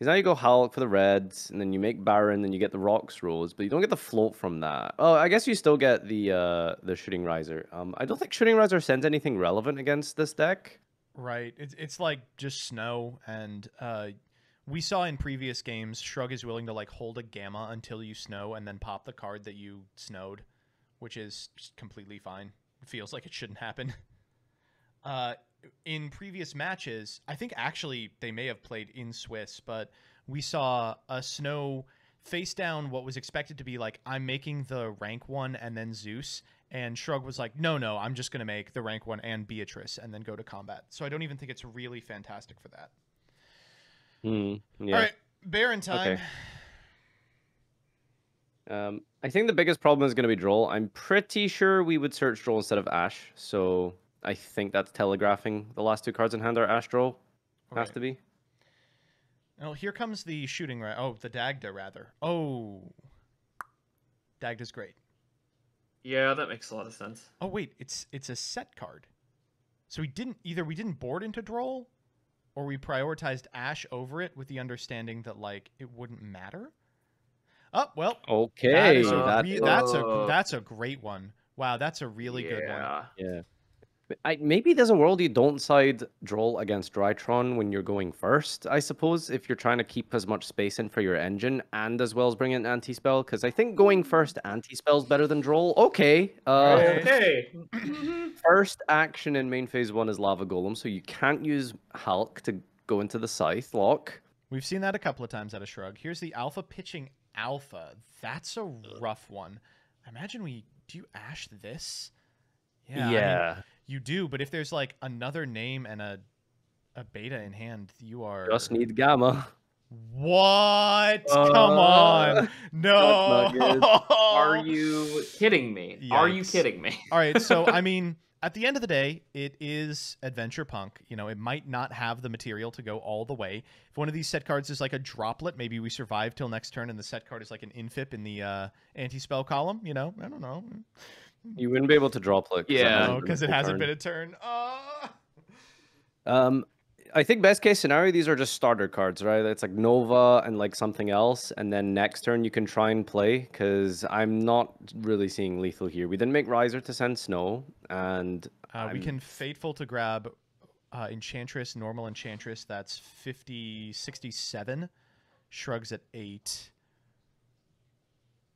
Speaker 3: Because now you go Hulk for the reds, and then you make Baron, and you get the rocks rolls, but you don't get the float from that. Oh, I guess you still get the uh, the shooting riser. Um, I don't think shooting riser sends anything relevant against this deck.
Speaker 1: Right. It's it's like just snow, and uh, we saw in previous games, Shrug is willing to like hold a gamma until you snow, and then pop the card that you snowed, which is completely fine. It feels like it shouldn't happen. Uh, in previous matches, I think actually they may have played in Swiss, but we saw a snow face down what was expected to be like I'm making the rank one and then Zeus, and Shrug was like, no, no, I'm just gonna make the rank one and Beatrice and then go to combat. So I don't even think it's really fantastic for that.
Speaker 3: Hmm. Yeah.
Speaker 1: All right, Baron time.
Speaker 3: Okay. Um, I think the biggest problem is going to be Droll. I'm pretty sure we would search Droll instead of Ash, so I think that's telegraphing the last two cards in hand are Ash Droll. Has
Speaker 1: Right.
Speaker 3: to be.
Speaker 1: Oh, here comes the shooting right. Oh, the Dagda rather. Oh, Dagda's great.
Speaker 2: Yeah, that makes a lot of sense.
Speaker 1: Oh wait, it's it's a set card. So we didn't either we didn't board into Droll, or we prioritized Ash over it with the understanding that like it wouldn't matter. Oh well,
Speaker 3: Okay.
Speaker 1: is a
Speaker 3: that-
Speaker 1: re- that's a
Speaker 2: Oh.
Speaker 1: that's a great one. Wow, that's a really good one.
Speaker 2: yeah.
Speaker 3: Yeah. But I, maybe there's a world you don't side Droll against Drytron when you're going first, I suppose, if you're trying to keep as much space in for your engine and as well as bring in anti-spell, because I think going first anti-spell is better than Droll. Okay. Uh,
Speaker 2: Okay.
Speaker 3: First action in main phase one is Lava Golem, so you can't use Hulk to go into the Scythe lock.
Speaker 1: We've seen that a couple of times at a shrug. Here's the alpha pitching alpha. That's a rough one. I imagine we do you ash this. Yeah, I mean, you do, but if there's like another name and a a beta in hand, you are
Speaker 3: just need Gamma.
Speaker 1: What? Come
Speaker 3: Uh,
Speaker 1: on. No.
Speaker 2: Are you kidding me? Are you kidding me?
Speaker 1: All right, so I mean, at the end of the day, it is Adventure Punk. You know, it might not have the material to go all the way. If one of these set cards is like a droplet, maybe we survive till next turn, and the set card is like an infip in the uh, anti-spell column. You know, I don't know.
Speaker 3: You wouldn't be able to drop like
Speaker 2: Yeah.
Speaker 1: because it hasn't been a turn. Uh...
Speaker 3: Um, I think best case scenario, these are just starter cards, right? It's like Nova and like something else, and then next turn you can try and play. Because I'm not really seeing lethal here. We didn't make Riser to send Snow, and
Speaker 1: Uh, we can Fateful to grab uh, Enchantress, normal Enchantress. That's 50, 67. Shrugs at 8.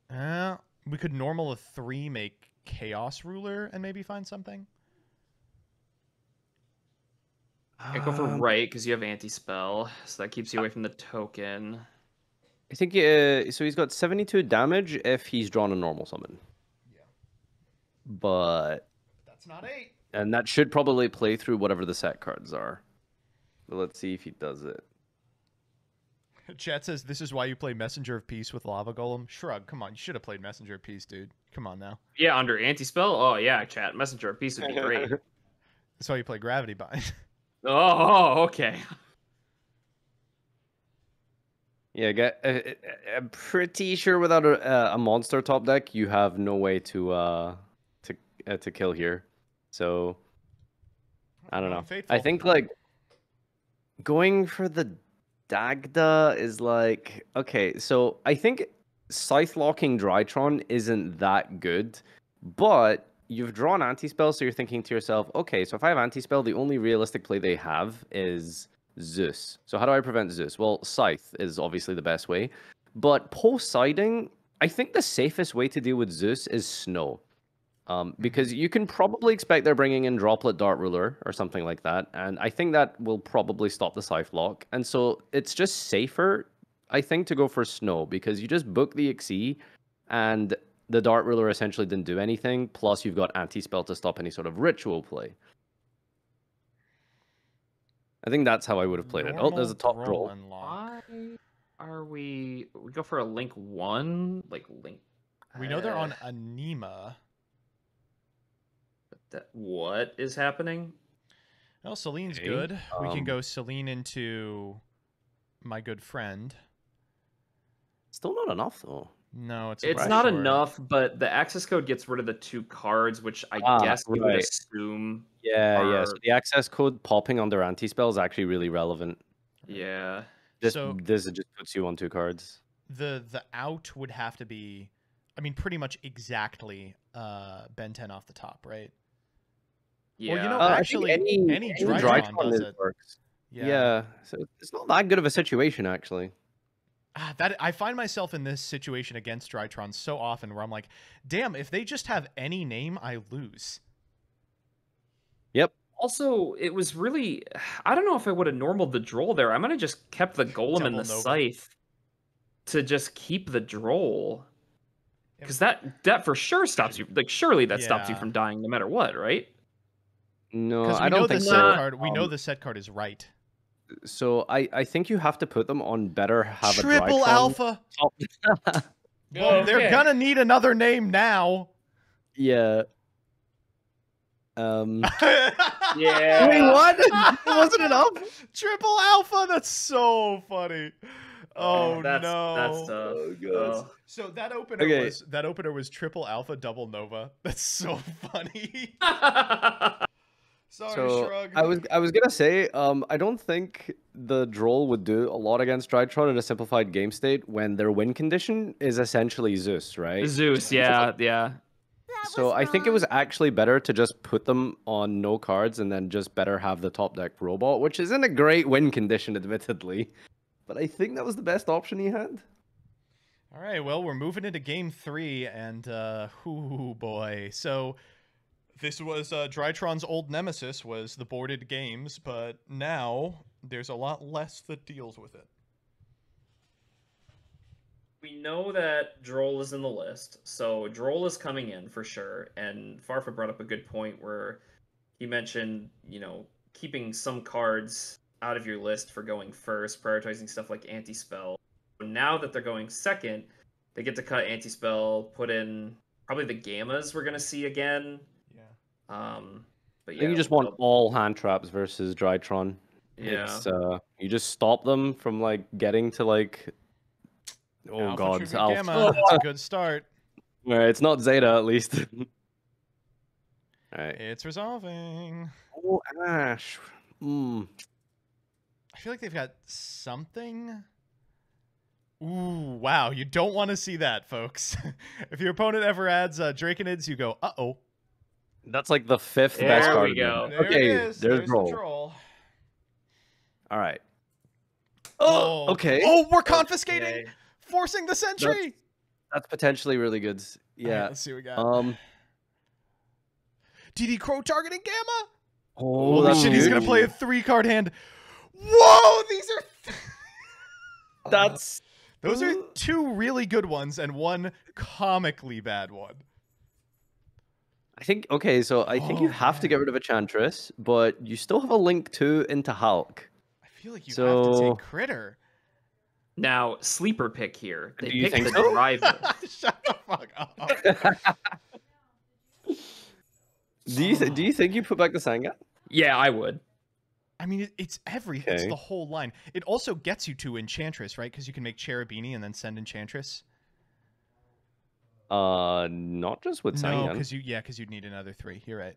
Speaker 1: Uh, we could normal a 3, make Chaos Ruler, and maybe find something.
Speaker 2: Can't go for
Speaker 3: Um,
Speaker 2: right because you have anti spell, so that keeps you away from the token.
Speaker 3: I think uh, so. He's got 72 damage if he's drawn a normal summon.
Speaker 1: Yeah.
Speaker 3: But
Speaker 1: That's not 8.
Speaker 3: and that should probably play through whatever the set cards are. But let's see if he does it.
Speaker 1: Chat says this is why you play Messenger of Peace with Lava Golem. Shrug, come on, you should have played Messenger of Peace, dude. Come on now.
Speaker 2: Yeah, under anti spell. Oh yeah, chat messenger of peace would be great.
Speaker 1: That's why you play Gravity Bind.
Speaker 2: oh, okay.
Speaker 3: Yeah, get, uh, uh, I'm pretty sure without a, uh, a monster top deck, you have no way to uh to uh, to kill here. So I don't know.
Speaker 1: Fateful.
Speaker 3: I think like going for the Dagda is like okay. So I think scythe locking Drytron isn't that good, but you've drawn anti spell, so you're thinking to yourself, okay, so if I have anti spell, the only realistic play they have is Zeus. So how do I prevent Zeus? Well, scythe is obviously the best way, but post siding, I think the safest way to deal with Zeus is snow. Um, because you can probably expect they're bringing in Droplet Dark Ruler or something like that, and I think that will probably stop the Scythe Lock. And so it's just safer, I think, to go for Snow because you just book the XE, and the Dark Ruler essentially didn't do anything. Plus, you've got Anti Spell to stop any sort of ritual play. I think that's how I would have played it. Oh, there's a top
Speaker 1: Normal
Speaker 3: draw.
Speaker 1: unlock.
Speaker 2: Why are we? We go for a link one, like link.
Speaker 1: We know they're
Speaker 2: uh,
Speaker 1: on Anima.
Speaker 2: That what is happening?
Speaker 1: Well, Selene's
Speaker 3: Okay,
Speaker 1: good. we can
Speaker 3: um,
Speaker 1: go Selene into my good friend.
Speaker 3: Still not enough though.
Speaker 1: No, it's
Speaker 2: It's
Speaker 1: right
Speaker 2: not
Speaker 1: short.
Speaker 2: enough, but the access code gets rid of the two cards, which I
Speaker 3: Ah,
Speaker 2: guess you would assume.
Speaker 3: Yeah, yeah. So the access code popping under anti spell is actually really relevant.
Speaker 2: Yeah.
Speaker 3: This
Speaker 1: So-
Speaker 3: this just puts you on two cards.
Speaker 1: The the out would have to be, I mean, pretty much exactly uh, Benten off the top, right?
Speaker 2: Yeah.
Speaker 1: Well, you know,
Speaker 3: Uh,
Speaker 1: actually,
Speaker 3: I think
Speaker 1: any
Speaker 3: any
Speaker 1: Drytron
Speaker 3: Drytron
Speaker 1: does it.
Speaker 3: works. Yeah. so it's not that good of a situation actually.
Speaker 1: Ah, that I find myself in this situation against Drytron so often where I'm like, damn, if they just have any name, I lose.
Speaker 3: Yep.
Speaker 2: Also, it was really. I don't know if I would have normaled the droll there. I might have just kept the golem and
Speaker 1: Double
Speaker 2: the
Speaker 1: Nova.
Speaker 2: scythe to just keep the droll.
Speaker 1: Yeah.
Speaker 2: Because that that for sure stops you. Like surely that stops you from dying no matter what, right?
Speaker 3: No,
Speaker 1: Because we
Speaker 3: I
Speaker 1: know
Speaker 3: don't
Speaker 1: the
Speaker 3: think
Speaker 1: set
Speaker 3: so.
Speaker 1: card. We know
Speaker 3: Um,
Speaker 1: the set card is right.
Speaker 3: So I, I think you have to put them on better have
Speaker 1: Triple
Speaker 3: a Drytron
Speaker 1: Alpha.
Speaker 3: top-
Speaker 1: Well, they're gonna need another name now.
Speaker 3: yeah. Um.
Speaker 2: Yeah.
Speaker 3: Wait, what? it wasn't enough.
Speaker 1: Triple Alpha. That's so funny. Oh
Speaker 2: that's,
Speaker 1: no.
Speaker 2: That's tough.
Speaker 3: Oh, God.
Speaker 2: Oh.
Speaker 1: So that opener
Speaker 3: Okay.
Speaker 1: was that opener was triple alpha double nova. That's so funny. Sorry,
Speaker 3: So
Speaker 1: shrug.
Speaker 3: I was I was gonna say um I don't think the droll would do a lot against Drytron in a simplified game state when their win condition is essentially Zeus, right?
Speaker 2: Zeus, yeah, yeah.
Speaker 3: So I think it was actually better to just put them on no cards and then just better have the top deck robot, which isn't a great win condition, admittedly. But I think that was the best option he had.
Speaker 1: All right, well, we're moving into game three, and uh, ooh boy. So this was uh, Drytron's old nemesis was the boarded games, but now there's a lot less that deals with it.
Speaker 2: We know that Droll is in the list, so Droll is coming in for sure. And Farfa brought up a good point where he mentioned, you know, keeping some cards out of your list for going first, prioritizing stuff like anti spell. Now that they're going second, they get to cut anti-spell, put in probably the gammas we're gonna see again.
Speaker 1: Yeah.
Speaker 2: Um, But
Speaker 3: I think you just want all hand traps versus Drytron.
Speaker 2: Yeah.
Speaker 3: It's uh you just stop them from like getting to like Oh
Speaker 1: Alpha
Speaker 3: god.
Speaker 1: Trigger
Speaker 3: Alpha-
Speaker 1: Gamma. That's a good start.
Speaker 3: Alright, it's not Zeta at least. Alright.
Speaker 1: It's resolving.
Speaker 3: Oh Ash. Mm.
Speaker 1: I feel like they've got something. Ooh, wow. You don't want to see that, folks. if your opponent ever adds uh, Draconids, you go, uh oh.
Speaker 3: That's like the fifth
Speaker 2: There
Speaker 3: best
Speaker 2: we
Speaker 3: card. in
Speaker 2: go.
Speaker 1: There.
Speaker 3: Okay,
Speaker 1: it is.
Speaker 3: there's,
Speaker 1: There's
Speaker 3: roll.
Speaker 1: the troll.
Speaker 3: Alright.
Speaker 1: Oh,
Speaker 3: okay.
Speaker 1: Oh, we're confiscating,
Speaker 2: Okay.
Speaker 1: forcing the sentry.
Speaker 3: That's potentially really good.
Speaker 1: All right,
Speaker 3: Yeah.
Speaker 1: let's see what we got.
Speaker 3: Um
Speaker 1: DD Crow targeting Gamma.
Speaker 3: Oh,
Speaker 1: Holy
Speaker 3: that's
Speaker 1: shit, he's gonna play a three card hand. Whoa, these are.
Speaker 3: That's
Speaker 1: Those are two really good ones and one comically bad one.
Speaker 3: I think okay, so I think you
Speaker 1: Oh,
Speaker 3: have to get rid of Enchantress, but you still have a link two into Hulk.
Speaker 1: I feel like you have to take Critter.
Speaker 2: Now, sleeper pick here. They
Speaker 3: Do you think
Speaker 2: the
Speaker 3: so?
Speaker 2: driver.
Speaker 1: Shut the fuck up.
Speaker 3: Do you th- do you think you put back the Sangan?
Speaker 2: yeah, I would.
Speaker 1: I mean, it, it's every. It's the whole line. It also gets you to Enchantress, right? Because you can make Cherubini and then send Enchantress.
Speaker 3: Uh, not just with
Speaker 1: No, because you yeah, because you'd need another three. You're right.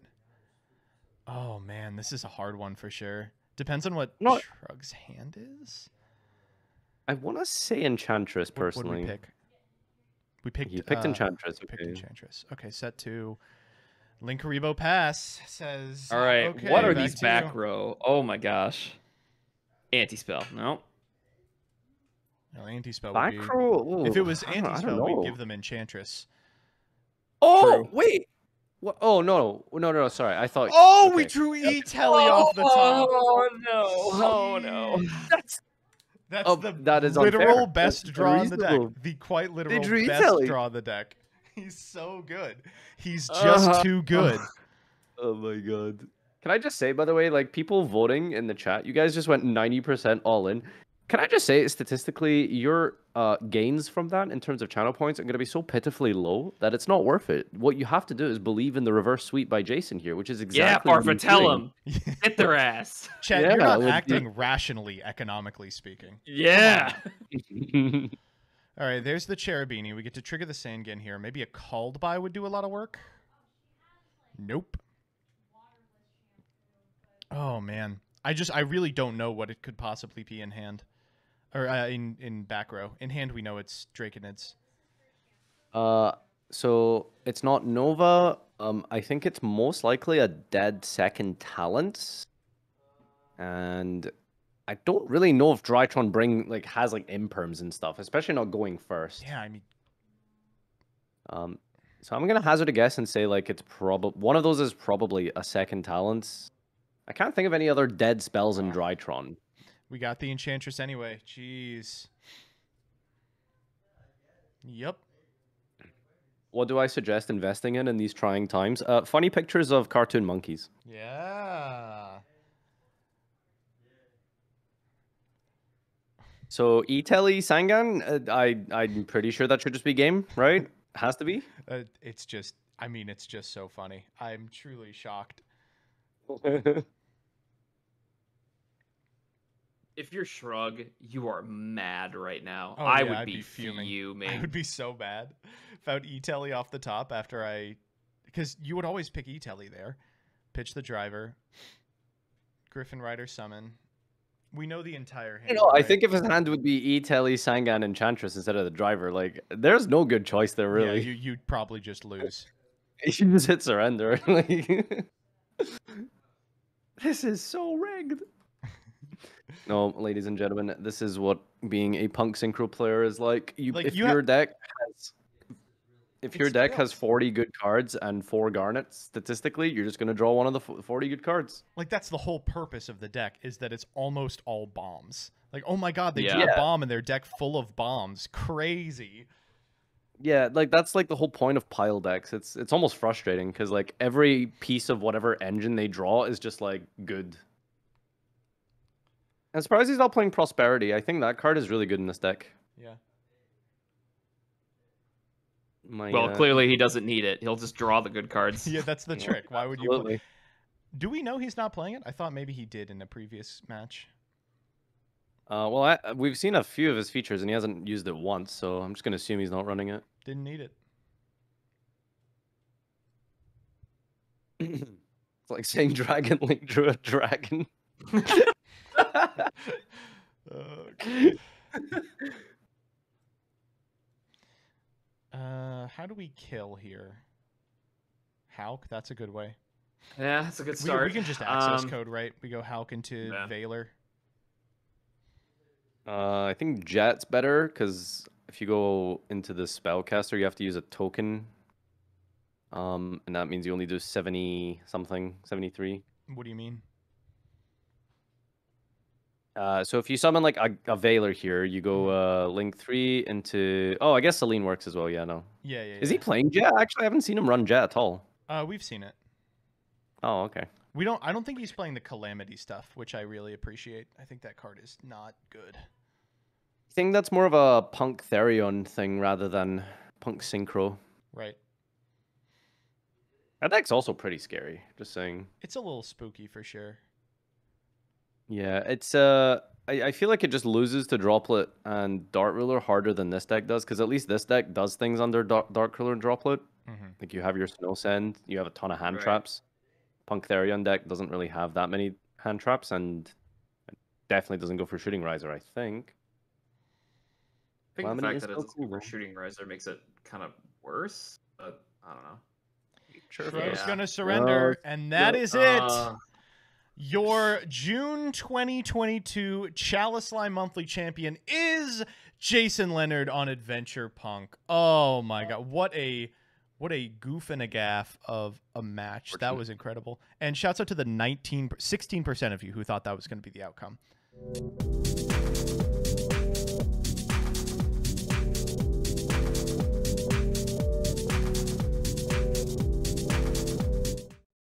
Speaker 1: Oh man, this is a hard one for sure. Depends on what
Speaker 3: Not-
Speaker 1: Shrug's hand is.
Speaker 3: I want to say Enchantress
Speaker 1: What would
Speaker 3: personally.
Speaker 1: we pick? We picked.
Speaker 3: You picked
Speaker 1: uh,
Speaker 3: Enchantress.
Speaker 1: we picked
Speaker 3: Okay.
Speaker 1: Enchantress. Okay, set to Linkaribo Pass says.
Speaker 2: All right.
Speaker 1: Okay,
Speaker 2: what are these back
Speaker 1: you.
Speaker 2: row? Oh my gosh. Anti spell. No.
Speaker 1: No, anti-spell would be. If it was
Speaker 3: I don't- I don't
Speaker 1: anti-spell, we'd give them Enchantress.
Speaker 3: Oh
Speaker 1: True.
Speaker 3: wait. What? Oh no, no, no, no. Sorry, I thought.
Speaker 1: Oh, we drew E Telly off the top.
Speaker 2: Oh no. Oh no.
Speaker 3: That's
Speaker 1: That's
Speaker 3: Oh,
Speaker 1: the
Speaker 3: that is
Speaker 1: literal
Speaker 3: unfair.
Speaker 1: best
Speaker 3: That's
Speaker 1: draw in the deck. The quite literal
Speaker 3: drew
Speaker 1: best
Speaker 3: Telly.
Speaker 1: draw in the deck. He's so good. He's just
Speaker 3: Uh-huh.
Speaker 1: too good.
Speaker 3: Oh my god. Can I just say, by the way, like people voting in the chat, you guys just went 90% all in. Can I just say, statistically, your uh, gains from that in terms of channel points are going to be so pitifully low that it's not worth it. What you have to do is believe in the reverse sweep by Jason here, which is exactly what
Speaker 2: Farfa,
Speaker 3: he's
Speaker 2: tell
Speaker 3: doing.
Speaker 2: them. Hit their ass.
Speaker 1: Chad,
Speaker 3: Yeah,
Speaker 1: you're not
Speaker 3: it would be-
Speaker 1: acting rationally, economically speaking.
Speaker 2: Yeah.
Speaker 1: All right, there's the Cherubini. We get to trigger the Sangan here. Maybe a called by would do a lot of work. Nope. Oh man, I just I really don't know what it could possibly be in hand, or uh, in in back row. In hand, we know it's Draconids.
Speaker 3: Uh, so it's not Nova. Um, I think it's most likely a dead second talent, and I don't really know if Drytron bring like has like imperms and stuff, especially not going first.
Speaker 1: Yeah, I mean,
Speaker 3: Um, so I'm gonna hazard a guess and say like it's probably one of those is probably a second talent. I can't think of any other dead spells in Drytron.
Speaker 1: We got the Enchantress anyway. Jeez. Yep.
Speaker 3: What do I suggest investing in in these trying times? Uh, funny pictures of cartoon monkeys.
Speaker 1: Yeah.
Speaker 3: So E-Telly Sangan, uh, I I'm pretty sure that should just be game, right? Has to be.
Speaker 1: Uh, it's just, I mean, it's just so funny. I'm truly shocked.
Speaker 2: If you're Shrug, you are mad right now.
Speaker 1: Oh,
Speaker 2: I
Speaker 1: yeah,
Speaker 2: would
Speaker 1: I'd
Speaker 2: be,
Speaker 1: be fuming.
Speaker 2: fuming.
Speaker 1: I would be so bad if I would E-Telly off the top after I, because you would always pick E-Telly there. Pitch the driver. Griffin Rider summon. We know the entire hand.
Speaker 3: You know, I think if his hand would be E-Telly Sangan Enchantress instead of the driver, like there's no good choice there
Speaker 1: Yeah,
Speaker 3: really.
Speaker 1: you, you'd probably just lose.
Speaker 3: You just hit surrender. like- this is so rigged. No, ladies and gentlemen, this is what being a punk synchro player is like. You,
Speaker 1: Like,
Speaker 3: if
Speaker 1: you
Speaker 3: your deck has, if your deck has 40 good cards and four garnets, statistically, you're just gonna draw one of the 40 good cards.
Speaker 1: Like that's the whole purpose of the deck is that it's almost all bombs. Like, oh my god, they drew a bomb in their deck full of bombs. Crazy.
Speaker 3: Yeah, like that's like the whole point of pile decks. It's it's almost frustrating because like every piece of whatever engine they draw is just like good. I'm surprised he's not playing Prosperity. I think that card is really good in this deck.
Speaker 1: Yeah.
Speaker 3: My,
Speaker 2: well,
Speaker 3: uh,
Speaker 2: clearly he doesn't need it. He'll just draw the good cards.
Speaker 1: Yeah, that's the trick. Why would you? Play? Do we know he's not playing it? I thought maybe he did in a previous match.
Speaker 3: Uh, well, I, we've seen a few of his features, and he hasn't used it once, so I'm just gonna assume he's not running it.
Speaker 1: Didn't need it.
Speaker 3: it's like saying Dragon Link drew a dragon.
Speaker 1: Okay. uh, how do we kill here? Hauk, that's a good way.
Speaker 2: Yeah, that's a good
Speaker 1: We,
Speaker 2: start.
Speaker 1: we can just access
Speaker 2: Um,
Speaker 1: code, right? We go Hauk into
Speaker 2: yeah.
Speaker 1: Valor.
Speaker 3: Uh, I think Jet's better because if you go into the spellcaster, you have to use a token. Um, and that means you only do 70 something, 73.
Speaker 1: What do you mean?
Speaker 3: Uh, so if you summon like a, a Veiler here, you go uh, Link 3 into. Oh, I guess Selene works as well. Yeah, no.
Speaker 1: Yeah, yeah.
Speaker 3: Is he playing Jet? Actually, I haven't seen him run Jet at all.
Speaker 1: Uh, we've seen it.
Speaker 3: Oh, okay.
Speaker 1: We don't. I don't think he's playing the Calamity stuff, which I really appreciate. I think that card is not good.
Speaker 3: I think that's more of a Punk Therion thing rather than Punk Synchro.
Speaker 1: Right.
Speaker 3: That deck's also pretty scary. Just saying.
Speaker 1: It's a little spooky for sure.
Speaker 3: Yeah, it's uh, I, I feel like it just loses to Droplet and Dark Ruler harder than this deck does, because at least this deck does things under Dark, Dark Ruler and Droplet.
Speaker 1: Mm-hmm.
Speaker 3: Like you have your Snow Send, you have a ton of hand
Speaker 2: Right.
Speaker 3: traps. Punk Therion deck doesn't really have that many hand traps, and definitely doesn't go for Shooting Riser. I think.
Speaker 2: I think
Speaker 3: Calamity
Speaker 2: the fact that it doesn't give her
Speaker 3: cool.
Speaker 2: shooting riser makes it kind of worse, but I don't know.
Speaker 3: Sure.
Speaker 1: Shro's
Speaker 2: Yeah.
Speaker 1: gonna surrender, and that is it.
Speaker 2: Uh,
Speaker 1: Your June 2022 Chalislime Monthly Champion is Jason Leonard on Adventure Punk. Oh my god, what a what a goof and a gaff of a match. That was incredible. And shouts out to the 19 16% of you who thought that was going to be the outcome.